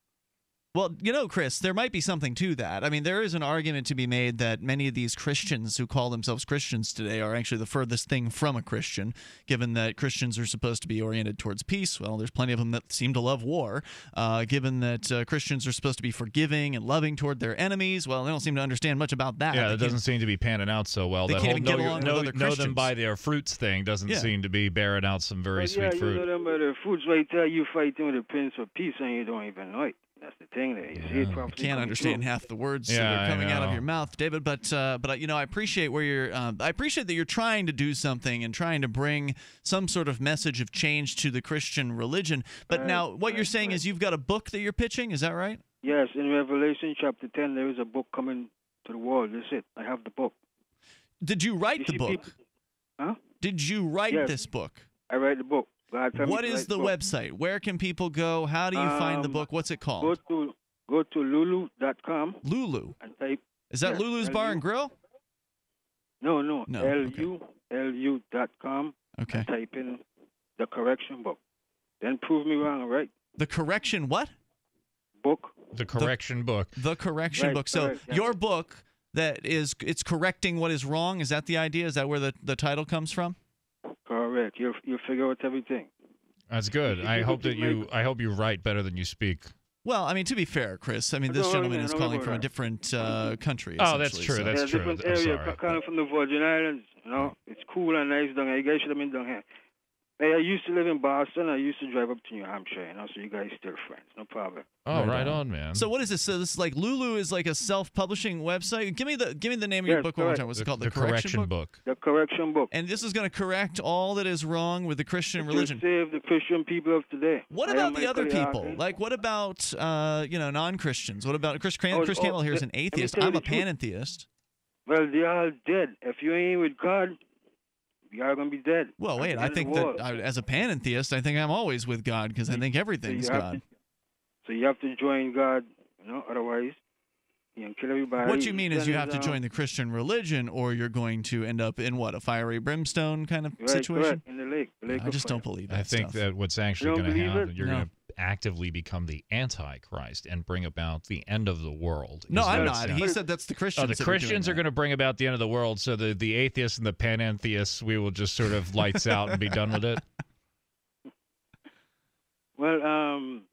Well, you know, Chris, there might be something to that. I mean, there is an argument to be made that many of these Christians who call themselves Christians today are actually the furthest thing from a Christian, given that Christians are supposed to be oriented towards peace. Well, there's plenty of them that seem to love war. Uh, given that uh, Christians are supposed to be forgiving and loving toward their enemies, well, they don't seem to understand much about that. Yeah, They doesn't seem to be panning out so well. They that can't whole even get know, along with know, other know them by their fruits thing doesn't Yeah. seem to be bearing out some very Well, sweet yeah, fruit. you know them by the fruits right there. You fighting with the Prince of Peace and you don't even know it. That's the thing there. You see it I can't understand true. half the words Yeah, that are coming out of your mouth, David. But uh, but uh, you know, I appreciate where you're. Uh, I appreciate that you're trying to do something and trying to bring some sort of message of change to the Christian religion. But Right, now, what you're saying right. is you've got a book that you're pitching. Is that right? Yes, in Revelation chapter 10, there is a book coming to the world. That's it. I have the book. Did you write You the book? people- Huh? Did you write Yes. this book? I write the book. God tell me What to is write the book. website? Where can people go? How do you find the Um, book? What's it called? Go to go to lulu.com Lulu. and type. Is that yes, Lulu's Bar and Grill? No, no. No, L U L U dot com. Okay. And type in the correction book. Then prove me wrong, right? The correction what? Book. The correction book. The correction Right, book. So correct, yeah. your book that is it's correcting what is wrong. Is that the idea? Is that where the, the title comes from? Correct. You'll you'll figure out everything. That's good. I hope that you I hope you write better than you speak. Well, I mean, to be fair, Chris, I mean, this No, gentleman no, is no, calling from a different uh, country. Oh, that's true. so- That's yeah, true. different I'm area. sorry. ca- Coming from the Virgin Islands, you know, it's cool and nice down here. You guys should have been down here. Hey, I used to live in Boston. I used to drive up to New Hampshire, you know, so you guys still friends. No problem. Oh, right on, man. So what is this? So this is like Lulu is like a self-publishing website. Give me the give me the name of your Yes, book one more time. What's it called? the correction book. The correction book. And this is going to correct all that is wrong with the Christian To religion. save the Christian people of today. What I about the other people? Yarkin. Like, what about uh, you know non-Christians? What about Chris, Cran- Oh, Chris oh, Cantwell here is an atheist. I'm a the truth. panentheist. Well, they are dead. If you ain't with God, you are gonna be dead. Well, wait. I think that. I, as a panentheist, I think I'm always with God because I think everything's have God. to- so you have to join God, you know. Otherwise, you can kill everybody. What you mean is you Then have to join um, the Christian religion, or you're going to end up in what a fiery brimstone kind of Right, situation. correct, in the lake. The lake I just fire. don't believe that. I think stuff. that what's actually going to believe it? happen, you're No. going to actively become the antichrist and bring about the end of the world. No, I'm what it not. He said that's the Christians. Oh, the that are Christians are going to bring about the end of the world. So the, the atheists and the panentheists, we will just sort of lights out and be done with it. Well, um,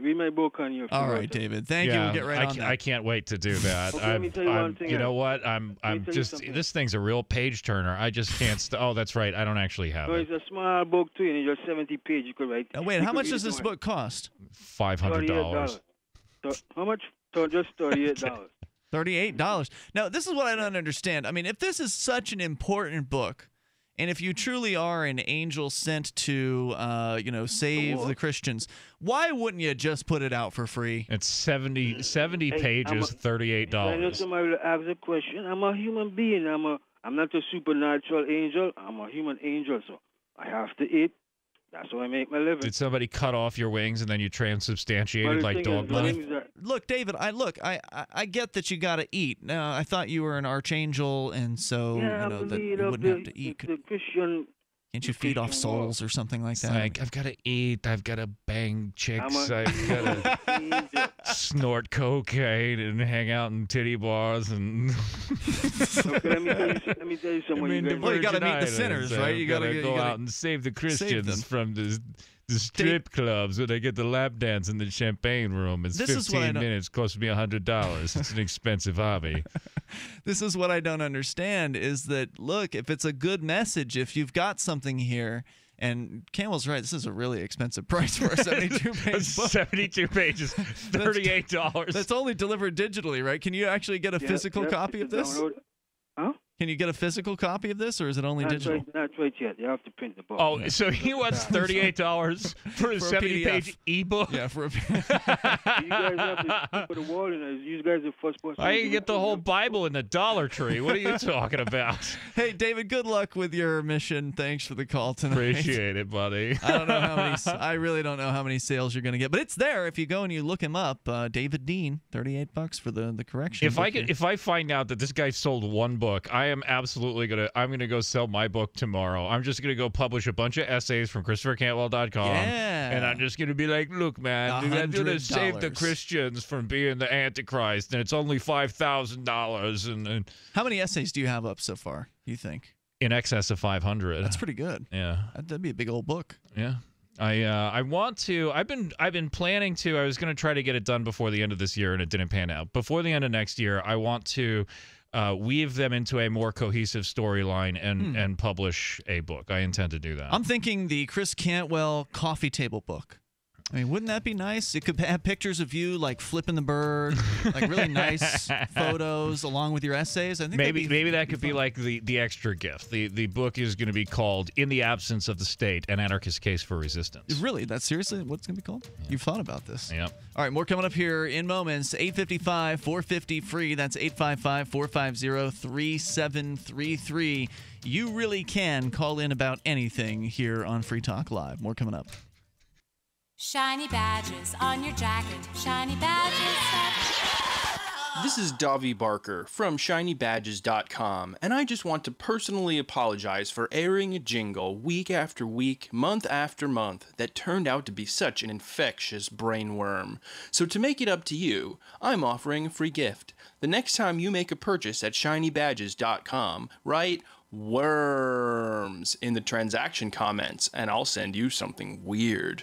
read my book on your. All right, David. Thank you. We'll get right I, on ca- that. I can't wait to do that. Okay, let me I'm- tell you one I'm- thing you know what? I'm I'm just this thing's a real page turner. I just can't. St- oh, that's right. I don't actually have So it. it's a small book too, and it's just 70 page. You could write. Uh, wait, you how much does this book cost? Five hundred dollars. How much? So just thirty-eight dollars. Thirty-eight dollars. Now, this is what I don't understand. I mean, if this is such an important book, and if you truly are an angel sent to, uh, you know, save the Christians, why wouldn't you just put it out for free? It's 70, 70 Hey, pages, a- thirty-eight I know dollars. somebody will ask a question. I'm a human being. I'm a. I'm not a supernatural angel. I'm a human angel. So I have to eat. That's how I make my living. Did somebody cut off your wings and then you transubstantiated like thing is, dog the money? thing Look, David. I look. I I, I get that you got to eat. Now, I thought you were an archangel, and so yeah, you know that you wouldn't the, have to eat. The, the Christian. Can't you feed off souls or something like that? like I've got to eat. I've got to bang chicks. a- I've got to snort cocaine and hang out in titty bars and. Okay, let me tell you. Let me tell you something. I mean, the Well, you gotta meet the sinners, right? I've You gotta- gotta go out and save the Christians them. from the the strip clubs where they get the lap dance in the champagne room. It's This is what I fifteen don't- minutes, costs me a hundred dollars. It's an expensive hobby. this is what I don't understand is that look, if it's a good message, if you've got something here, and Cantwell's right, this is a really expensive price for a 72 page book. Seventy-two pages, thirty-eight dollars. That's only delivered digitally, right? Can you actually get a Yeah, physical yeah, copy of this? download. Huh? Can you get a physical copy of this, or is it only Not digital? right, not right yet. You have to print the book. Oh, so he wants thirty-eight dollars for a seventy-page ebook. Yeah, for a you guys have to put a wall in it. You guys are first person. I can get the whole Bible in the Dollar Tree. What are you talking about? Hey, David, good luck with your mission. Thanks for the call tonight. Appreciate it, buddy. I don't know how many. I really don't know how many sales you're going to get, but it's there if you go and you look him up. Uh, David Dean, thirty-eight bucks for the the correction. If I could, if I find out that this guy sold one book, I am absolutely gonna. I'm gonna go sell my book tomorrow. I'm just gonna go publish a bunch of essays from ChristopherCantwell.com, Yeah. and I'm just gonna be like, "Look, man, I'm gonna save the Christians from being the Antichrist, and it's only five thousand dollars, and, How many essays do you have up so far? You think in excess of five hundred. that's pretty good? Yeah. That'd that'd be a big old book. Yeah. I uh, I want to. I've been I've been planning to. I was going to try to get it done before the end of this year, and it didn't pan out. Before the end of next year, I want to uh, weave them into a more cohesive storyline and Hmm. and publish a book. I intend to do that. I'm thinking the Chris Cantwell coffee table book. I mean, wouldn't that be nice? It could have pictures of you like flipping the bird, like really nice photos along with your essays. I think Maybe be- maybe that could be like the the extra gift. The the book is going to be called "In the Absence of the State: An Anarchist Case for Resistance." Really? That's seriously what's going to be called? You've thought about this? Yep. All right, more coming up here in moments. 855 450 free. That's 855 450 3733. You really can call in about anything here on Free Talk Live. More coming up. Shiny badges on your jacket. Shiny badges. This is Davi Barker from ShinyBadges.com, and I just want to personally apologize for airing a jingle week after week, month after month, that turned out to be such an infectious brainworm. So, to make it up to you, I'm offering a free gift. The next time you make a purchase at ShinyBadges.com, write worms in the transaction comments, and I'll send you something weird.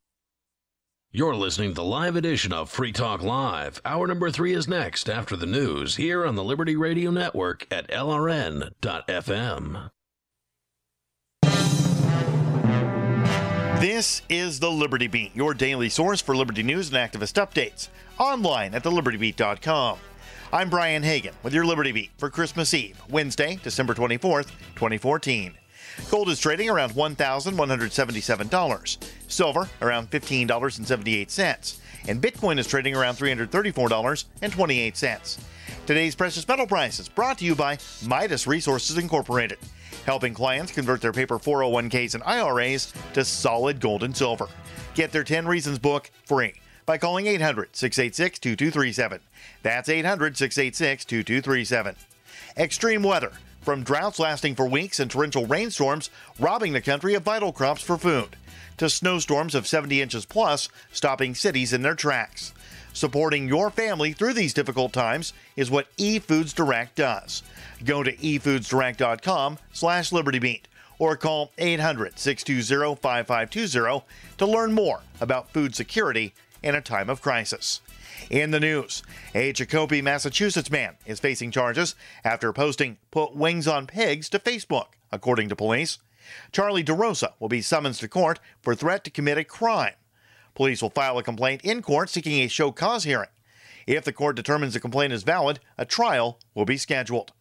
You're listening to the live edition of Free Talk Live. Hour number three is next after the news here on the Liberty Radio Network at LRN.FM. This is the Liberty Beat, your daily source for liberty news and activist updates, online at thelibertybeat.com. I'm Brian Hagan with your Liberty Beat for Christmas Eve, Wednesday, December 24th, 2014. Gold is trading around $1,177. Silver around $15.78. And Bitcoin is trading around $334.28. Today's precious metal prices brought to you by Midas Resources Incorporated, helping clients convert their paper 401ks and IRAs to solid gold and silver. Get their 10 Reasons book free by calling 800 686 2237. That's 800 686 2237. Extreme weather from droughts lasting for weeks and torrential rainstorms robbing the country of vital crops for food, to snowstorms of 70 inches plus stopping cities in their tracks. Supporting your family through these difficult times is what eFoods Direct does. Go to efoodsdirect.com slash libertybeat or call 800-620-5520 to learn more about food security in a time of crisis. In the news, a Chicopee, Massachusetts man is facing charges after posting Put Wings on Pigs to Facebook, according to police. Charlie DeRosa will be summoned to court for threat to commit a crime. Police will file a complaint in court seeking a show cause hearing. If the court determines the complaint is valid, a trial will be scheduled.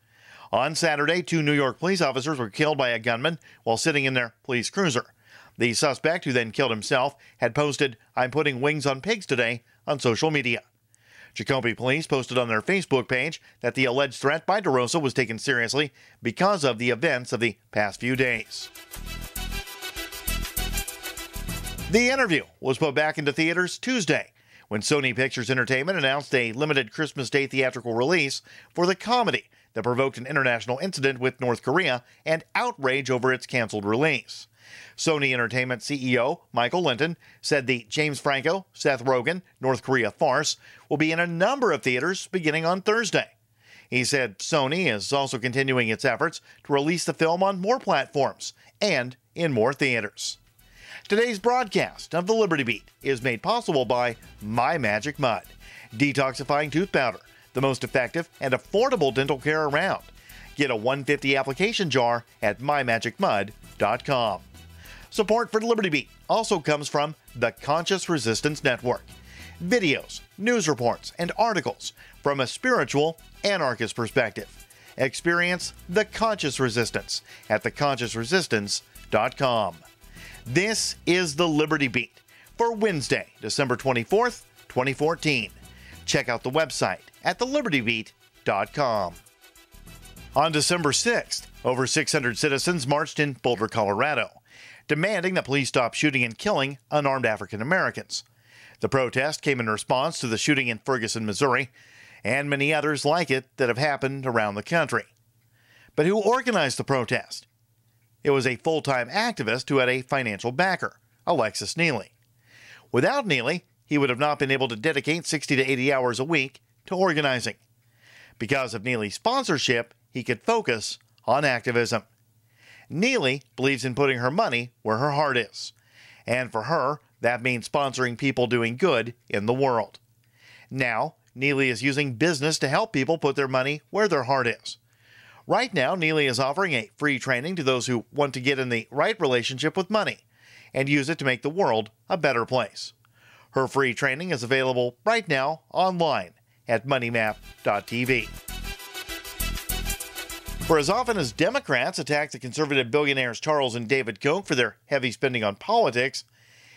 On Saturday, two New York police officers were killed by a gunman while sitting in their police cruiser. The suspect, who then killed himself, had posted, I'm putting wings on pigs today, on social media. Chicopee police posted on their Facebook page that the alleged threat by DeRosa was taken seriously because of the events of the past few days. The interview was put back into theaters Tuesday when Sony Pictures Entertainment announced a limited Christmas Day theatrical release for the comedy that provoked an international incident with North Korea and outrage over its canceled release. Sony Entertainment CEO Michael Lynton said the James Franco, Seth Rogen, North Korea farce will be in a number of theaters beginning on Thursday. He said Sony is also continuing its efforts to release the film on more platforms and in more theaters. Today's broadcast of the Liberty Beat is made possible by My Magic Mud, detoxifying tooth powder, the most effective and affordable dental care around. Get a 150 application jar at mymagicmud.com. Support for the Liberty Beat also comes from the Conscious Resistance Network. Videos, news reports, and articles from a spiritual anarchist perspective. Experience the Conscious Resistance at theconsciousresistance.com. This is the Liberty Beat for Wednesday, December 24th, 2014. Check out the website at thelibertybeat.com. On December 6th, over 600 citizens marched in Boulder, Colorado, demanding that police stop shooting and killing unarmed African Americans. The protest came in response to the shooting in Ferguson, Missouri, and many others like it that have happened around the country. But who organized the protest? It was a full time activist who had a financial backer, Alexis Neely. Without Neely, he would have not been able to dedicate 60 to 80 hours a week to organizing. Because of Neely's sponsorship, he could focus on activism. Neely believes in putting her money where her heart is. And for her, that means sponsoring people doing good in the world. Now, Neely is using business to help people put their money where their heart is. Right now, Neely is offering a free training to those who want to get in the right relationship with money and use it to make the world a better place. Her free training is available right now online at moneymap.tv. For as often as Democrats attack the conservative billionaires Charles and David Koch for their heavy spending on politics,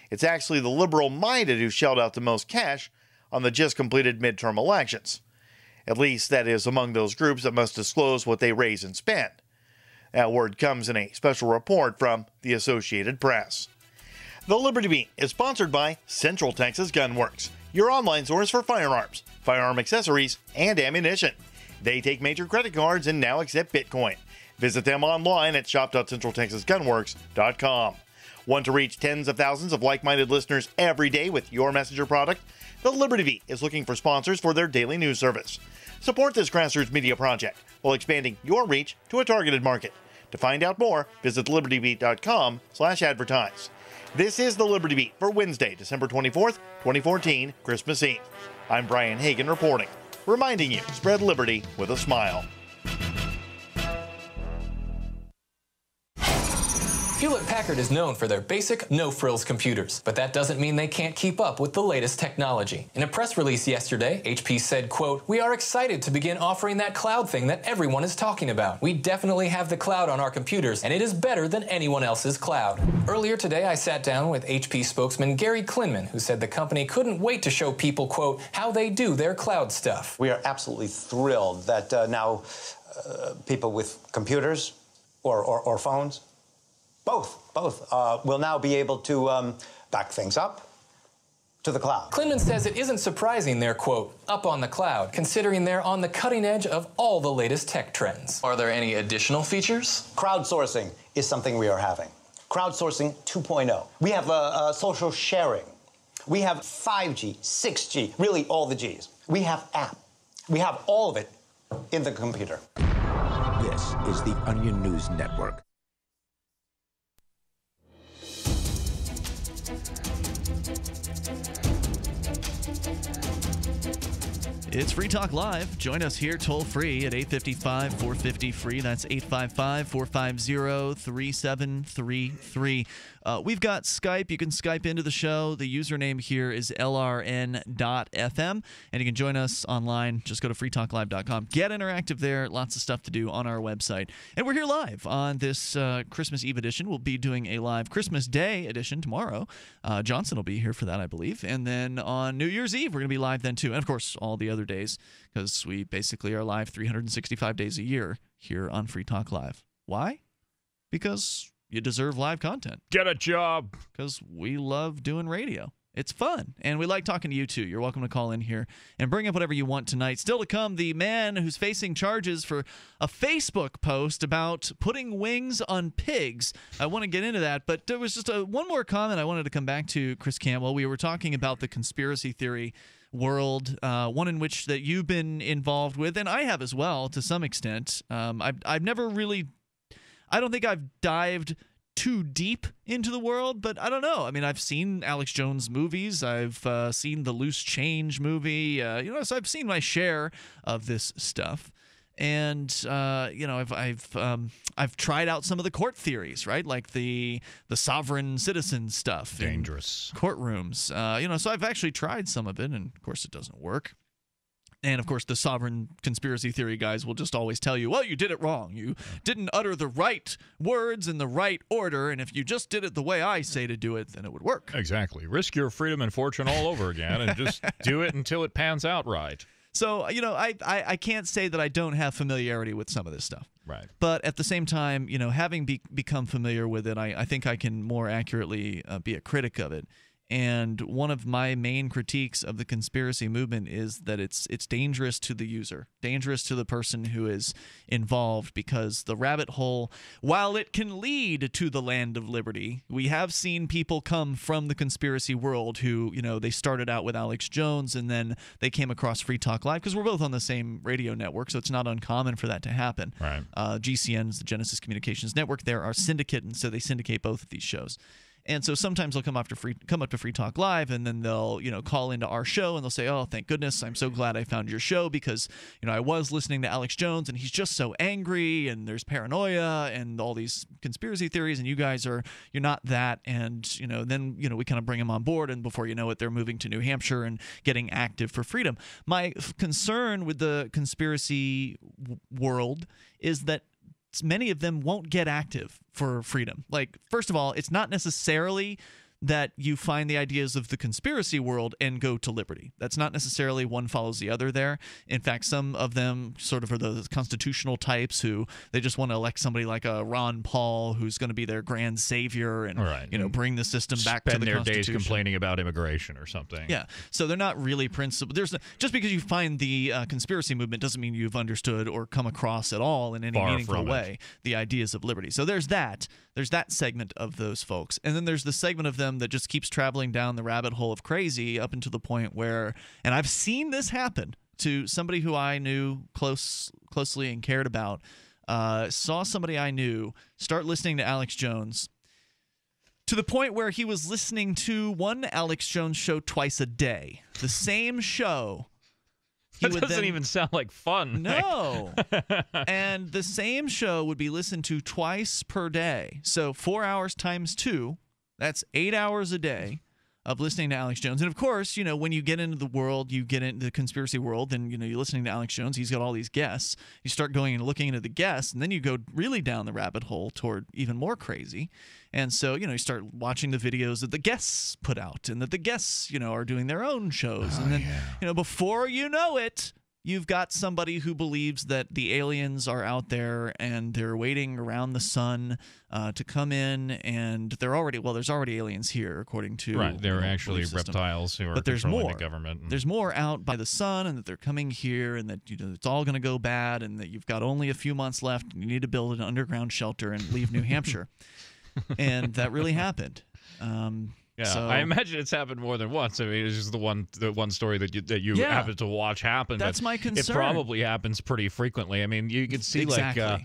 it's actually the liberal minded who shelled out the most cash on the just completed midterm elections. At least that is among those groups that must disclose what they raise and spend. That word comes in a special report from the Associated Press. The Liberty Beat is sponsored by Central Texas Gunworks, your online source for firearms, firearm accessories, and ammunition. They take major credit cards and now accept Bitcoin. Visit them online at shop.centraltexasgunworks.com. Want to reach tens of thousands of like minded listeners every day with your messenger product? The Liberty Beat is looking for sponsors for their daily news service. Support this grassroots media project while expanding your reach to a targeted market. To find out more, visit libertybeat.com slash advertise. This is the Liberty Beat for Wednesday, December 24th, 2014, Christmas Eve. I'm Brian Hagan reporting, reminding you, spread liberty with a smile. Hewlett Packard is known for their basic, no frills computers, but that doesn't mean they can't keep up with the latest technology. In a press release yesterday, HP said, quote, We are excited to begin offering that cloud thing that everyone is talking about. We definitely have the cloud on our computers, and it is better than anyone else's cloud. Earlier today, I sat down with HP spokesman Gary Klinman, who said the company couldn't wait to show people, quote, how they do their cloud stuff. We are absolutely thrilled that uh, now uh, people with computers or, or, or phones both, both uh, will now be able to um, back things up to the cloud. Clinton says it isn't surprising they're, quote, up on the cloud, considering they're on the cutting edge of all the latest tech trends. Are there any additional features? Crowdsourcing is something we are having. Crowdsourcing 2.0. We have uh, uh, social sharing. We have 5G, 6G, really all the Gs. We have app. We have all of it in the computer. This is the Onion News Network. It's Free Talk Live. Join us here toll free at 855 450 free. That's 855 450 3733. Uh, we've got Skype. You can Skype into the show. The username here is lrn.fm, and you can join us online. Just go to freetalklive.com. Get interactive there. Lots of stuff to do on our website. And we're here live on this uh, Christmas Eve edition. We'll be doing a live Christmas Day edition tomorrow. Uh, Johnson will be here for that, I believe. And then on New Year's Eve, we're going to be live then too. And of course, all the other days, because we basically are live 365 days a year here on Free Talk Live. Why? Because you deserve live content. Get a job. Because we love doing radio. It's fun. And we like talking to you too. You're welcome to call in here and bring up whatever you want tonight. Still to come, the man who's facing charges for a Facebook post about putting wings on pigs. I want to get into that, but there was just a, one more comment I wanted to come back to, Chris Cantwell. We were talking about the conspiracy theory world, uh, one in which that you've been involved with, and I have as well to some extent. Um, I've, I've never really I don't think I've dived too deep into the world, but I don't know. I mean, I've seen Alex Jones movies. I've uh, seen the Loose Change movie. Uh, you know, so I've seen my share of this stuff. And uh, you know, I've I've um, I've tried out some of the court theories, right? Like the the sovereign citizen stuff, Dangerous. courtrooms. Uh, you know, so I've actually tried some of it, and of course, it doesn't work. And of course, the sovereign conspiracy theory guys will just always tell you, well, you did it wrong. You didn't utter the right words in the right order. And if you just did it the way I say to do it, then it would work. Exactly. Risk your freedom and fortune all over again and just do it until it pans out right. So, you know, I, I, I can't say that I don't have familiarity with some of this stuff. Right. But at the same time, you know, having be- become familiar with it, I, I think I can more accurately uh, be a critic of it. And one of my main critiques of the conspiracy movement is that it's it's dangerous to the user, dangerous to the person who is involved because the rabbit hole, while it can lead to the land of liberty, we have seen people come from the conspiracy world who, you know, they started out with Alex Jones and then they came across Free Talk Live because we're both on the same radio network, so it's not uncommon for that to happen. Right. Uh, GCN's the Genesis Communications Network. They're our syndicate, and so they syndicate both of these shows. And so sometimes they'll come to free come up to Free Talk Live and then they'll, you know, call into our show and they'll say, "Oh, thank goodness. I'm so glad I found your show because, you know, I was listening to Alex Jones and he's just so angry and there's paranoia and all these conspiracy theories and you guys are you're not that." And, you know, then, you know, we kind of bring them on board and before you know it they're moving to New Hampshire and getting active for freedom. My concern with the conspiracy world is that many of them won't get active for freedom. Like, first of all, it's not necessarily that you find the ideas of the conspiracy world and go to liberty. That's not necessarily one follows the other there. In fact, some of them sort of are the constitutional types who they just want to elect somebody like a Ron Paul who's going to be their grand savior and Right. you know bring the system back to the their days complaining about immigration or something. Yeah, so they're not really principled. There's no, just because you find the uh, conspiracy movement doesn't mean you've understood or come across at all in any Far meaningful from it. way the ideas of liberty. So there's that. There's that segment of those folks, and then there's the segment of them that just keeps traveling down the rabbit hole of crazy up into the point where, and I've seen this happen to somebody who I knew close closely and cared about. Uh, saw somebody I knew start listening to Alex Jones to the point where he was listening to one Alex Jones show twice a day. The same show. He That doesn't then- even sound like fun. No. and the same show would be listened to twice per day. So four hours times two, that's eight hours a day of listening to Alex Jones. And of course, you know, when you get into the world, you get into the conspiracy world, and you know, you're listening to Alex Jones, he's got all these guests. You start going and looking into the guests, and then you go really down the rabbit hole toward even more crazy. And so, you know, you start watching the videos that the guests put out and that the guests, you know, are doing their own shows. Oh, and then, you know, before you know it, you've got somebody who believes that the aliens are out there and they're waiting around the sun uh, to come in and they're already well there's already aliens here according to Right, they're actually reptiles who are but there's more the government and- there's more out by the sun and that they're coming here and that you know it's all going to go bad and that you've got only a few months left and you need to build an underground shelter and leave New Hampshire. And that really happened. Um, Yeah, so- I imagine it's happened more than once. I mean, it's just the one the one story that you that you Yeah. happen to watch happen. but That's my concern. It probably happens pretty frequently. I mean, you can see like uh,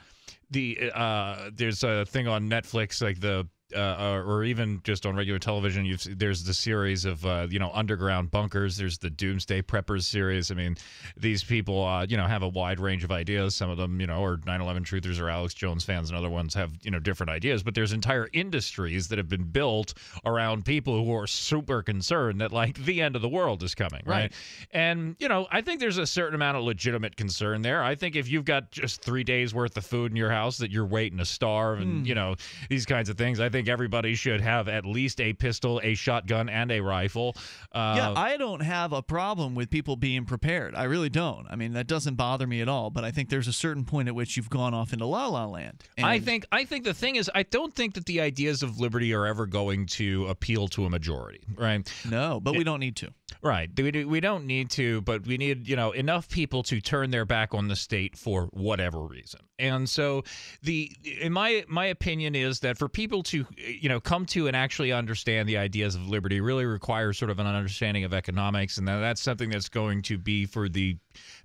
the uh, there's a thing on Netflix like the. Uh, or even just on regular television, you've there's the series of uh, you know underground bunkers. There's the Doomsday Preppers series. I mean, these people uh, you know have a wide range of ideas. Some of them you know are 9/11 truthers or Alex Jones fans, and other ones have you know different ideas. But there's entire industries that have been built around people who are super concerned that like the end of the world is coming, right? Right. And you know, I think there's a certain amount of legitimate concern there. I think if you've got just three days worth of food in your house that you're waiting to starve, and Hmm. you know these kinds of things, I think everybody should have at least a pistol, a shotgun, and a rifle. Uh, yeah, I don't have a problem with people being prepared. I really don't. I mean, that doesn't bother me at all. But I think there's a certain point at which you've gone off into la la land. I think I think the thing is I don't think that the ideas of liberty are ever going to appeal to a majority, right? No, but we don't need to. Right. We, do- we don't need to, but we need, you know, enough people to turn their back on the state for whatever reason. And so the in my my opinion is that for people to you know come to and actually understand the ideas of liberty really requires sort of an understanding of economics. And that that's something that's going to be for the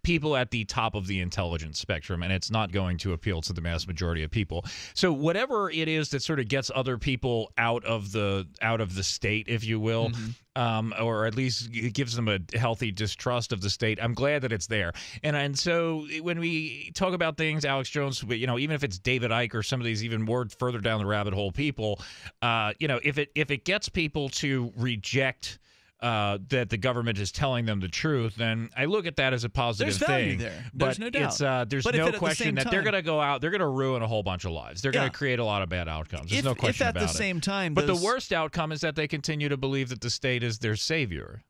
people at the top of the intelligence spectrum. And it's not going to appeal to the mass majority of people. So whatever it is that sort of gets other people out of the out of the state if you will mm-hmm. Um, or at least it gives them a healthy distrust of the state. I'm glad that it's there. And and so when we talk about things, Alex Jones, you know, even if it's David Icke or some of these even more further down the rabbit hole people, uh, you know, if it if it gets people to reject. Uh, that the government is telling them the truth, then I look at that as a positive There's thing. there. There's but no doubt. It's, uh, there's But no the question same that they're going to go out, they're going to ruin a whole bunch of lives. They're going to create a lot of bad outcomes. There's If- no if question at the about it. same time but those- the worst outcome is that they continue to believe that the state is their savior.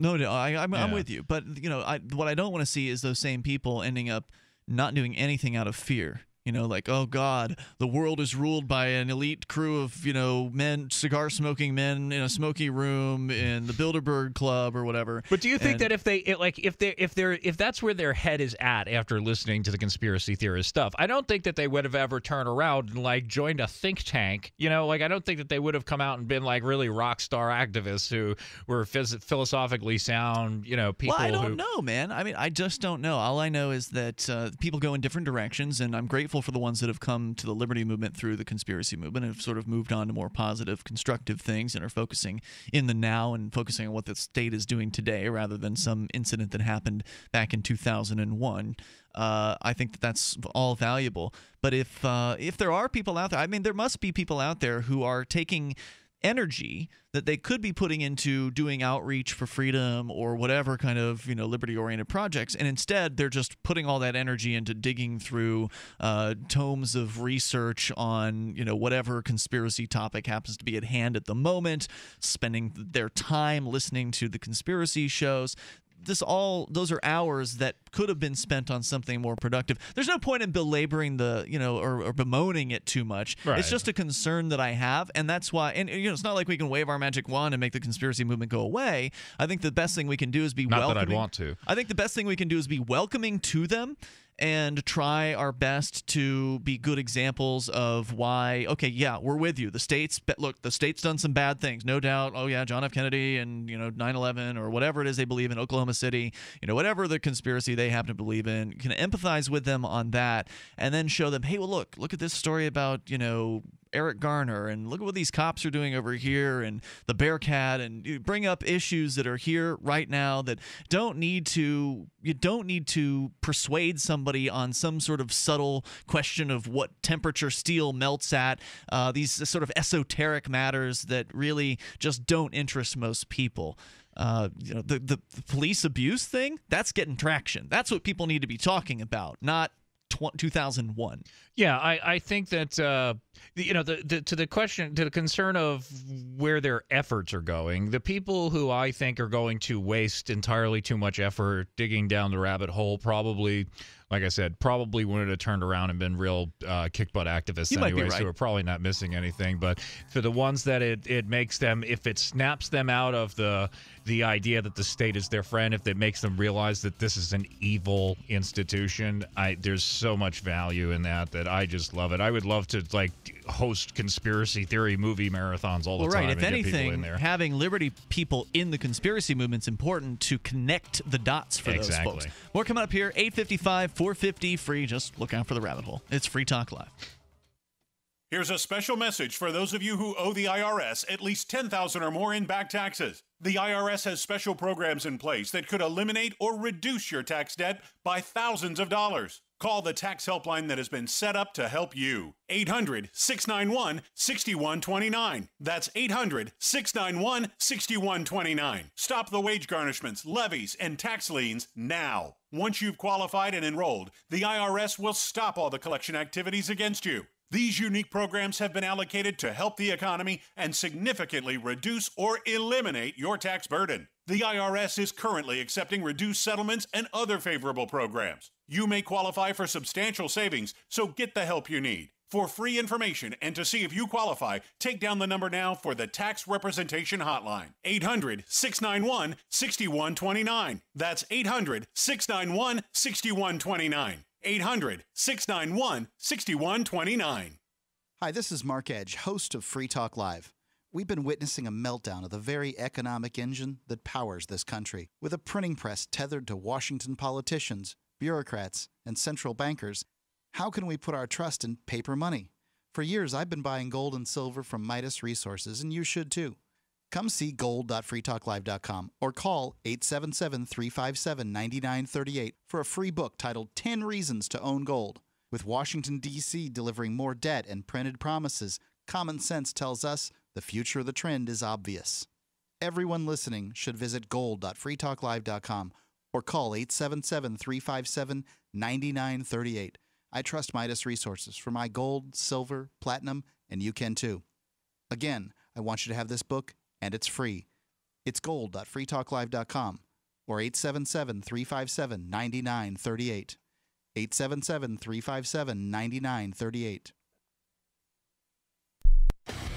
No, no, I, I'm, I'm Yeah. with you. But you know, I, what I don't want to see is those same people ending up not doing anything out of fear. You know, like oh God, the world is ruled by an elite crew of you know men, cigar smoking men in a smoky room in the Bilderberg Club or whatever. But do you think And- that if they it, like if they if they're if that's where their head is at after listening to the conspiracy theorist stuff, I don't think that they would have ever turned around and like joined a think tank. You know, like I don't think that they would have come out and been like really rock star activists who were phys- philosophically sound. You know, people well, I don't who know, man. I mean, I just don't know. All I know is that uh, people go in different directions, and I'm grateful for the ones that have come to the liberty movement through the conspiracy movement and have sort of moved on to more positive, constructive things and are focusing in the now and focusing on what the state is doing today rather than some incident that happened back in 2001. Uh, I think that that's all valuable. But if uh, if there are people out there, I mean, there must be people out there who are taking energy that they could be putting into doing outreach for freedom or whatever kind of you know liberty oriented projects. And instead they're just putting all that energy into digging through uh, tomes of research on you know whatever conspiracy topic happens to be at hand at the moment spending their time listening to the conspiracy shows this all those are hours that could have been spent on something more productive. There's no point in belaboring the you know or, or bemoaning it too much. Right. It's just a concern that I have, and that's why. And you know, it's not like we can wave our magic wand and make the conspiracy movement go away. I think the best thing we can do is be Not that I'd want to. I think the best thing we can do is be welcoming to them and try our best to be good examples of why okay yeah we're with you. The states look the state's done some bad things no doubt. Oh yeah john f. Kennedy and you know 9-11 or whatever it is they believe in oklahoma city you know whatever the conspiracy they happen to believe in can empathize with them on that and then show them hey well look look at this story about you know Eric Garner and look at what these cops are doing over here and the Bearcat and you bring up issues that are here right now that don't need to you don't need to persuade somebody on some sort of subtle question of what temperature steel melts at uh, these sort of esoteric matters that really just don't interest most people. Uh, you know the, the police abuse thing that's getting traction. That's what people need to be talking about not 2001 Yeah, I, I think that uh, you know the, the to the question to the concern of where their efforts are going, the people who I think are going to waste entirely too much effort digging down the rabbit hole probably. Like I said, probably wouldn't have turned around and been real uh, kick butt activists You anyway. So we're probably not missing anything. But for the ones that it, it makes them, if it snaps them out of the the idea that the state is their friend, if it makes them realize that this is an evil institution, I there's so much value in that that I just love it. I would love to like host conspiracy theory movie marathons all the well, time. right. If and get in anything, there. having liberty people in the conspiracy movement is important to connect the dots for those folks. More coming up here. 855, 450, free. Just look out for the rabbit hole. It's Free Talk Live. Here's a special message for those of you who owe the IRS at least 10,000 or more in back taxes. The IRS has special programs in place that could eliminate or reduce your tax debt by thousands of dollars. Call the tax helpline that has been set up to help you. 800 691 6129. That's 800 691 6129. Stop the wage garnishments, levies, and tax liens now. Once you've qualified and enrolled, the IRS will stop all the collection activities against you. These unique programs have been allocated to help the economy and significantly reduce or eliminate your tax burden. The IRS is currently accepting reduced settlements and other favorable programs. You may qualify for substantial savings, so get the help you need. For free information and to see if you qualify, take down the number now for the Tax Representation Hotline 800 691 6129. That's 800 691 6129. 800 691 6129. Hi, this is Mark Edge, host of Free Talk Live. We've been witnessing a meltdown of the very economic engine that powers this country. With a printing press tethered to Washington politicians, bureaucrats, and central bankers, how can we put our trust in paper money? For years, I've been buying gold and silver from Midas Resources, and you should too. Come see gold.freetalklive.com or call 877 357 9938 for a free book titled 10 Reasons to Own Gold. With Washington, D.C. delivering more debt and printed promises, common sense tells us the future of the trend is obvious. Everyone listening should visit gold.freetalklive.com or call 877 357 9938. I trust Midas Resources for my gold, silver, platinum, and you can too. Again, I want you to have this book, and it's free. It's gold.freetalklive.com or 877 357 9938. 877 357 9938.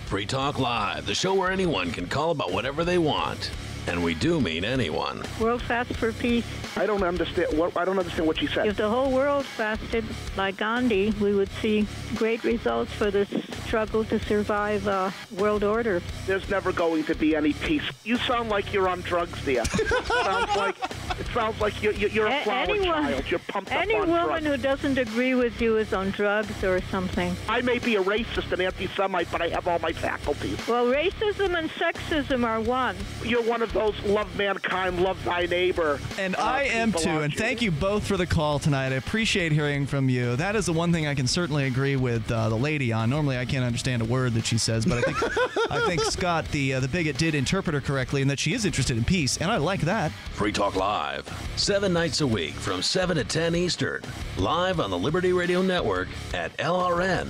Free Talk Live, the show where anyone can call about whatever they want. And we do mean anyone. World fast for peace. I don't understand what I don't understand what she said. If the whole world fasted like Gandhi, we would see great results for this struggle to survive uh, world order. There's never going to be any peace. You sound like you're on drugs, dear. it sounds like it sounds like you're, you're a flower anyone, child. You're pumped Any up on woman drugs. who doesn't agree with you is on drugs or something. I may be a racist and anti-Semite, but I have all my faculties. Well, racism and sexism are one. You're one of those love mankind, love thy neighbor. And uh, I am too. And you? thank you both for the call tonight. I appreciate hearing from you. That is the one thing I can certainly agree with uh, the lady on. Normally, I can't understand a word that she says, but I think I think Scott, the uh, the bigot, did interpret her correctly, and that she is interested in peace, and I like that. Free Talk Live, seven nights a week from 7 to 10 Eastern, live on the Liberty Radio Network at LRN.FM.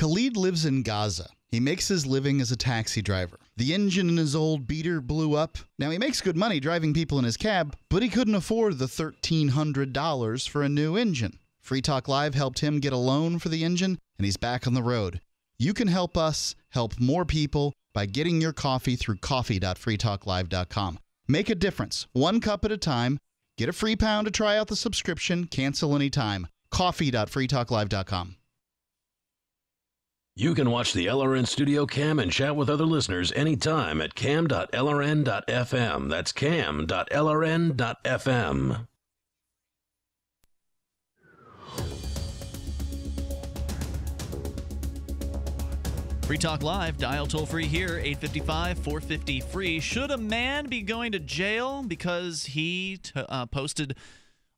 Khalid lives in Gaza. He makes his living as a taxi driver. The engine in his old beater blew up. Now, he makes good money driving people in his cab, but he couldn't afford the $1,300 for a new engine. Free Talk Live helped him get a loan for the engine, and he's back on the road. You can help us help more people by getting your coffee through coffee.freetalklive.com. Make a difference, one cup at a time. Get a free pound to try out the subscription, cancel anytime. Coffee.freetalklive.com. You can watch the LRN Studio Cam and chat with other listeners anytime at cam.lrn.fm. That's cam.lrn.fm. Free Talk Live, dial toll free here, 855 450 free. Should a man be going to jail because he t- uh, posted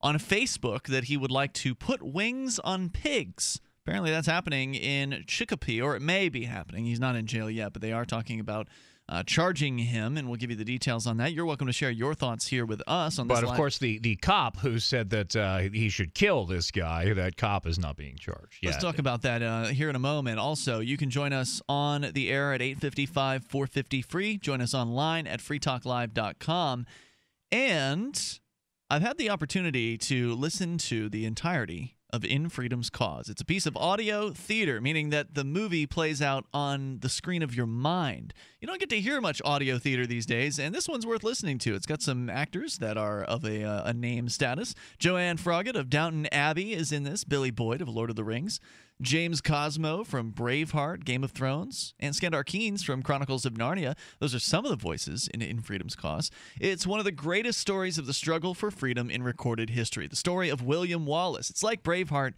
on Facebook that he would like to put wings on pigs? Apparently, that's happening in Chicopee, or it may be happening. He's not in jail yet, but they are talking about uh, charging him, and we'll give you the details on that. You're welcome to share your thoughts here with us on this. But of live- course, the, the cop who said that uh, he should kill this guy, that cop is not being charged. Let's yet. talk about that uh, here in a moment. Also, you can join us on the air at 855 450 free. Join us online at freetalklive.com. And I've had the opportunity to listen to the entirety of In Freedom's Cause. It's a piece of audio theater, meaning that the movie plays out on the screen of your mind. You don't get to hear much audio theater these days, and this one's worth listening to. It's got some actors that are of a, uh, a name status. Joanne Froggatt of Downton Abbey is in this, Billy Boyd of Lord of the Rings. James Cosmo from Braveheart, Game of Thrones, and Skandar Keynes from Chronicles of Narnia. Those are some of the voices in, in Freedom's Cause. It's one of the greatest stories of the struggle for freedom in recorded history. The story of William Wallace. It's like Braveheart,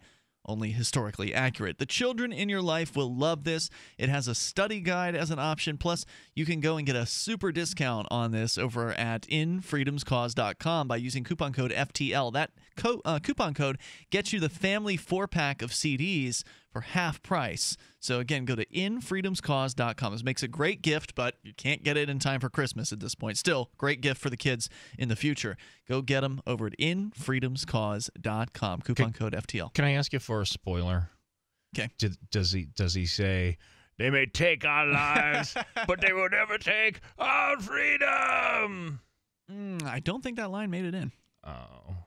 only historically accurate. The children in your life will love this. It has a study guide as an option. Plus, you can go and get a super discount on this over at infreedomscause.com by using coupon code FTL. That co- uh, coupon code gets you the family four pack of CDs for half price. So again, go to infreedomscause.com. This makes a great gift, but you can't get it in time for Christmas at this point. Still, great gift for the kids in the future. Go get them over at infreedomscause.com. Coupon code FTL. Can I ask you for a spoiler? Okay. does he does he say they may take our lives, but they will never take our freedom? Mm, I don't think that line made it in. Oh.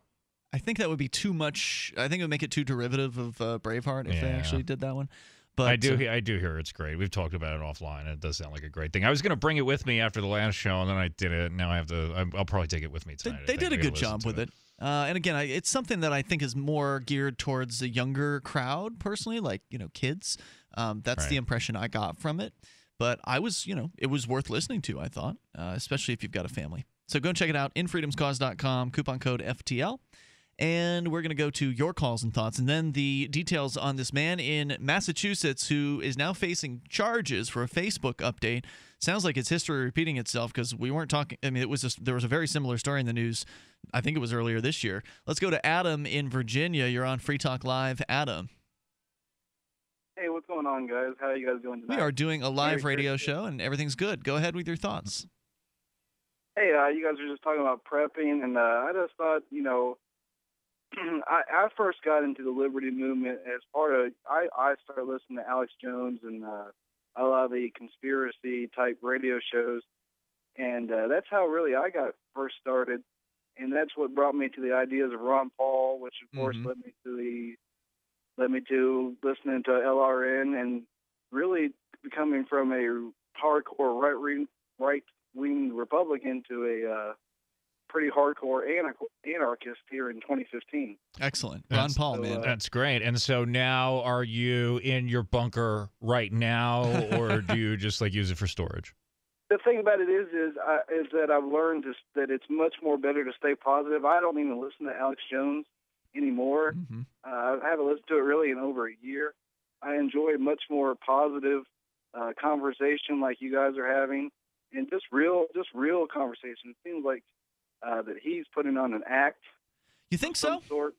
I think that would be too much. I think it would make it too derivative of uh, Braveheart if they actually did that one. But I do, uh, I do hear it's great. We've talked about it offline. It does sound like a great thing. I was going to bring it with me after the last show, and then I did it. Now I have to. I'll probably take it with me they, tonight. I they did a good job with it. Uh, and again, I, it's something that I think is more geared towards the younger crowd, personally, like you know, kids. Um, that's the impression I got from it. But I was, you know, it was worth listening to. I thought, uh, especially if you've got a family. So go and check it out. InFreedomsCause.com. Coupon code FTL. And we're going to go to your calls and thoughts, and then the details on this man in Massachusetts who is now facing charges for a Facebook update. Sounds like it's history repeating itself because we weren't talking. I mean, it was just, there was a very similar story in the news. I think it was earlier this year. Let's go to Adam in Virginia. You're on Free Talk Live, Adam. Hey, what's going on, guys? How are you guys doing today? We are doing a live Merry radio Christmas. show, and everything's good. Go ahead with your thoughts. Hey, uh, you guys were just talking about prepping, and uh, I just thought, you know, I, I first got into the liberty movement as part of. I I started listening to Alex Jones and uh, a lot of the conspiracy type radio shows, and uh, that's how really I got first started, and that's what brought me to the ideas of Ron Paul, which of course Mhm. led me to the led me to listening to LRN and really becoming from a hardcore right wing right wing Republican to a uh, pretty hardcore anar- anarchist here in 2015. Excellent. Ron That's- Paul, man. That's great. And so now, are you in your bunker right now, or do you just like use it for storage? The thing about it is, is I, is that I've learned is that it's much more better to stay positive. I don't even listen to Alex Jones anymore. Uh, I haven't listened to it really in over a year. I enjoy much more positive uh, conversation like you guys are having, and just real, just real conversation. It seems like uh, that he's putting on an act. You think so? Sort.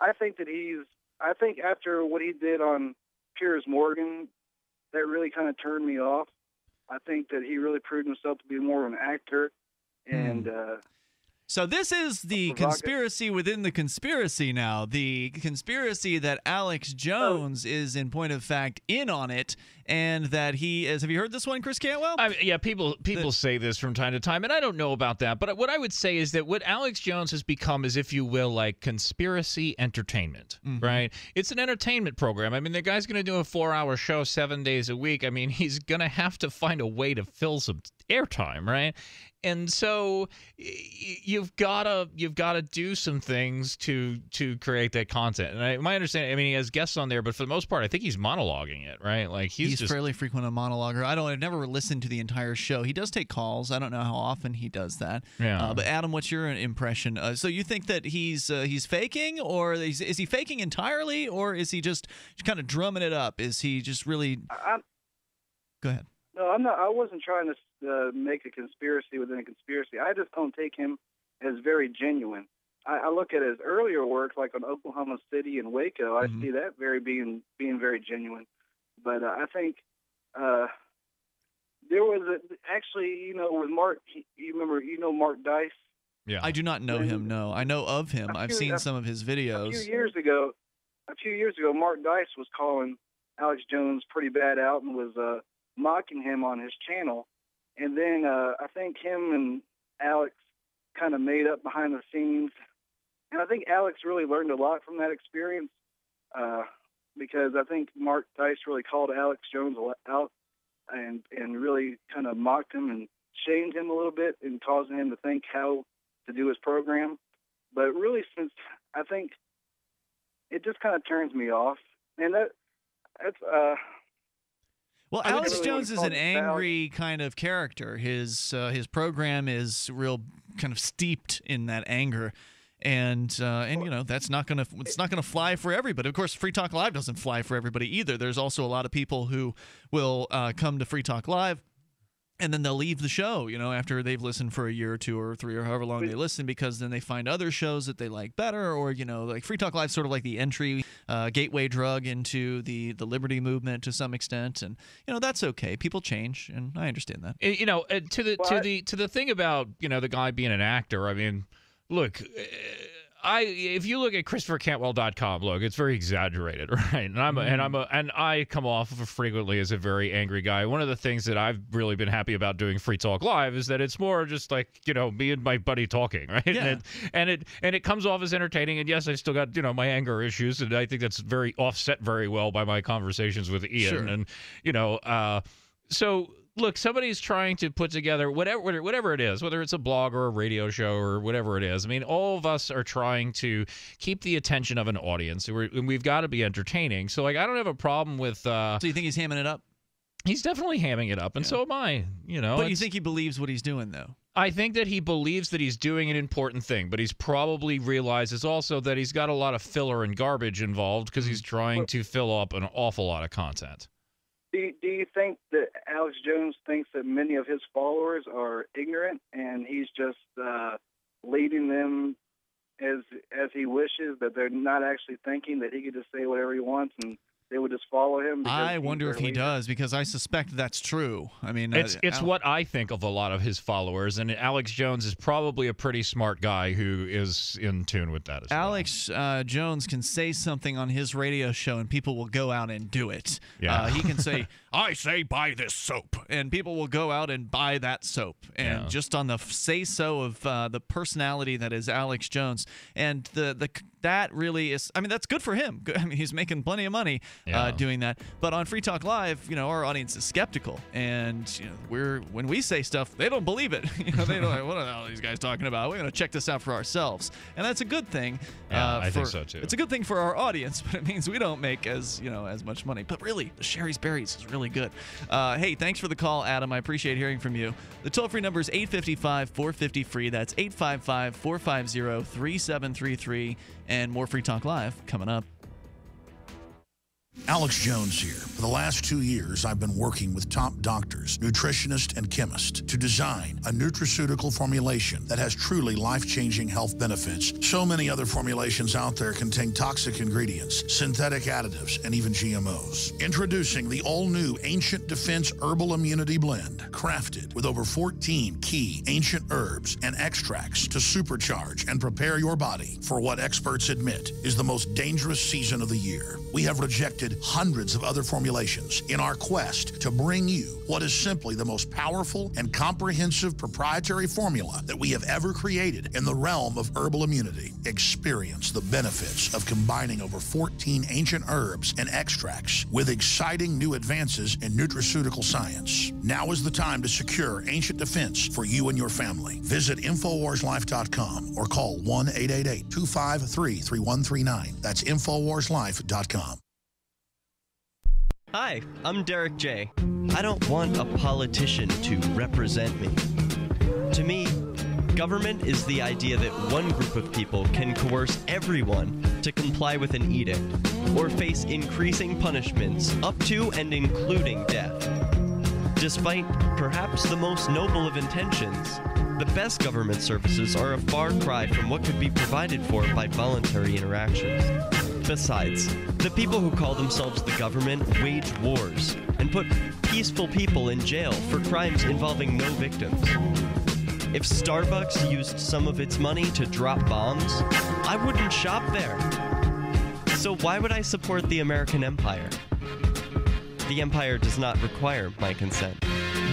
I think that he's. I think after what he did on Piers Morgan, that really kind of turned me off. I think that he really proved himself to be more of an actor, and uh, So this is the conspiracy within the conspiracy now. The conspiracy that Alex Jones is in point of fact in on it and that he is have you heard this one Chris Cantwell? I, yeah, people people say this from time to time, and I don't know about that. But what I would say is that what Alex Jones has become is, if you will, like conspiracy entertainment, Mm-hmm. right? It's an entertainment program. I mean, the guy's going to do a four-hour show seven days a week. I mean, he's going to have to find a way to fill some airtime, right? And so y- y- you've got to you've got to do some things to to create that content. And I, my understanding, I mean, he has guests on there, but for the most part, I think he's monologuing it, right? Like he's, He's, just fairly frequent a monologuer. I don't. I've never listened to the entire show. He does take calls. I don't know how often he does that. Yeah. Uh, but Adam, what's your impression? Uh, so you think that he's uh, he's faking, or is, is he faking entirely, or is he just kind of drumming it up? Is he just really? I'm, Go ahead. No, I'm not. I wasn't trying to uh, make a conspiracy within a conspiracy. I just don't take him as very genuine. I, I look at his earlier work, like on Oklahoma City and Waco. I see that very being being very genuine. But uh, I think uh, there was a, actually, you know, with Mark. he- You remember, you know, Mark Dice. Yeah. I do not know him. No, I know of him. I've seen a- some of his videos. A few years ago, a few years ago, Mark Dice was calling Alex Jones pretty bad out and was uh, mocking him on his channel. And then uh, I think him and Alex kind of made up behind the scenes. And I think Alex really learned a lot from that experience uh, because I think Mark Dice really called Alex Jones out and and really kind of mocked him and shamed him a little bit and causing him to think how to do his program. But really, since I think it just kind of turns me off, and that that's uh. Well, Alex really Jones is an angry kind of character. His uh, his program is real kind of steeped in that anger, and uh, and you know that's not gonna it's not gonna fly for everybody. Of course, Free Talk Live doesn't fly for everybody either. There's also a lot of people who will uh, come to Free Talk Live. And then they'll leave the show, you know, after they've listened for a year or two or three or however long they listen, because then they find other shows that they like better, or you know, like Free Talk Live, sort of like the entry uh, gateway drug into the the liberty movement to some extent, and you know that's okay. People change, and I understand that. You know, to the to the to the thing about you know the guy being an actor. I mean, look. uh, I if you look at ChristopherCantwell.com, look, it's very exaggerated, right? And I'm a, and I'm a, and I come off frequently as a very angry guy. One of the things that I've really been happy about doing Free Talk Live is that it's more just like you know me and my buddy talking, right? Yeah. And, it, and it and it comes off as entertaining. And yes, I still got you know my anger issues, and I think that's very offset very well by my conversations with Ian. Sure. And you know, uh, so look, somebody's trying to put together whatever whatever it is, whether it's a blog or a radio show or whatever it is. I mean, all of us are trying to keep the attention of an audience, We're, and we've got to be entertaining. So, like, I don't have a problem with. Uh, so you think he's hamming it up? He's definitely hamming it up, and so am I. You know, but you think he believes what he's doing, though? I think that he believes that he's doing an important thing, but he's probably realizes also that he's got a lot of filler and garbage involved because he's trying to fill up an awful lot of content. Do you, do you think that Alex Jones thinks that many of his followers are ignorant and he's just uh, leading them as as he wishes that they're not actually thinking that he could just say whatever he wants and they would just follow him? I wonder if he leader? does because I suspect that's true. I mean, It's uh, it's Al- what I think of a lot of his followers, and Alex Jones is probably a pretty smart guy who is in tune with that as well. Alex uh, Jones can say something on his radio show and people will go out and do it. Yeah. Uh, he can say, I say buy this soap. And people will go out and buy that soap. And Yeah. just on the say so of uh, the personality that is Alex Jones. And the, the that really is, I mean, that's good for him. I mean, he's making plenty of money Yeah. uh, doing that. But on Free Talk Live, you know, our audience is skeptical. And, you know, we're, when we say stuff, they don't believe it. you know, they don't like, what are all these guys talking about? We're going to check this out for ourselves. And that's a good thing. Yeah, uh, I think so, too. It's a good thing for our audience, but it means we don't make as you know as much money. But really, the Shari's Berries is really good. Uh, hey, thanks for the call, Adam. I appreciate hearing from you. The toll free number is 855 450 free. That's 855 450 3733. And more Free Talk Live coming up. Alex Jones here. For the last two years, I've been working with top doctors, nutritionists, and chemists to design a nutraceutical formulation that has truly life-changing health benefits. So many other formulations out there contain toxic ingredients, synthetic additives, and even GMOs. Introducing the all-new Ancient Defense Herbal Immunity Blend, crafted with over 14 key ancient herbs and extracts to supercharge and prepare your body for what experts admit is the most dangerous season of the year. We have rejected hundreds of other formulations in our quest to bring you what is simply the most powerful and comprehensive proprietary formula that we have ever created in the realm of herbal immunity. Experience the benefits of combining over 14 ancient herbs and extracts with exciting new advances in nutraceutical science. Now is the time to secure ancient defense for you and your family. Visit InfoWarsLife.com or call 1 888 253 3139. That's InfoWarsLife.com. Hi, I'm Derek J. I don't want a politician to represent me. To me, government is the idea that one group of people can coerce everyone to comply with an edict or face increasing punishments up to and including death. Despite perhaps the most noble of intentions, the best government services are a far cry from what could be provided for by voluntary interactions. Besides, the people who call themselves the government wage wars and put peaceful people in jail for crimes involving no victims. If Starbucks used some of its money to drop bombs, I wouldn't shop there. So why would I support the American empire? The empire does not require my consent.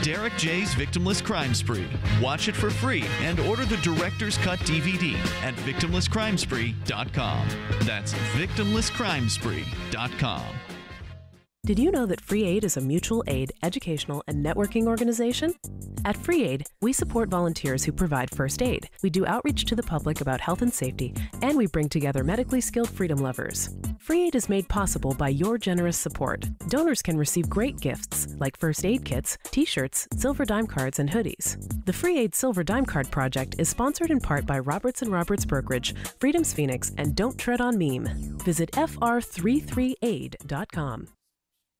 Derek J's Victimless Crime Spree. Watch it for free and order the Director's Cut DVD at victimlesscrimespree.com. That's victimlesscrimespree.com. Did you know that Free Aid is a mutual aid, educational, and networking organization? At Free Aid, we support volunteers who provide first aid. We do outreach to the public about health and safety, and we bring together medically skilled freedom lovers. Free Aid is made possible by your generous support. Donors can receive great gifts like first aid kits, t shirts, silver dime cards, and hoodies. The Free Aid Silver Dime Card Project is sponsored in part by Roberts and Roberts Brokerage, Freedom's Phoenix, and Don't Tread on Meme. Visit fr33aid.com.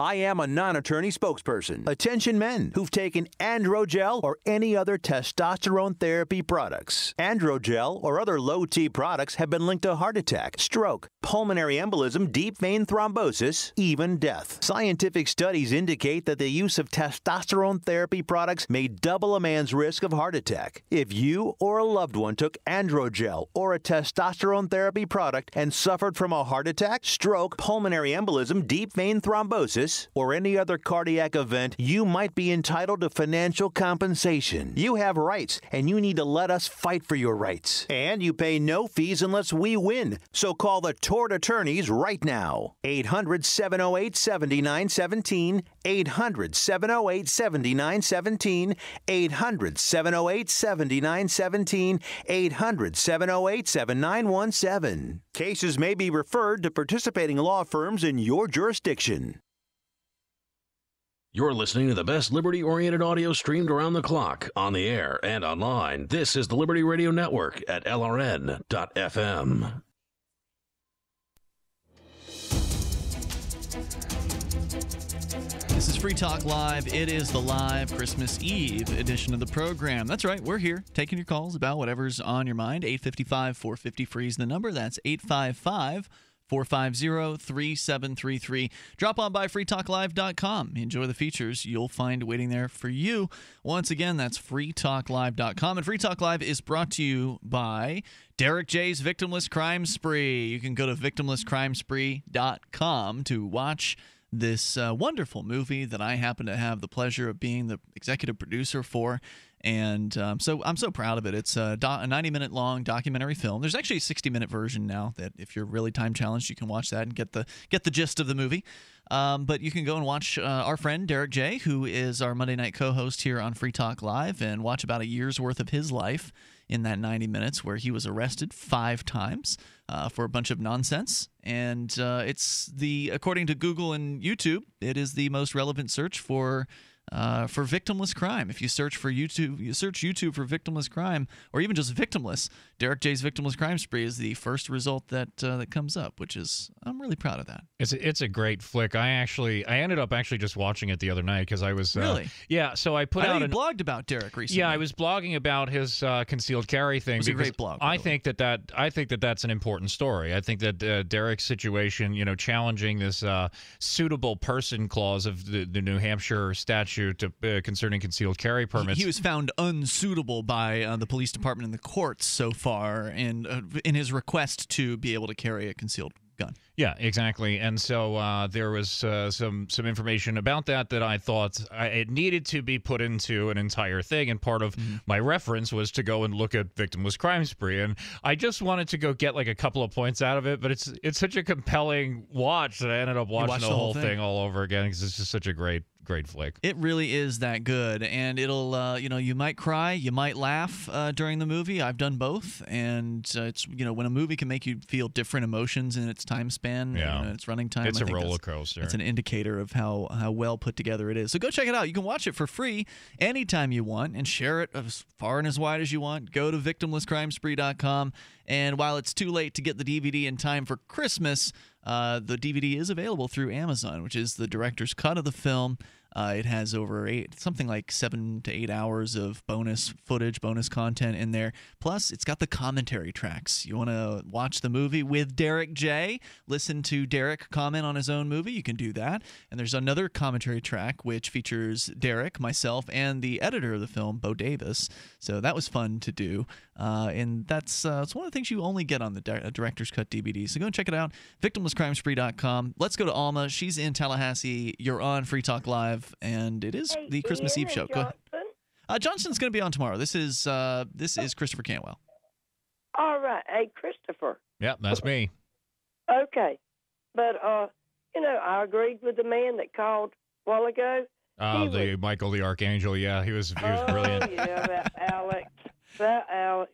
I am a non attorney spokesperson. Attention men who've taken Androgel or any other testosterone therapy products. Androgel or other low T products have been linked to heart attack, stroke, pulmonary embolism, deep vein thrombosis, even death. Scientific studies indicate that the use of testosterone therapy products may double a man's risk of heart attack. If you or a loved one took Androgel or a testosterone therapy product and suffered from a heart attack, stroke, pulmonary embolism, deep vein thrombosis, or any other cardiac event, you might be entitled to financial compensation. You have rights, and you need to let us fight for your rights. And you pay no fees unless we win. So call the tort attorneys right now. 800 708 7917. 800 708 7917. 800 708 7917. 800 708 7917. Cases may be referred to participating law firms in your jurisdiction. You're listening to the best liberty oriented audio streamed around the clock, on the air, and online. This is the Liberty Radio Network at LRN.FM. This is Free Talk Live. It is the live Christmas Eve edition of the program. That's right, we're here taking your calls about whatever's on your mind. 855 450 free is the number. That's 855 450 3733. Drop on by freetalklive.com. Enjoy the features you'll find waiting there for you. Once again, that's freetalklive.com. And Free Talk Live is brought to you by Derek J's Victimless Crime Spree. You can go to victimlesscrimespree.com to watch this uh, wonderful movie that I happen to have the pleasure of being the executive producer for. And um, so I'm so proud of it. It's a, do- a 90 minute long documentary film. There's actually a 60 minute version now that if you're really time challenged, you can watch that and get the get the gist of the movie. Um, but you can go and watch uh, our friend Derek J, who is our Monday night co-host here on Free Talk Live, and watch about a year's worth of his life in that 90 minutes, where he was arrested five times uh, for a bunch of nonsense. And uh, it's the according to Google and YouTube, it is the most relevant search for uh, for victimless crime. If you search for YouTube, you search YouTube for victimless crime, or even just victimless. Derek J's victimless crime spree is the first result that uh, that comes up, which is I'm really proud of that. It's a, it's a great flick. I actually I ended up actually just watching it the other night because I was uh, Really? yeah. So I put I out you an, blogged about Derek recently. Yeah, I was blogging about his uh, concealed carry thing. It was a great blog, I think that that I think that that's an important story. I think that uh, Derek's situation, you know, challenging this uh, suitable person clause of the, the New Hampshire statute uh, concerning concealed carry He- permits. He was found unsuitable by uh, the police department and the courts so far, and uh, in his request to be able to carry a concealed gun. Yeah, exactly. And so uh, there was uh, some some information about that that I thought I, it needed to be put into an entire thing. And part of Mm-hmm. my reference was to go and look at Victimless Crime Spree. And I just wanted to go get like a couple of points out of it. But it's it's such a compelling watch that I ended up watching the, the whole whole thing? thing all over again because it's just such a great great flick. It really is that good, and it'll, uh, you know, you might cry, you might laugh uh, during the movie. I've done both, and uh, it's, you know, when a movie can make you feel different emotions in its time span, Yeah. you know, its running time. It's I a think that's- roller coaster. It's an indicator of how how well put together it is. So go check it out. You can watch it for free anytime you want, and share it as far and as wide as you want. Go to victimlesscrimespree.com, and while it's too late to get the DVD in time for Christmas. Uh, the DVD is available through Amazon, which is the director's cut of the film. Uh, it has over eight, something like seven to eight hours of bonus footage, bonus content in there. Plus, it's got the commentary tracks. You want to watch the movie with Derek J? Listen to Derek comment on his own movie. You can do that. And there's another commentary track which features Derek, myself, and the editor of the film, Bo Davis. So that was fun to do. Uh, and that's uh, it's one of the things you only get on the uh, director's cut DVD. So go and check it out. Victimlesscrimespree.com. Let's go to Alma. She's in Tallahassee. You're on Free Talk Live, and it is the Christmas Eve show. Go ahead. Uh, Johnson's going to be on tomorrow. This is uh, this is Christopher Cantwell. All right. Hey, Christopher. Yeah, that's me. Okay. But, uh, you know, I agreed with the man that called a while ago. Uh, He the Michael the Archangel. Yeah, he was he was oh, brilliant. yeah, that Alex. That Alex.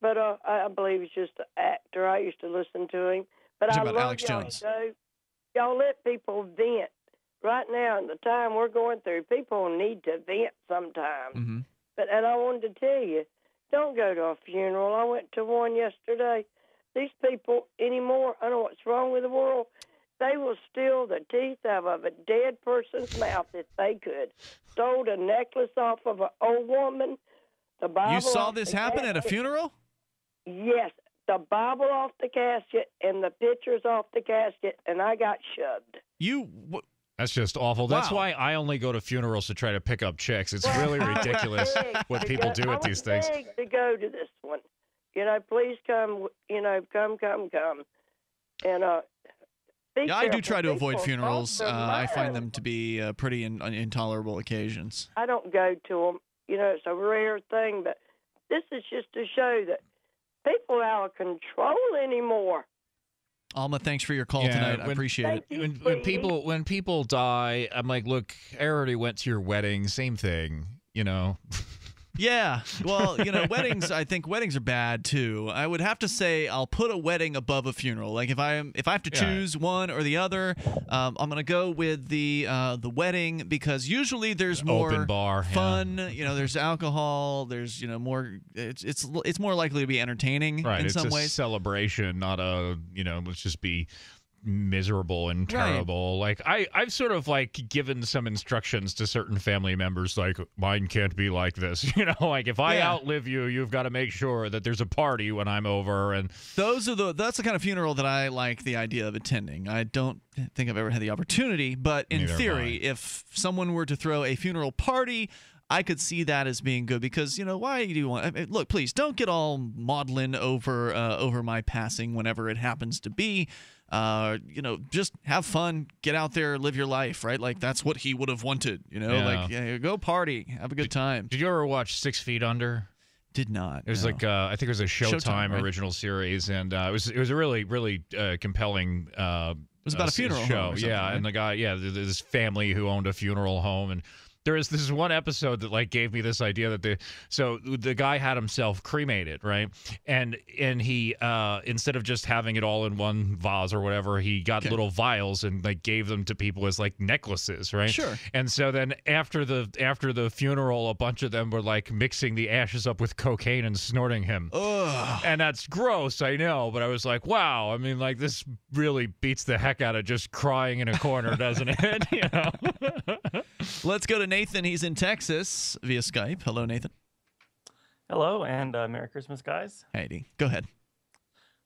But uh, I I believe he's just an actor. I used to listen to him. But Talking I about love Alex y'all Jones. show. Y'all let people vent. Right now, in the time we're going through, people need to vent sometimes. Mm-hmm. But and I wanted to tell you, don't go to a funeral. I went to one yesterday. These people anymore, I don't know what's wrong with the world. They will steal the teeth out of a dead person's mouth if they could. Stole the necklace off of an old woman. The Bible. You saw this happen at a funeral? Yes, the Bible off the casket and the pictures off the casket, and I got shoved. You. Wh- That's just awful. That's why I only go to funerals to try to pick up chicks. It's really ridiculous what people do I at these was things. begged to go to this one. You know, please come. You know, come, come, come, and uh. Yeah, I do try to avoid funerals. Uh, I find them to be uh, pretty in, intolerable occasions. I don't go to them. You know, it's a rare thing, but this is just to show that people are out of control anymore. Alma, thanks for your call tonight. I appreciate it. When, when people when people die, I'm like, look, I already went to your wedding. Same thing, you know. Yeah. Well, you know, weddings. I think weddings are bad too. I would have to say I'll put a wedding above a funeral. Like if I am, if I have to Yeah. choose one or the other, um, I'm gonna go with the uh, the wedding because usually there's more Open bar, yeah. fun. You know, there's alcohol. There's you know more. It's it's it's more likely to be entertaining Right. in it's some a ways. celebration, not a you know, let's just be miserable and Right. terrible. Like I, I've sort of like given some instructions to certain family members, like mine can't be like this. You know, like if I Yeah. outlive you, you've got to make sure that there's a party when I'm over. And Those are the that's the kind of funeral that I like the idea of attending. I don't think I've ever had the opportunity, but in Neither theory, if someone were to throw a funeral party, I could see that as being good because you know why do you want? I mean, look, please don't get all maudlin over uh, over my passing whenever it happens to be. Uh, you know, just have fun, get out there, live your life, right? Like that's what he would have wanted. You know, Yeah. like yeah, go party, have a good time. Did you ever watch Six Feet Under? Did not. It was no. like uh, I think it was a Showtime, Showtime, right? original series, and uh, it was it was a really really uh, compelling. Uh, it was about a funeral home show, yeah. right? And the guy, yeah, th- th- this family who owned a funeral home, and there is this one episode that like gave me this idea that the so the guy had himself cremated, right? And and he uh, instead of just having it all in one vase or whatever, he got little vials and like gave them to people as like necklaces, right? Sure. And so then after the after the funeral, a bunch of them were like mixing the ashes up with cocaine and snorting him. Ugh. And that's gross, I know, but I was like, wow. I mean, like this really beats the heck out of just crying in a corner, doesn't it? you know. Let's go to Nathan. He's in Texas via Skype. Hello, Nathan. Hello and uh, Merry Christmas, guys. Heidi, go ahead.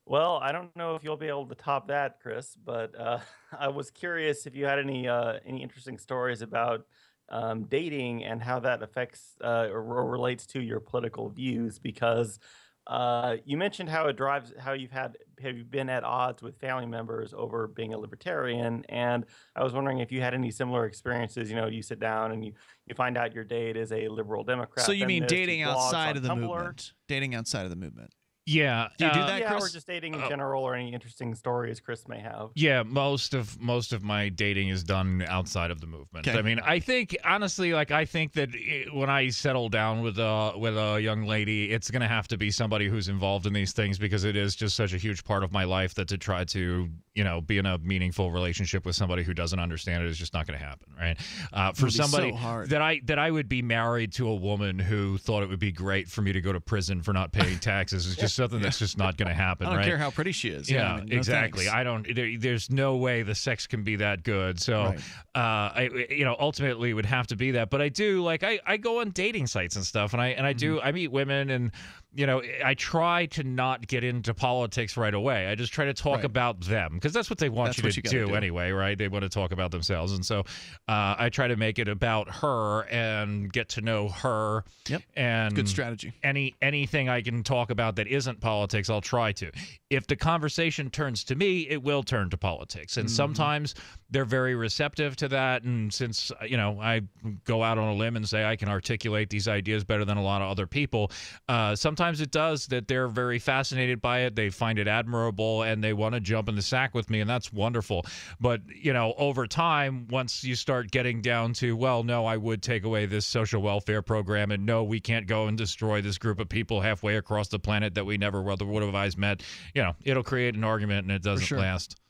Well, I don't know if you'll be able to top that, Chris, but uh, I was curious if you had any uh, any interesting stories about um, dating and how that affects uh, or, or relates to your political views. Because uh, you mentioned how it drives how you've had have you been at odds with family members over being a libertarian, and I was wondering if you had any similar experiences. You know, you sit down and you you find out your date is a liberal Democrat. So you mean dating outside of the Tumblr. movement? Dating outside of the movement. Yeah. Do you do uh, that, yeah, Chris? or just dating in Oh. general, or any interesting stories Chris may have. Yeah, most of most of my dating is done outside of the movement. Okay. I mean, I think honestly, like I think that i when I settle down with a with a young lady, it's gonna have to be somebody who's involved in these things because it is just such a huge part of my life that to try to you know be in a meaningful relationship with somebody who doesn't understand it is just not gonna happen, right? Uh, for so somebody hard. that I that I would be married to a woman who thought it would be great for me to go to prison for not paying taxes is just something that's just not going to happen. I don't right? care how pretty she is. Yeah, I mean, no exactly. thanks. I don't. There, there's no way the sex can be that good. So, Right. uh, I, you know, ultimately it would have to be that. But I do like I, I go on dating sites and stuff, and I and I do Mm-hmm. I meet women, and you know, I try to not get into politics right away. I just try to talk Right. about them because that's what they want That's you to you do, do. anyway, right? They want to talk about themselves, and so uh, I try to make it about her and get to know her. Yep. And Good strategy. any anything I can talk about that isn't politics, I'll try to. If the conversation turns to me, it will turn to politics, and Mhm. sometimes they're very receptive to that. And since uh, you know I go out on a limb and say I can articulate these ideas better than a lot of other people, uh, sometimes sometimes it does that they're very fascinated by it. They find it admirable and they want to jump in the sack with me, and that's wonderful. But, you know, over time, once you start getting down to, well, no, I would take away this social welfare program, and no, we can't go and destroy this group of people halfway across the planet that we never would have otherwise met, you know, it'll create an argument and it doesn't sure. last.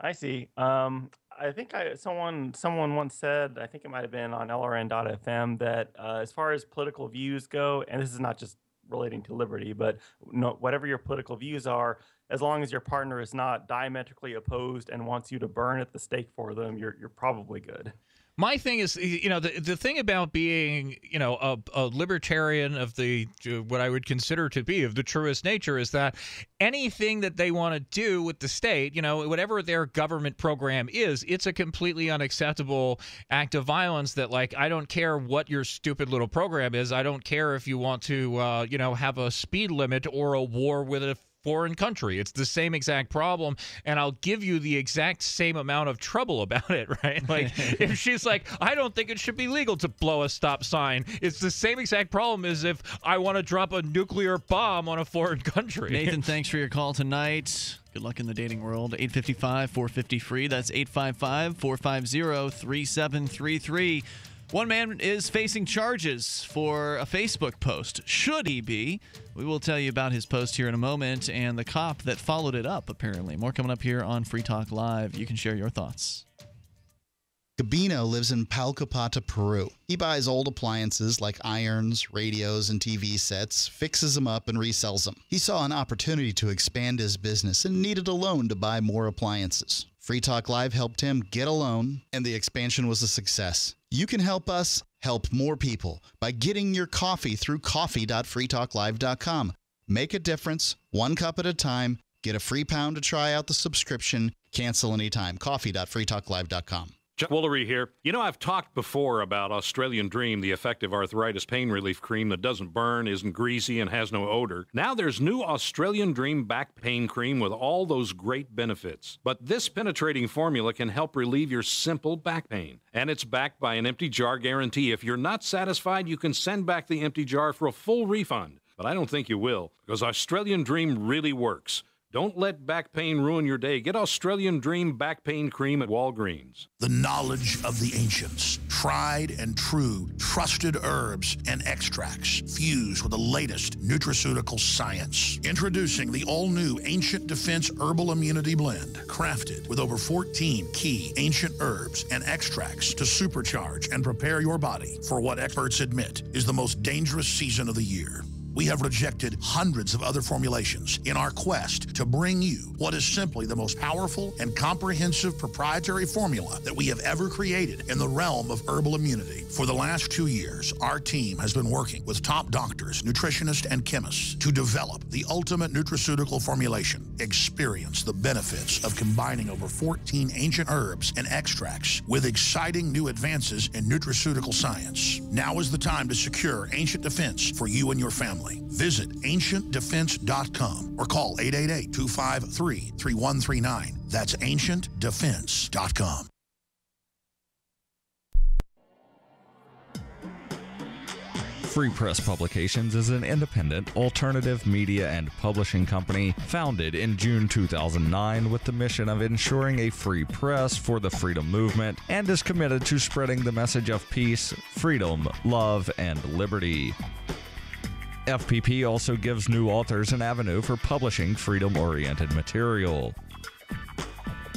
I see. Um, I think I someone someone once said I think it might have been on LRN.FM that uh, as far as political views go, and this is not just relating to liberty, but no, whatever your political views are, as long as your partner is not diametrically opposed and wants you to burn at the stake for them, you're you're probably good. My thing is, you know, the the thing about being, you know, a, a libertarian of the what I would consider to be of the truest nature is that anything that they want to do with the state, you know, whatever their government program is, it's a completely unacceptable act of violence. That like, I don't care what your stupid little program is. I don't care if you want to, uh, you know, have a speed limit or a war with a foreign country. It's the same exact problem, and I'll give you the exact same amount of trouble about it, right? Like, if she's like, I don't think it should be legal to blow a stop sign, it's the same exact problem as if I want to drop a nuclear bomb on a foreign country. Nathan, thanks for your call tonight. Good luck in the dating world. 855 450 free. That's 855 450 3733. One man is facing charges for a Facebook post. Should he be? We will tell you about his post here in a moment and the cop that followed it up, apparently. More coming up here on Free Talk Live. You can share your thoughts. Gabino lives in Palcopata, Peru. He buys old appliances like irons, radios, and TV sets, fixes them up, and resells them. He saw an opportunity to expand his business and needed a loan to buy more appliances. Free Talk Live helped him get a loan, and the expansion was a success. You can help us help more people by getting your coffee through coffee.freetalklive.com. Make a difference, one cup at a time. Get a free pound to try out the subscription. Cancel anytime. Coffee.freetalklive.com. Chuck Woolery here. You know, I've talked before about Australian Dream, the effective arthritis pain relief cream that doesn't burn, isn't greasy, and has no odor. Now there's new Australian Dream back pain cream with all those great benefits. But this penetrating formula can help relieve your simple back pain. And it's backed by an empty jar guarantee. If you're not satisfied, you can send back the empty jar for a full refund. But I don't think you will, because Australian Dream really works. Don't let back pain ruin your day. Get Australian Dream back pain cream at Walgreens. The knowledge of the ancients, tried and true, trusted herbs and extracts fused with the latest nutraceutical science. Introducing the all new Ancient Defense Herbal Immunity Blend, crafted with over 14 key ancient herbs and extracts to supercharge and prepare your body for what experts admit is the most dangerous season of the year. We have rejected hundreds of other formulations in our quest to bring you what is simply the most powerful and comprehensive proprietary formula that we have ever created in the realm of herbal immunity. For the last two years, our team has been working with top doctors, nutritionists, and chemists to develop the ultimate nutraceutical formulation. Experience the benefits of combining over 14 ancient herbs and extracts with exciting new advances in nutraceutical science. Now is the time to secure Ancient Defense for you and your family. Visit ancientdefense.com or call 888 253 3139. That's ancientdefense.com. Free Press Publications is an independent, alternative media and publishing company founded in June 2009 with the mission of ensuring a free press for the freedom movement and is committed to spreading the message of peace, freedom, love, and liberty. FPP also gives new authors an avenue for publishing freedom oriented material.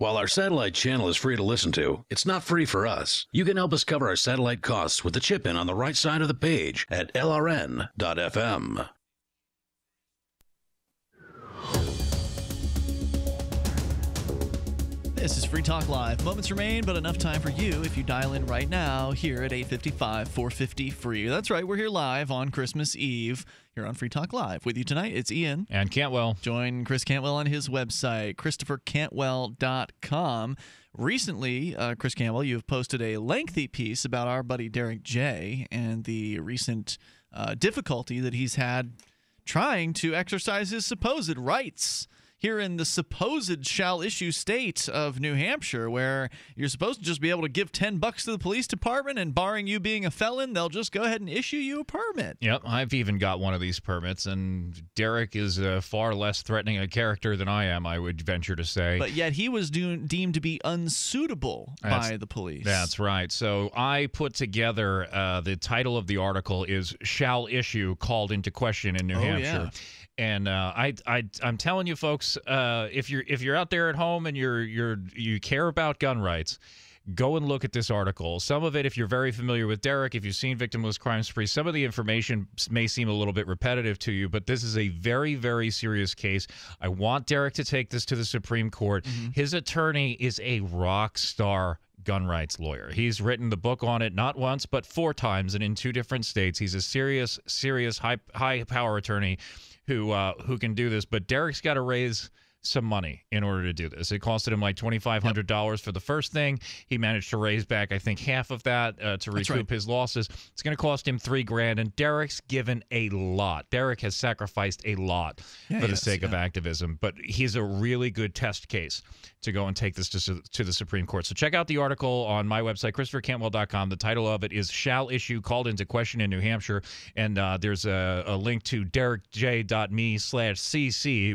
While our satellite channel is free to listen to, it's not free for us. You can help us cover our satellite costs with the chip in on the right side of the page at lrn.fm. This is Free Talk Live. Moments remain, but enough time for you if you dial in right now here at 855 450 free. That's right, we're here live on Christmas Eve here on Free Talk Live. With you tonight, it's Ian. And Cantwell. Join Chris Cantwell on his website, christophercantwell.com. Recently, uh, Chris Cantwell, you have posted a lengthy piece about our buddy Derek J and the recent uh, difficulty that he's had trying to exercise his supposed rights here in the supposed shall issue state of New Hampshire, where you're supposed to just be able to give 10 bucks to the police department, and barring you being a felon, they'll just go ahead and issue you a permit. Yep, I've even got one of these permits, and Derek is a far less threatening a character than I am, I would venture to say. But yet he was do- deemed to be unsuitable That's- by the police. That's right. So I put together uh, the title of the article is "Shall Issue Called into Question in New Oh, Hampshire." yeah. And uh, I, I, I'm telling you, folks, uh, if you're if you're out there at home and you're you're you care about gun rights, go and look at this article. Some of it, if you're very familiar with Derek, if you've seen Victimless Crime Spree, some of the information may seem a little bit repetitive to you, but this is a very, very serious case. I want Derek to take this to the Supreme Court. His attorney is a rock star gun rights lawyer. He's written the book on it not once but four times and in two different states. He's a serious serious high high power attorney who uh, who can do this, but Derek's got to raise some money in order to do this. It costed him like twenty five hundred dollars for the first thing. He managed to raise back, I think, half of that uh, to recoup right. his losses. It's going to cost him three grand, and Derek's given a lot. Derek has sacrificed a lot Yeah, for the sake of activism, but he's a really good test case to go and take this to, to the Supreme Court. So check out the article on my website, ChristopherCantwell.com. The title of it is "Shall Issue Called into Question in New Hampshire," and uh, there's a, a link to derekj.me/cc,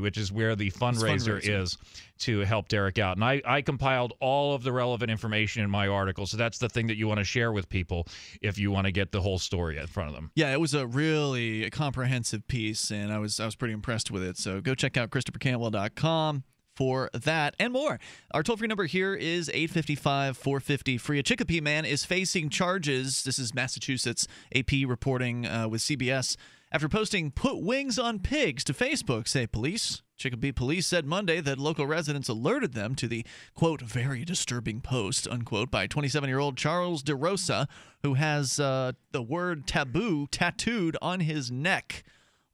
which is where the fundraiser fundraiser. is to help Derek out. And I, I compiled all of the relevant information in my article, so that's the thing that you want to share with people if you want to get the whole story in front of them. Yeah, it was a really comprehensive piece, and I was I was pretty impressed with it. So go check out ChristopherCantwell.com for that and more. Our toll free number here is 855 450 free. A Chicopee man is facing charges. This is Massachusetts AP reporting uh, with CBS after posting "Put wings on pigs" to Facebook. Say police. Chicopee police said Monday that local residents alerted them to the quote very disturbing post unquote by 27 year old Charles DeRosa, who has uh, the word taboo tattooed on his neck,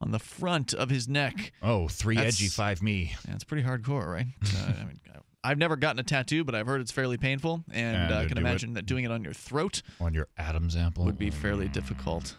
on the front of his neck. Oh, three That's- edgy, five me. That's pretty hardcore, right? Uh, I mean, I've never gotten a tattoo, but I've heard it's fairly painful, and And uh, can do it- imagine that doing it on your throat On your Adam's apple would be fairly difficult.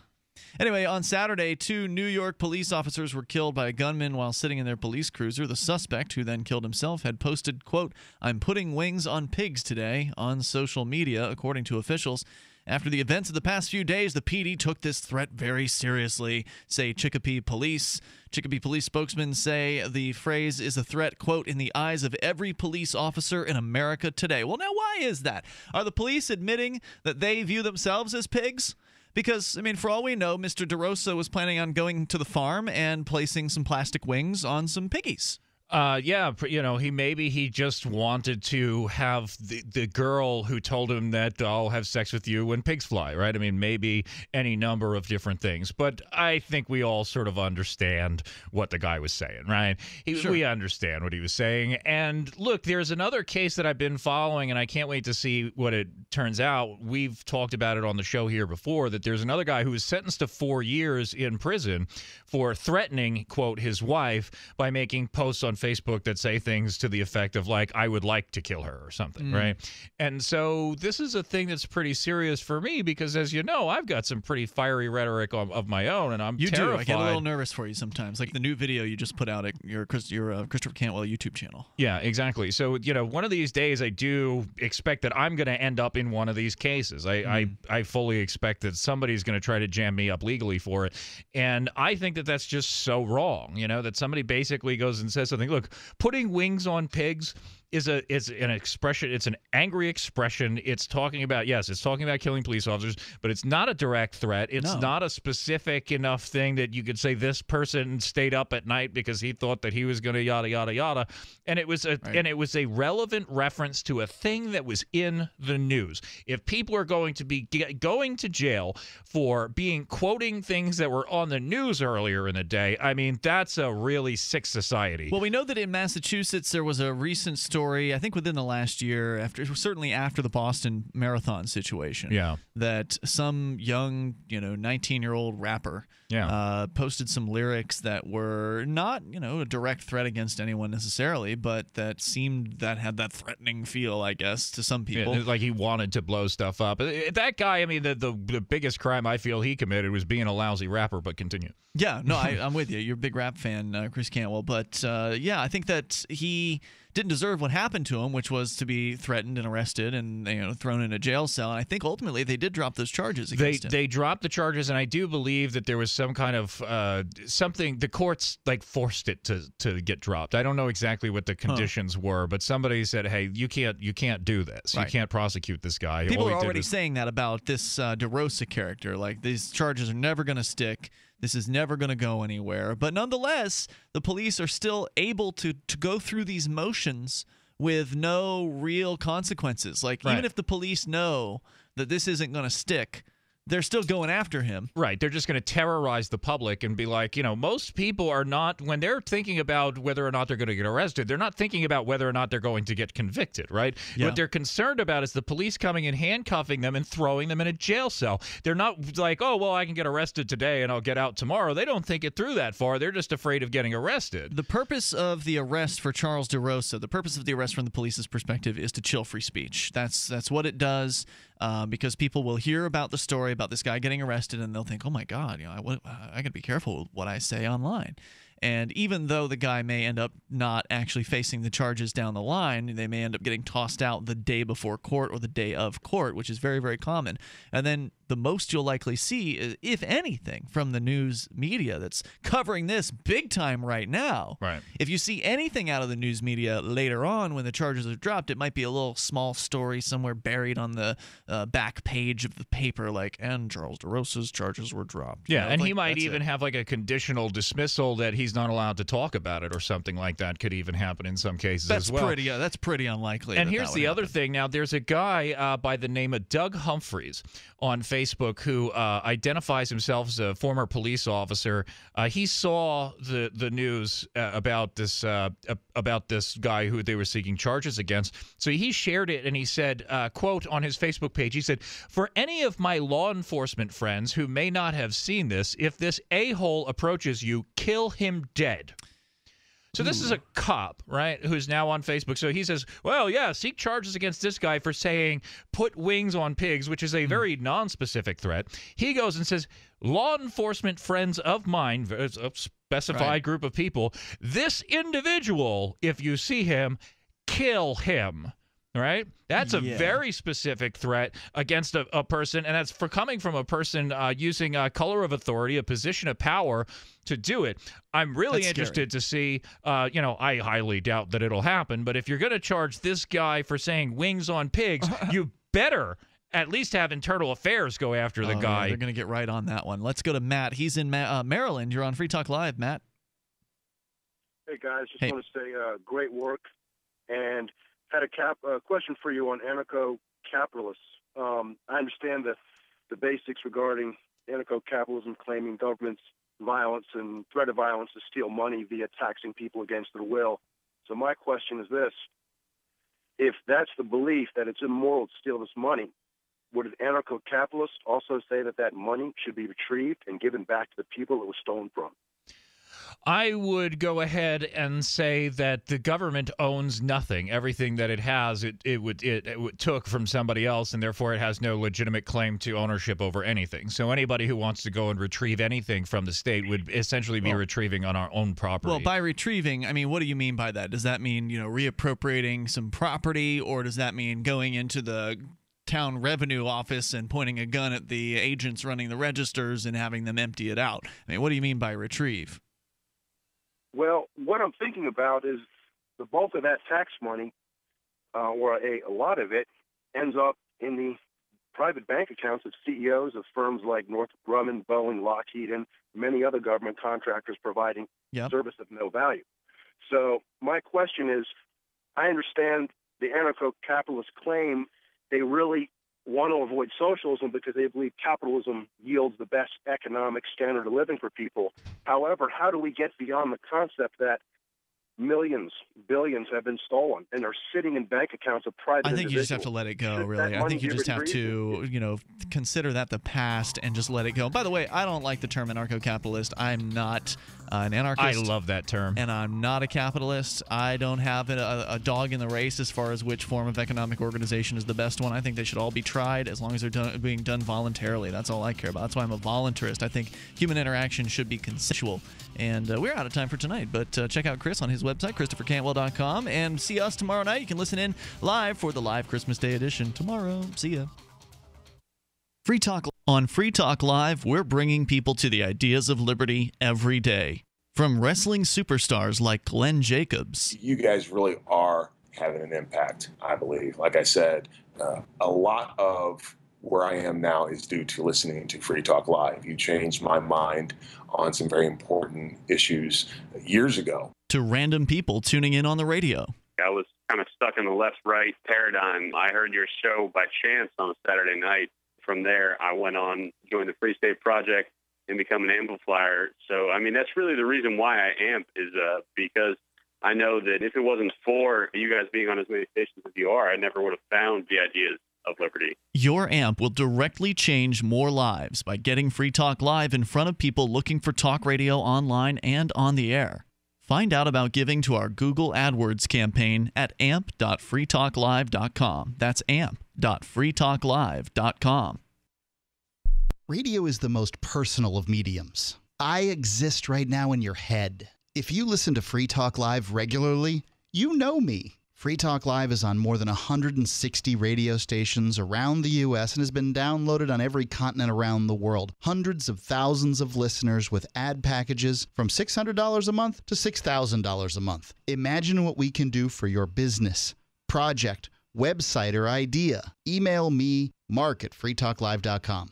Anyway, on Saturday, two New York police officers were killed by a gunman while sitting in their police cruiser. The suspect, who then killed himself, had posted, quote, I'm putting wings on pigs today on social media, according to officials. After the events of the past few days, the PD took this threat very seriously, say Chicopee police. Chicopee police spokesmen say the phrase is a threat, quote, in the eyes of every police officer in America today. Well, now, why is that? Are the police admitting that they view themselves as pigs? Because, I mean, for all we know, Mr. DeRosa was planning on going to the farm and placing some plastic wings on some piggies. Uh, yeah, you know, he maybe he just wanted to have the, the girl who told him that I'll have sex with you when pigs fly, right? I mean, maybe any number of different things, but I think we all sort of understand what the guy was saying, right? He, Sure. We understand what he was saying. And look, there's another case that I've been following, and I can't wait to see what it turns out. We've talked about it on the show here before that there's another guy who was sentenced to four years in prison for threatening, quote, his wife by making posts on Facebook that say things to the effect of, like, I would like to kill her or something, Mm. right? And so this is a thing that's pretty serious for me because, as you know, I've got some pretty fiery rhetoric of, of my own, and I'm You terrified. do. I get a little nervous for you sometimes, like the new video you just put out at your Chris, your uh, Christopher Cantwell YouTube channel. Yeah, exactly. So you know, one of these days, I do expect that I'm going to end up in one of these cases. I I, I fully expect that somebody's going to try to jam me up legally for it, and I think that that's just so wrong. You know, that somebody basically goes and says something. Look, putting wings on pigs is a is an expression. It's an angry expression. It's talking about yes, it's talking about killing police officers, but it's not a direct threat. It's No. not a specific enough thing that you could say this person stayed up at night because he thought that he was going to yada yada yada, and it was a and it was a relevant reference to a thing that was in the news. If people are going to be going to jail for being quoting things that were on the news earlier in the day, I mean that's a really sick society. Well, we know that in Massachusetts there was a recent story, I think within the last year, after certainly after the Boston Marathon situation. Yeah. That some young, you know, 19-year-old rapper Yeah. uh, posted some lyrics that were not, you know, a direct threat against anyone necessarily, but that seemed that had that threatening feel, I guess, to some Yeah, people. like he wanted to blow stuff up. Uh, That guy, I mean, the, the the biggest crime I feel he committed was being a lousy rapper. But continue. Yeah, no, I, I'm with you. You're a big rap fan, uh, Chris Cantwell. But uh, yeah, I think that he didn't deserve what happened to him, which was to be threatened and arrested and you know thrown in a jail cell. And I think ultimately they did drop those charges They against him. they dropped the charges, and I do believe that there was some kind of uh, something. The courts like forced it to to get dropped. I don't know exactly what the conditions were, but somebody said, "Hey, you can't you can't do this. Right. You can't prosecute this guy." People All are already saying that about this uh, DeRosa character. Like these charges are never going to stick. This is never going to go anywhere. But nonetheless, the police are still able to to go through these motions with no real consequences. Like even if the police know that this isn't going to stick, they're still going after him. Right. They're just going to terrorize the public and be like, you know, most people are not, when they're thinking about whether or not they're going to get arrested, they're not thinking about whether or not they're going to get convicted, right? Yeah. What they're concerned about is the police coming and handcuffing them and throwing them in a jail cell. They're not like, oh, well, I can get arrested today and I'll get out tomorrow. They don't think it through that far. They're just afraid of getting arrested. The purpose of the arrest for Charles DeRosa, the purpose of the arrest from the police's perspective, is to chill free speech. That's that's what it does, uh, because people will hear about the story about this guy getting arrested, and they'll think, "Oh my God, you know, I, I got to be careful with what I say online." And even though the guy may end up not actually facing the charges down the line, they may end up getting tossed out the day before court or the day of court, which is very, very common. And then the most you'll likely see, if anything, from the news media that's covering this big time right now. Right. If you see anything out of the news media later on when the charges are dropped, it might be a little small story somewhere buried on the uh, back page of the paper, like, and Charles DeRosa's charges were dropped. You Yeah, know, and he might that's it. even have like a conditional dismissal that he's not allowed to talk about it or something like that could even happen in some cases That's as well. pretty. Uh, that's pretty unlikely. And that here's that the would other thing. Now, there's a guy uh, by the name of Doug Humphreys on Facebook who uh, identifies himself as a former police officer. Uh, he saw the the news uh, about this uh, about this guy who they were seeking charges against. So he shared it and he said, uh, "quote on his Facebook page. He said, for any of my law enforcement friends who may not have seen this, if this a hole approaches you, kill him dead." So this is hmm. a cop, right, who's now on Facebook. So he says, "Well, yeah, seek charges against this guy for saying put wings on pigs, which is a hmm. very non-specific threat." He goes and says, "Law enforcement friends of mine, a uh, specified Right. group of people, this individual, if you see him, kill him." Right? That's a Yeah. very specific threat against a, a person, and that's for coming from a person uh, using a color of authority, a position of power to do it. I'm really That's scary. interested to see. Uh, you know, I highly doubt that it'll happen, but if you're going to charge this guy for saying wings on pigs, you better at least have internal affairs go after the Oh, yeah, guy. they're going to get right on that one. Let's go to Matt. He's in Ma- uh, Maryland. You're on Free Talk Live, Matt. Hey guys, just Hey. want to say uh, great work, and had a cap question for you on anarcho-capitalists. Um, I understand the the basics regarding anarcho-capitalism, claiming government's violence and threat of violence to steal money via taxing people against their will. So my question is this: If that's the belief that it's immoral to steal this money, would an anarcho-capitalist also say that that money should be retrieved and given back to the people it was stolen from? I would go ahead and say that the government owns nothing. Everything that it has, it it would it, it would- took from somebody else, and therefore it has no legitimate claim to ownership over anything. So anybody who wants to go and retrieve anything from the state would essentially be retrieving on our own property. Well, by retrieving, I mean, what do you mean by that? Does that mean, you know, reappropriating some property, or does that mean going into the town revenue office and pointing a gun at the agents running the registers and having them empty it out? I mean, what do you mean by retrieve? Well, what I'm thinking about is the bulk of that tax money, uh, or a, a lot of it, ends up in the private bank accounts of CEOs of firms like Northrop Grumman, Boeing, Lockheed, and many other government contractors providing Yep. service of no value. So my question is, I understand the anarcho-capitalist claim they really want to avoid socialism because they believe capitalism yields the best economic standard of living for people. However, how do we get beyond the concept that millions, billions have been stolen and are sitting in bank accounts of private I think you just have to let it go, Should really. I think you just have to, you know, consider that the past and just let it go. By the way, I don't like the term anarcho-capitalist. I'm not uh, an anarchist. I love that term. and I'm not a capitalist. I don't have a, a dog in the race as far as which form of economic organization is the best one. I think they should all be tried as long as they're done, being done voluntarily. That's all I care about. That's why I'm a voluntarist. I think human interaction should be consensual. And uh, we're out of time for tonight, but uh, check out Chris on his website, ChristopherCantwell.com, and see us tomorrow night. You can listen in live for the live Christmas Day edition tomorrow. See ya. Free Talk on Free Talk Live, we're bringing people to the ideas of liberty every day. From wrestling superstars like Glenn Jacobs you guys really are having an impact, I believe. Like I said, uh, a lot of where I am now is due to listening to Free Talk Live. You changed my mind on some very important issues years ago. to random people tuning in on the radio. I was kind of stuck in the left right paradigm. I heard your show by chance on a Saturday night. From there, I went on, joined the Free State Project, and become an amplifier. So, I mean, that's really the reason why I amp is uh, because I know that if it wasn't for you guys being on as many stations as you are, I never would have found the ideas of liberty. Your amp will directly change more lives by getting Free Talk Live in front of people looking for talk radio online and on the air. Find out about giving to our Google AdWords campaign at amp.freetalklive.com. That's amp.freetalklive.com. Radio is the most personal of mediums. I exist right now in your head. If you listen to Free Talk Live regularly, you know me. Free Talk Live is on more than 160 radio stations around the U.S. and has been downloaded on every continent around the world. Hundreds of thousands of listeners with ad packages from $600 a month to $6,000 a month. Imagine what we can do for your business, project, website, or idea. Email me, mark at freetalklive.com.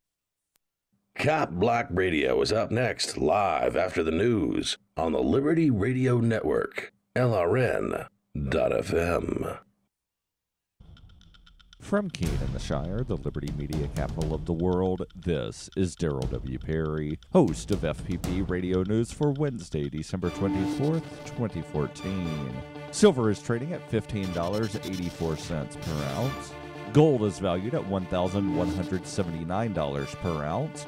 Cop Block Radio is up next, live after the news on the Liberty Radio Network, LRN.FM. From Keene in the Shire, the Liberty Media capital of the world, this is Darryl W. Perry, host of FPP Radio News for Wednesday, December 24th, 2014. Silver is trading at $15.84 per ounce. Gold is valued at $1,179 per ounce.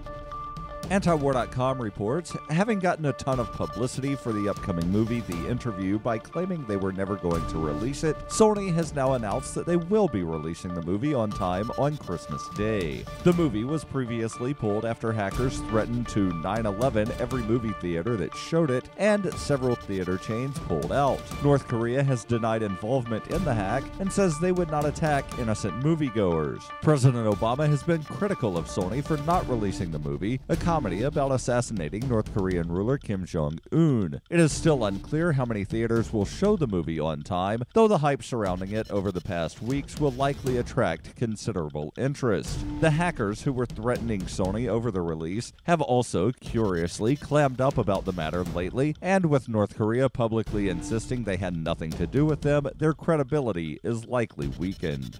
Antiwar.com reports, having gotten a ton of publicity for the upcoming movie The Interview by claiming they were never going to release it, Sony has now announced that they will be releasing the movie on time on Christmas Day. The movie was previously pulled after hackers threatened to 9 11 every movie theater that showed it, and several theater chains pulled out. North Korea has denied involvement in the hack and says they would not attack innocent moviegoers. President Obama has been critical of Sony for not releasing the movie, a comedy about assassinating North Korean ruler Kim Jong un. It is still unclear how many theaters will show the movie on time, though the hype surrounding it over the past weeks will likely attract considerable interest. The hackers who were threatening Sony over the release have also curiously clammed up about the matter lately, and with North Korea publicly insisting they had nothing to do with them, their credibility is likely weakened.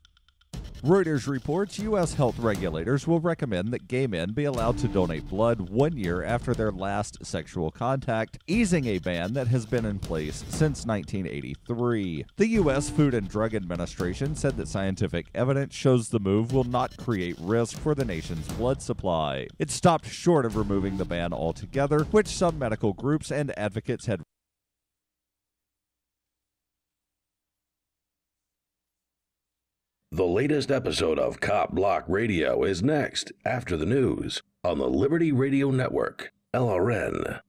Reuters reports U.S. health regulators will recommend that gay men be allowed to donate blood one year after their last sexual contact, easing a ban that has been in place since 1983. The U.S. Food and Drug Administration said that scientific evidence shows the move will not create risk for the nation's blood supply. It stopped short of removing the ban altogether, which some medical groups and advocates had The latest episode of Cop Block Radio is next after the news on the Liberty Radio Network, LRN.FM.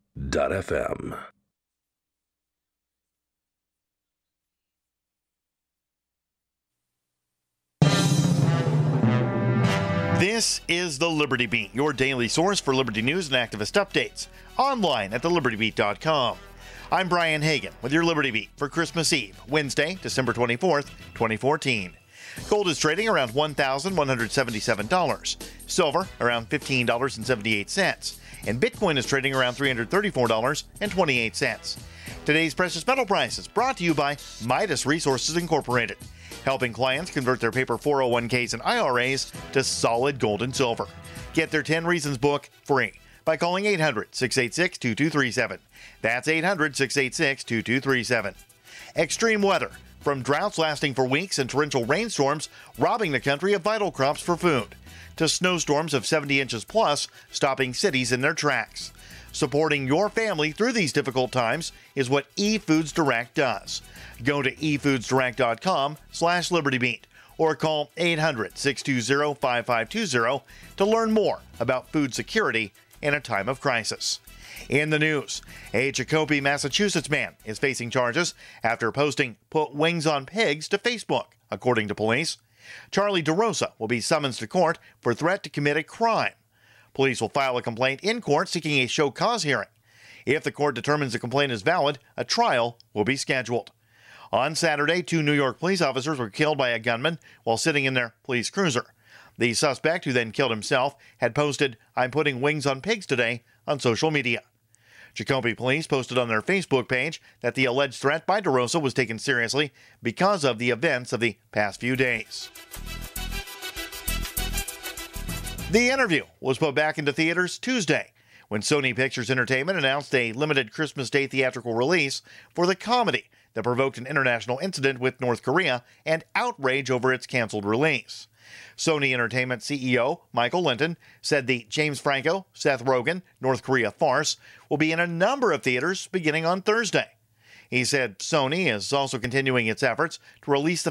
This is the Liberty Beat, your daily source for liberty news and activist updates, online at thelibertybeat.com. I'm Brian Hagan with your Liberty Beat for Christmas Eve, Wednesday, December 24th, 2014. Gold is trading around $1,177. Silver around $15.78. And Bitcoin is trading around $334.28. Today's precious metal prices brought to you by Midas Resources Incorporated, helping clients convert their paper 401ks and IRAs to solid gold and silver. Get their 10 Reasons book free by calling 800 686 2237. That's 800 686 2237. Extreme weather from droughts lasting for weeks and torrential rainstorms robbing the country of vital crops for food, to snowstorms of 70 inches plus stopping cities in their tracks. Supporting your family through these difficult times is what eFoods Direct does. Go to efoodsdirect.com slash libertybeat or call 800-620-5520 to learn more about food security in a time of crisis. In the news, a Chicopee, Massachusetts man is facing charges after posting Put Wings on Pigs to Facebook, according to police. Charlie DeRosa will be summoned to court for threat to commit a crime. Police will file a complaint in court seeking a show cause hearing. If the court determines the complaint is valid, a trial will be scheduled. On Saturday, two New York police officers were killed by a gunman while sitting in their police cruiser. The suspect, who then killed himself, had posted, I'm putting wings on pigs today on social media. Chicopee police posted on their Facebook page that the alleged threat by DeRosa was taken seriously because of the events of the past few days. The interview was put back into theaters Tuesday when Sony Pictures Entertainment announced a limited Christmas Day theatrical release for the comedy that provoked an international incident with North Korea and outrage over its canceled release. Sony Entertainment CEO Michael Lynton said the James Franco, Seth Rogen, North Korea farce will be in a number of theaters beginning on Thursday. He said Sony is also continuing its efforts to release the